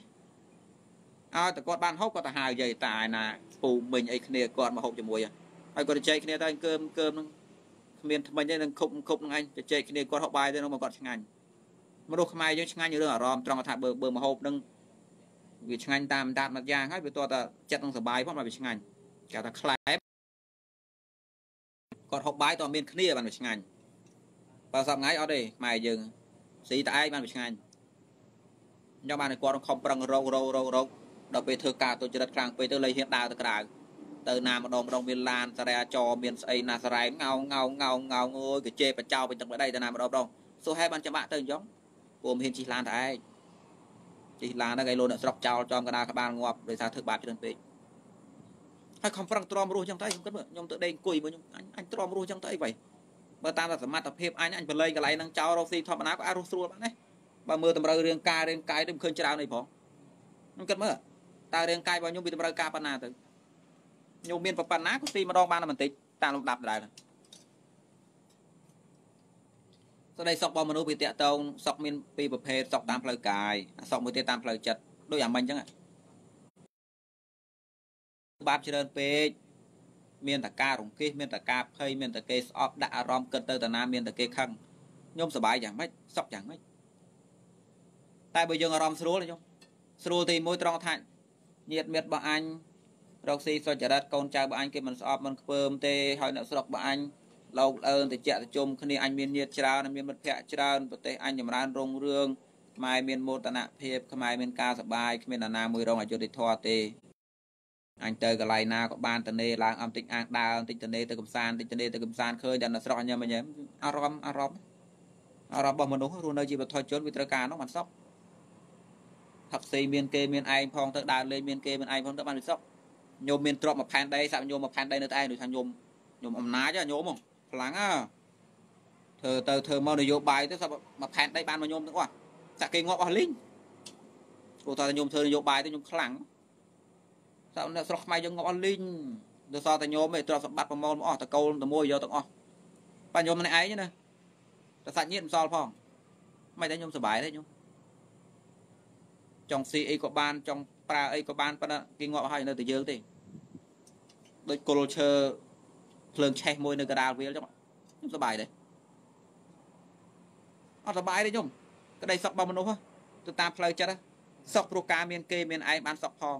ឲ្យតែគាត់បានហូបគាត់ទៅហៅយាយតាឯណាពូមិញអីគ្នាគាត់មកហូបជាមួយហើយគាត់ទៅចែកគ្នាទៅកើមកើមនឹងគ្មានថ្មិញទេនឹងខុបខុបនឹងឯងទៅចែកគ្នាគាត់ហូបបាយទៅនោះមកគាត់ឆ្ងាញ់មនុស្សខ្មែរយើងឆ្ងាញ់រឿងអារម្មណ៍ត្រង់ថាបើបើមហូបនឹងវាឆ្ងាញ់តាមដាតមួយយ៉ាងហើយវាតតចិត្តនឹងសុបាយផងមកវាឆ្ងាញ់គេថាខ្លែបគាត់ហូបបាយតមានគ្នាបានវាឆ្ងាញ់បើសប្ងៃអត់ទេខ្មែរយើងស៊ីតែឯងបានវាឆ្ងាញ់ ខ្ញុំបានឲ្យគាត់ខំប្រឹងរករករករកដល់ពេលធ្វើការទុច្ចរិតខ្លាំងពេកទៅលែងហ៊ានដើរទៅក្រៅទៅណាម្ដងម្ដងមានឡានសារ៉ាចរមានស្អីណាសារ៉ែងៅងៅងៅងៅអូយកជេបចោបទៅទឹកដីទៅណាម្ដងម្ដងសួរហេបានច្បាក់ទៅអញ្ចឹងពួកមិនហ៊ានជិះឡានតែឯងជិះឡានហ្នឹងឯងលោកអ្នកស្រុកចោលចំកណ្ដាលក្បាលងាប់ដោយសារធ្វើបាបច្រើនពេកហើយខំប្រឹងទ្រាំរស់ចឹងទៅខ្ញុំគិតមើលខ្ញុំទៅដេកអង្គុយមើលខ្ញុំអញអញទ្រាំរស់ចឹងទៅអីវ៉ៃបើតាមតែសមត្ថភាពអញអញបលែងកន្លែងហ្នឹងចោលរកស៊ីធម្មតាក៏អាចរស់ស្រួលបានដែរ បើមើលតម្រូវរឿងការរឿងកាយទៅមិនឃើញច្រើនអីផងខ្ញុំគិតមើលតើរឿងកាយរបស់ខ្ញុំវាតម្រូវការប៉ុណ្ណាទៅខ្ញុំមានប៉ុណ្ណាក៏ស៊ីម្ដងបានតែបន្តិចតាមលំដាប់ដែរស្ដីសុខរបស់មនុស្សវាតកតងសុខមានពីរប្រភេទសុខតាមផ្លូវកាយសុខមួយទៀតតាមផ្លូវចិត្តដូចអាមិញអញ្ចឹងបាបច្រើនពេកមានតការរង្គេះមានតការភ័យមានតគេស្អប់ដាក់អារម្មណ៍គិតទៅតាណាមានតគេខឹងខ្ញុំសប្បាយយ៉ាងម៉េចសុខយ៉ាងម៉េច តែបើយើងអារម្មណ៍ស្រួលខ្ញុំស្រួលទី1ត្រង់ថាញាតមិត្តរបស់អញរកស៊ីសុចរិតកូនចៅរបស់អញគេមិនស្អប់មិនខ្ពើមទេហើយអ្នកស្រុករបស់អញលោកអើនតិចតិជុំគ្នាអញមានញាតច្រើនមានមិត្តភ័ក្តិច្រើនប្រទេសអញចម្រើនរុងរឿងខ្មែរមានមោទនភាពខ្មែរមានការសបាយគ្មានអាណាមួយរងអយុធធម៌ទេអញទៅកន្លែងណាក៏បានតនេឡើងអំតិចអាងដើមតិចតនេទៅកំសាន្តតិចតនេទៅកំសាន្តឃើញតែអ្នកស្រុកអញញ៉ាំអារម្មណ៍អារម្មណ៍អារម្មណ៍របស់មនុស្សរស់នៅជាវត្ថុជនវាត្រូវការនោះមិនសក់ ផឹកស៊ីមានគេមានឯងផងទៅដើរលេងមានគេមានឯងផងទៅបានវិសុខញោមមានទ្រព្យមួយផែនដីសាប់ញោមមួយផែនដីនៅតែឯងដូចថាញោមញោមអំណាចញោមហ្មងខ្លាំងហ៎ធ្វើទៅធ្វើមកនយោបាយទៅសាប់មួយផែនដីបានមកញោមទាំងអស់សាក់គេងាប់អស់លីងព្រោះតើញោមធ្វើនយោបាយទៅញោមខ្លាំងសាប់អ្នកស្រុកខ្មែរយើងងាប់អស់លីងដោយសារតែញោមឯទ្រព្យសម្បត្តិប្រមូលមកអស់តកូលតែមួយយកទាំងអស់បាទញោមម្នាក់ឯងណាតែសាច់ញាតិមិនសល់ផងមិនតែញោមសុបាយទេញោម ចង់ស៊ីអីក៏បានចង់ប្រើអីក៏បានប៉ុន្តែគេងាប់ហើយនៅតែយើងទេដូចគល់ឈើភ្លើងឆេះមួយនៅកដាលវាលចឹងខ្ញុំសប្បាយទេអត់សប្បាយទេខ្ញុំក្តីសុខរបស់មនុស្សទៅតាមផ្លូវចិត្តសុខព្រោះការមានគេមានឯងបានសុខផង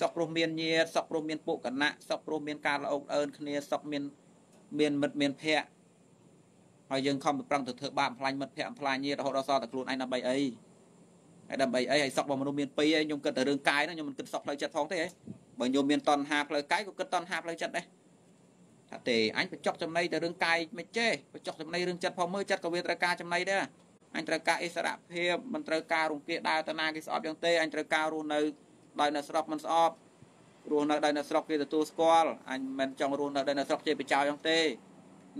សុខព្រោះមានញាតសុខព្រោះមានពួកកណៈសុខព្រោះមានការល្អោកអើនគ្នាសុខមានមានមិត្តមានភ័ក្រហើយយើងខំប្រឹងទៅធ្វើបាបផ្លាញ់មិត្តភ័ក្រផ្លាញ់ញាតរហូតដល់សល់តែខ្លួនឯងដើម្បីអី ហើយដើម្បីអីហើយសក់របស់មនុស្សមានពីរឯងខ្ញុំគិតតែរឿងកាយហ្នឹងខ្ញុំមិនគិតសក់ផ្លូវចិត្តផងទេបើខ្ញុំមានតណ្ហាផ្លូវកាយក៏គិតតណ្ហាផ្លូវចិត្តដែរថាទេអញបញ្ចុកចំណៃទៅរឿងកាយមិនចេះបញ្ចុកចំណៃរឿងចិត្តផងមើលចិត្តក៏វាត្រូវការចំណៃដែរអញត្រូវការអិសរភាពមិនត្រូវការរង្គៀដើរទៅណាគេស្អប់យ៉ាងទេអញត្រូវការរស់នៅដោយនៅស្រុកមិនស្អប់រស់នៅដោយនៅស្រុកគេទទួលស្គាល់អញមិនចង់រស់នៅដោយនៅស្រុកជេរបចោយ៉ាងទេ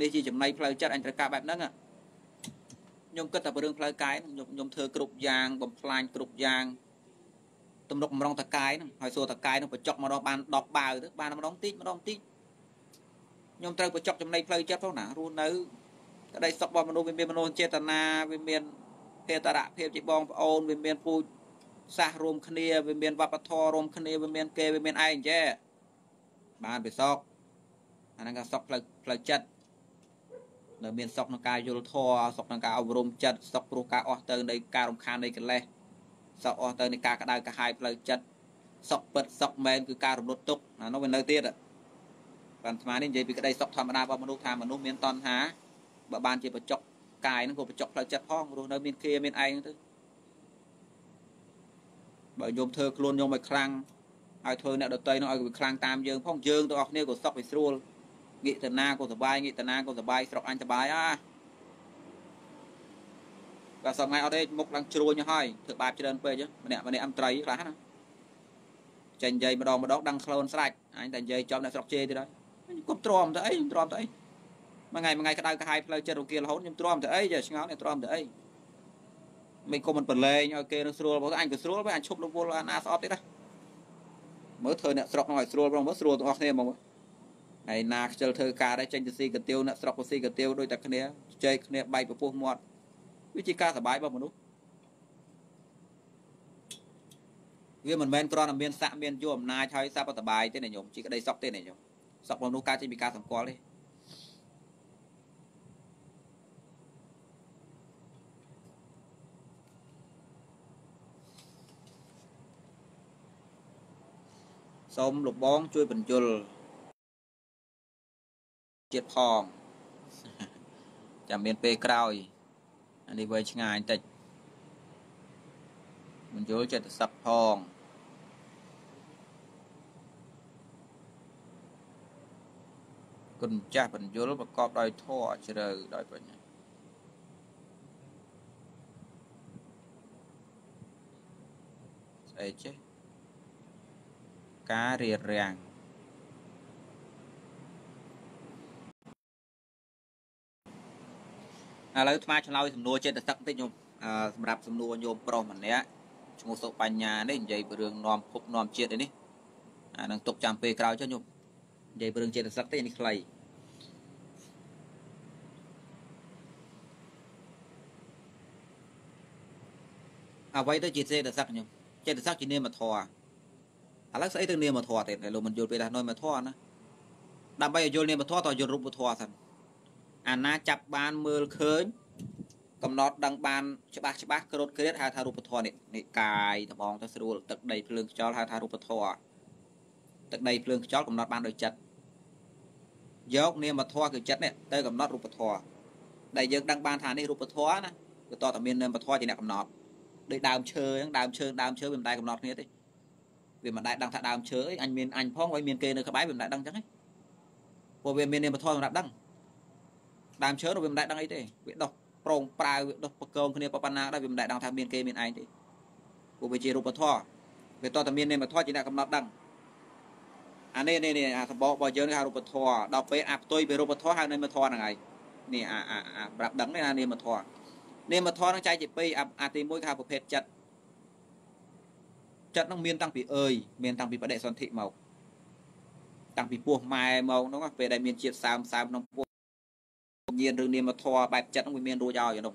នេះជាចំណៃផ្លូវចិត្តអញត្រូវការបែបហ្នឹង ខ្ញុំគិតតែពីរឿងផ្លូវកាយខ្ញុំខ្ញុំធ្វើគ្រប់យ៉ាងបំផ្លាញគ្រប់យ៉ាងទំនុកម្រងតកាយហ្នឹងហើយសួរតកាយហ្នឹងបញ្ចុកម្ដងបាន10បាវទៅបានម្ដងតិចម្ដងតិចខ្ញុំត្រូវបញ្ចុកចំណៃផ្លូវចិត្តផងណារស់នៅក្តីសុខរបស់មនុស្សវាមានមនោចេតនាវាមានហេតរៈភាពជាបងប្អូនវាមានពូជសាសរួមគ្នាវាមានវប្បធម៌រួមគ្នាវាមានគេវាមានឯងចេះបានវាសុខអាហ្នឹងក៏សុខផ្លូវផ្លូវចិត្ត នៅមានសុខក្នុងការយល់ធម៌សុខក្នុងការអប់រំចិត្តសុខព្រោះការអស់ទៅនៃការរំខាននៃកិលេសសុខអស់ទៅនៃការក្តៅក្រហាយផ្លូវចិត្តសុខពិតសុខមែនគឺការរំលត់ទុកអានោះវានៅទៀតបានអាត្មានេះនិយាយពីក្តីសុខធម្មតារបស់មនុស្សថាមនុស្សមានតណ្ហាបើបានជាបច្ចុកកាយហ្នឹងក៏បច្ចុកផ្លូវចិត្តផងរស់នៅមានគ្រាមានឯងទៅបើញោមធ្វើខ្លួនញោមឲ្យខ្លាំងឲ្យធ្វើអ្នកដតីនោះឲ្យវាខ្លាំងតាមយើងផងយើងទាំងអស់គ្នាក៏សុខវាស្រួល ងាកទៅណាក៏សុបាយងាកទៅណាក៏សុបាយស្រុកអញសុបាយអាបើសងៃអត់ទេមុខឡើងជ្រួញហើយធ្វើបាបច្រើនពេកម្នាក់ម្នាក់អមត្រីខ្លះណាចេញនិយាយម្ដងម្ដងដឹងខ្លួនស្រាច់អញតែនិយាយចំអ្នកស្រុកជេទៀតហើយខ្ញុំទ្រាំទៅអីខ្ញុំទ្រាំទៅអីមួយថ្ងៃមួយថ្ងៃក្តៅក្រហាយផ្លូវចិត្តរគារហូតខ្ញុំទ្រាំទៅអីចេះឆ្ងល់នេះទ្រាំទៅអីមិនគុំមិនប្រឡែងឲ្យគេនឹងស្រួលបើអញក៏ស្រួលបើអញឈប់រវល់អាណាស្អប់ទៀតណាមើលធ្វើអ្នកស្រុកនោះឲ្យស្រួលបងមើលស្រួលទាំងអស់គ្នាហ្មង ហើយណាខ្ជិលធ្វើការដែរចេញទៅស៊ីកាទៀវអ្នកស្រុកទៅស៊ីកាទៀវដូចតែគ្នាចែកគ្នាបែកពពុះមាត់វាជាការសបាយរបស់មនុស្សវាមិនមែនគ្រាន់តែមានស័កមានយល់អំណាចហើយសាប់សបាយទេណាញោមជាក្តីសុខទេណាញោមសុខរបស់មនុស្សកើតចេញពីការសង្កល់ទេសូមលោកបងជួយបញ្យល ទៀតផងចាំមានពេលក្រោយអានេះវែងឆ្ងាយបន្តិចបញ្យលចិត្តសឹកផងគុណចាស់បញ្យលប្រកបដោយធម៌ជ្រៅដោយបញ្ញាស្អីចេះការរៀបរៀង ឥឡូវថ្មឆ្លើយសំណួរចិត្តសឹកបន្តិចខ្ញុំសម្រាប់សំណួរញោមប្រុសម្នាក់ឈ្មោះសុបញ្ញានេះនិយាយពីរឿងនាំភពនាំជាតិនេះអានឹងទុកចាំពេលក្រោយចុះញោមនិយាយពីរឿងចិត្តសឹកទេនេះខ្លីអ្វីទៅជាចេតសឹកញោមចេតសឹកជានាមធម៌ឥឡូវស្អីទៅនាមធម៌ទៀតលោកមិនយល់ពេលថានាមធម៌ណាដើម្បីឲ្យយល់នាមធម៌តើយល់រូបធម៌សិន អាណាចាប់បានមើលឃើញកំណត់ដឹងបានច្បាស់ច្បាស់ក្រត់ក្រៀតហៅថារូបធម៌នេះនេះកាយត្បងទៅស្រួលទឹកដីភ្លើងខ្យល់ហៅថារូបធម៌ទឹកដីភ្លើងខ្យល់កំណត់បានដោយចិត្តយកនាមធម៌គឺចិត្តនេះទៅកំណត់រូបធម៌ដែលយើងដឹងបានថានេះរូបធម៌ណាគឺតតតែមាននាមធម៌ជាអ្នកកំណត់ដូចដើមឈើអញ្ចឹងដើមឈើដើមឈើវាមិនដែលកំណត់គ្នាទេវាមិនដែលដឹងថាដើមឈើអីអញមានអញផងហើយមានគេនៅក្បែរវាមិនដែលដឹងអញ្ចឹងទេព្រោះវាមាននាមធម៌សម្រាប់ដឹង ដើមឈើនោះវាមិនដែលដឹងអីទេវាដុះប្រងប្រៅវាដុះប្រកងគ្នាប៉ុណ្ណាដែរវាមិនដែលដឹងថាមានគេមានឯងទេព្រោះវាជារូបធម៌វាតតែមាននាមធម៌ជាអ្នកកំណត់ដឹងអានេះនេះនេះអាសបករបស់យើងនេះហៅរូបធម៌ដល់ពេលអាផ្ទុយពីរូបធម៌ហៅនាមធម៌ហ្នឹងហើយនេះអាអាប្រាប់ដឹងនេះអានាមធម៌នាមធម៌នឹងចែកជាពីរអាទី1គេហៅប្រភេទចិត្តចិត្តនឹងមានតាំងពីអើយមានតាំងពីបដិសន្ធិមកតាំងពីពោះម៉ែមកនោះពេលដែលមានជាតិសើមសើមក្នុងពោះ ញាណឬនាមធម៌បែបចិត្តនឹងវាមានរួចហើយនោះ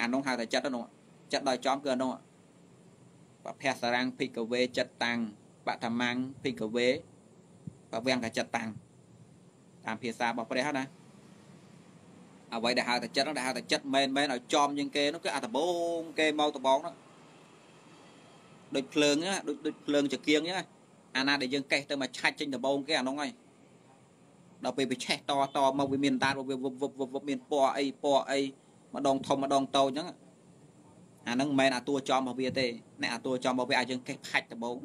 អានោះហៅថាចិត្តនោះចិត្តដោយចំគឺអានោះបភៈសរាំងភិកវេចិត្តតាំងបតមាំងភិកវេបវាំងកចិត្តតាំងតាមភាសារបស់ព្រះណាអ្វីដែលហៅថាចិត្តនោះដែលហៅថាចិត្តមែនមែនឲ្យចំជាងគេនោះគឺអាដបងគេមកដបងនោះដូចភ្លើងណាដូចដូចភ្លើងចង្គៀងអញ្ចឹងអាណាដែលយើងកេះទៅមកឆាច់ចេញដបងគេអានោះហើយ ដល់ពេលវាឆេះតតមកវាមានដាតវាវឹបវឹបវឹបវឹបមានពណ៌អីពណ៌អីម្ដងធំម្ដងតូចអញ្ចឹងអាហ្នឹងមិនមែនអាតួចំរបស់វាទេអ្នកអាតួចំរបស់វាអាចយើងកេះផាច់ដបង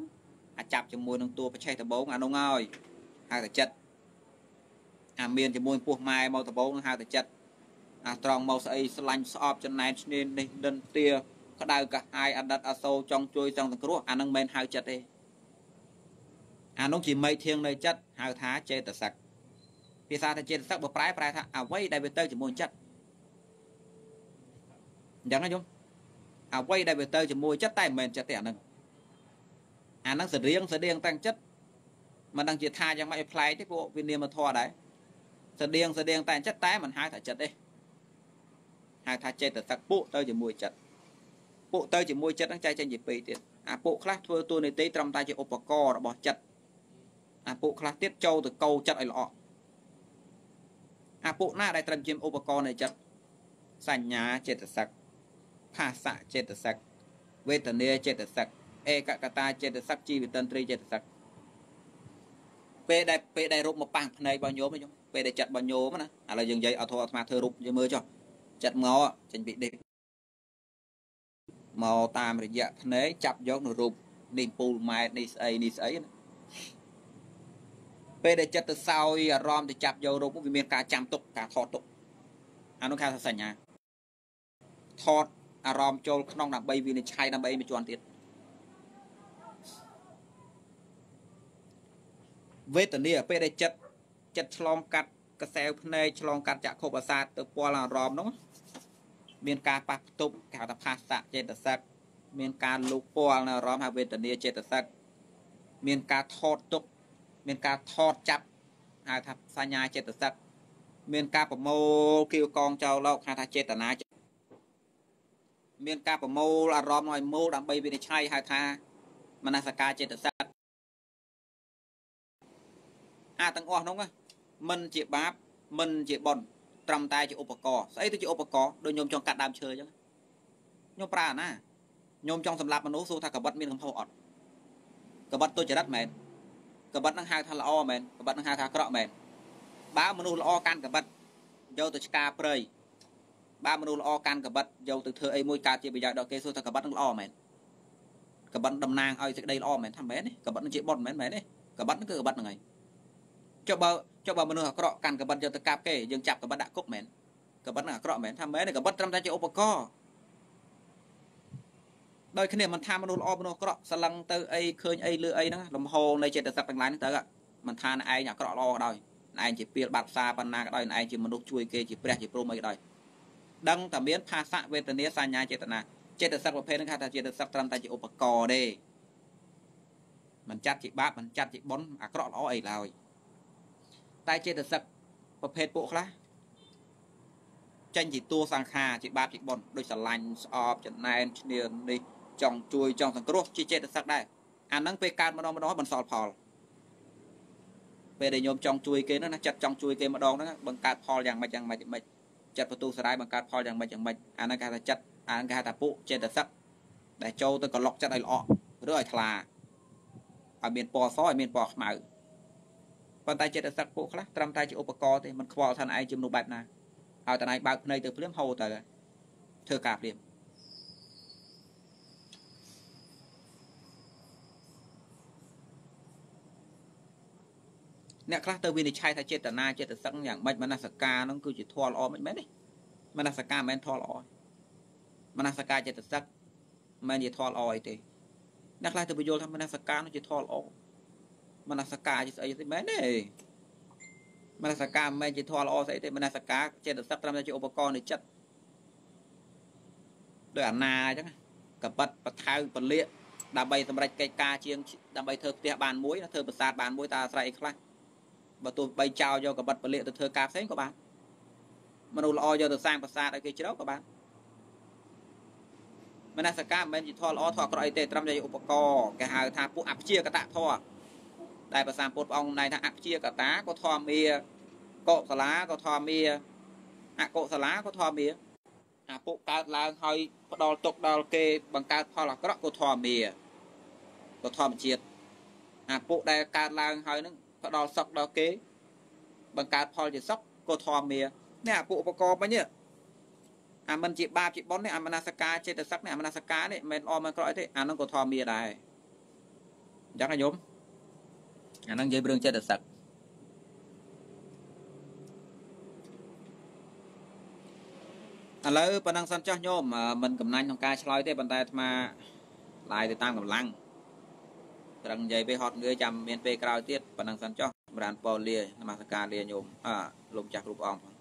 អាចចាប់ជាមួយនឹងតួប្រឆេះដបងអានោះហើយហៅតែចិត្តអាមានជាមួយពោះម៉ែមកដបងហៅតែចិត្តអាត្រង់មកស្អីស្លាញ់ស្អប់ចំណែនឈ្នាននេះដិនទាក្តៅកាហាយអដិតអសូរចង់ជួយចង់សង្គ្រោះអានឹងមិនហៅចិត្តទេអានោះជាមីធៀងនៅចិត្តហៅថាចេតសិក ភាសាថាចេតសិកបើប្រែប្រែថាអ្វីដែលវាទៅជាមួយចិត្តអញ្ចឹងណាយំអ្វីដែលវាទៅជាមួយចិត្តតែមិនមែនចិត្តទេអានឹងអានឹងសរៀងសរៀងតាំងចិត្តមិនដឹងជាថាយ៉ាងម៉េចឲ្យប្លែកទេពួកវានាមធម៌ដែរសរៀងសរៀងតែចិត្តតែមិនហៅថាចិត្តទេហៅថាចេតសិកពួកទៅជាមួយចិត្តពួកទៅជាមួយចិត្តហ្នឹងចែកចេញជាពីរទៀតអាពួកខ្លះធ្វើតួនាទីត្រឹមតែជាឧបករណ៍របស់ចិត្តអាពួកខ្លះទៀតចូលទៅកោចិត្តឲ្យល្អ អាពួកណាដែលត្រឹមជាឧបករណ៍នៃចិត្តសញ្ញាចេតសិកផាសៈចេតសិកវេទនាចេតសិកឯកកតាចេតសិកជីវិតន្ត្រីចេតសិកពេលដែលពេលដែលរូបមកប៉ះភ្នែករបស់ញោមញោមពេលដែលចិត្តរបស់ញោមណាឥឡូវយើងនិយាយអត់ធោះអាត្មាធ្វើរូបយើងមើលចុះចិត្តមកចេញពីដេកមកតាមរយៈភ្នែកចាប់យកនៅរូបនេះពូលម៉ែតនេះស្អីនេះស្អីណា ពេលដែលចិត្តទៅសោយអារម្មណ៍ទៅចាប់យករូបវាមានការចាំទុកការថតទុកអានោះគេថាសញ្ញាថតអារម្មណ៍ចូលក្នុងដើម្បីវិនិច្ឆ័យដើម្បីមួយជាន់ទៀតវេទនាពេលដែលចិត្តចិត្តឆ្លងកាត់កសែវភ្នែកឆ្លងកាត់ចក្ខុប្រសាទទៅពាល់អារម្មណ៍នោះមានការប៉ះផ្ទប់គេហៅថាផាសៈចេតសិកមានការលូកពាល់នៅអារម្មណ៍ហៅវេទនាចេតសិកមានការថតទុក មានការថតចាប់ហៅថាសញ្ញាចេតសិកមានការប្រមូលគៀវកងចោលលោកហៅថាចេតនាមានការប្រមូលអារម្មណ៍ឲ្យមូលដើម្បីវិនិច្ឆ័យហៅថាមនសការចេតសិកអាទាំងអស់នោះមិនជាបាបមិនជាបុណ្យត្រឹមតែជាឧបករណ៍ស្អីទៅជាឧបករណ៍ដូចខ្ញុំចង់កាត់ដើមឈើអញ្ចឹងខ្ញុំប្រើណាខ្ញុំចង់សម្លាប់មនុស្សសួរថាកបិតមានកំហុសអត់កបិតទុច្ចរិតមែន កបិតនឹងហៅថាល្អមែនកបិតនឹងហៅថាអាក្រក់មែនបើមនុស្សល្អកាន់កបិតយកទៅឆ្ការព្រៃបើមនុស្សល្អកាន់កបិតយកទៅធ្វើអីមួយកើតជាប្រយោជន៍ដល់គេសួរថាកបិតនឹងល្អមែនកបិតតំណាងឲ្យសេចក្តីល្អមែនថាមែនទេកបិតនឹងជាបុតមែនមែនទេកបិតនឹងគឺកបិតហ្នឹងហើយចុះបើចុះបើមនុស្សអាក្រក់កាន់កបិតយកទៅកាប់គេយើងចាប់កបិតដាក់គុកមែនកបិតនឹងអាក្រក់មែនថាមែនទេកបិតត្រឹមតែជាឧបករណ៍ ដោយគ្នាមិនថាមនុស្សល្អមនុស្សអាក្រក់សឡឹងទៅអីឃើញអីលឺអីហ្នឹងលំហនៃចិត្តសឹកទាំងឡាយហ្នឹងទៅមិនថាឯងអាក្រក់ល្អក៏ដោយឯងជាពៀលបាត់ផ្សារប៉ុណ្ណាក៏ដោយឯងជាមនុស្សជួយគេជាព្រះជាព្រំអីក៏ដោយដឹងតែមានភាសៈវេទនាសញ្ញាចេតនាចិត្តសឹកប្រភេទហ្នឹងគេថាចិត្តសឹកត្រឹមតែជាឧបករណ៍ទេមិនចាត់ជាបាបមិនចាត់ជាបុណ្យអាក្រក់ល្អអីឡើយតែចេតសឹកប្រភេទពួកខ្លះចេញជាតួសង្ខារជាបាបជាបុណ្យដូចស្រឡាញ់ស្អប់ចំណែនឈ្នាននេះ ចង់ជួយចង់សង្គ្រោះជាចេតសិកដែរអាហ្នឹងពេលកើតម្ដងម្ដងបន្សល់ផលពេលដែលញោមចង់ជួយគេនោះណាចិត្តចង់ជួយគេម្ដងហ្នឹងបង្កើតផលយ៉ាងម៉េចយ៉ាងម៉េចយ៉ាងម៉េចចិត្តបន្ទូសរាយបង្កើតផលយ៉ាងម៉េចយ៉ាងម៉េចអាហ្នឹងគេថាចិត្តអាហ្នឹងគេហៅថាពុចេតសិកដែលចូលទៅកឡុកចិត្តឲ្យល្អឬឲ្យថ្លាឲ្យមានពណ៌សឲ្យមានពណ៌ខ្មៅប៉ុន្តែចេតសិកពួកខ្លះត្រឹមតែជាឧបករណ៍ទេมันខ្វល់ថាឯងជាមនុស្សបែបណាឲ្យតណៃបើកភ្នែកទៅភ្លាមហូរទៅធ្វើការភ្លាម អ្នកខ្លះទៅវិនិច្ឆ័យថាចេតនាចេតសិកយ៉ាងម៉េចមនសការហ្នឹងគឺជាធម៌ល្អមិនមែនទេមនសការមិនមែនធម៌ល្អទេមនសការចិត្តសឹកមិនជាធម៌ល្អអីទេអ្នកខ្លះទៅបញ្យល់ថាមនសការនោះជាធម៌ល្អមនសការជាស្អីទេមែនទេមនសការមិនមែនជាធម៌ល្អស្អីទេមនសការចិត្តសឹកត្រឹមតែជាឧបករណ៍នៃចិត្តដោយអាណាអញ្ចឹងកបិតបថៅពលាកដើម្បីសម្រេចកិច្ចការជាងដើម្បីធ្វើផ្ទះបានមួយធ្វើប្រាសាទបានមួយតើអាស្រ័យអីខ្លះ បើទោះបីចោលយកកបិតពលាកទៅធ្វើការផ្សេងក៏បានមនុស្សល្អយកទៅសាងប្រាសាទឲ្យគេជ្រៅក៏បានមនសកម្មមិនមែនជាធម៌ល្អធម៌អាក្រក់អីទេត្រឹមតែឧបករណ៍គេហៅថាពួកអព្យាកតធម៌ដែលប្រសាពុទ្ធព្រះអង្គណែថាអព្យាកតាក៏ធម៌មាកុសលាក៏ធម៌មាអកុសលាក៏ធម៌មាអាពួកកើតឡើងហើយផ្ដាល់ទុកដល់គេបង្កើតផលអាក្រក់ក៏ធម៌មាក៏ធម្មជាតិអាពួកដែលកើតឡើងហើយនឹង ផ្ដាល់សុខដល់គេ បង្កើតផលជាសុខក៏ធម៌មានេះអាពួកឧបករណ៍មិញនេះអាមិនជាបាបជាបុណ្យនេះអាមនសការចេតសិកនេះអាមនសការនេះមិនល្អមិនក្រក់អីទេអានោះក៏ធម្មមាដែរអញ្ចឹងណាញោមអានឹងនិយាយរឿងចេតសិកឥឡូវប៉ុណ្ណឹងសិនចុះញោមមិនកំណាញ់ក្នុងការឆ្លើយទេប៉ុន្តែអាត្មាឡាយទៅតាមកម្លាំង ត្រឹងនិយាយពេលហត់ងឿចាំមានពេលក្រោយទៀតប៉ុណ្ណឹងសិនចុះបរានប៉ូលានមស្ការលាញោមអឺលោកចាស់គ្រប់អង្គ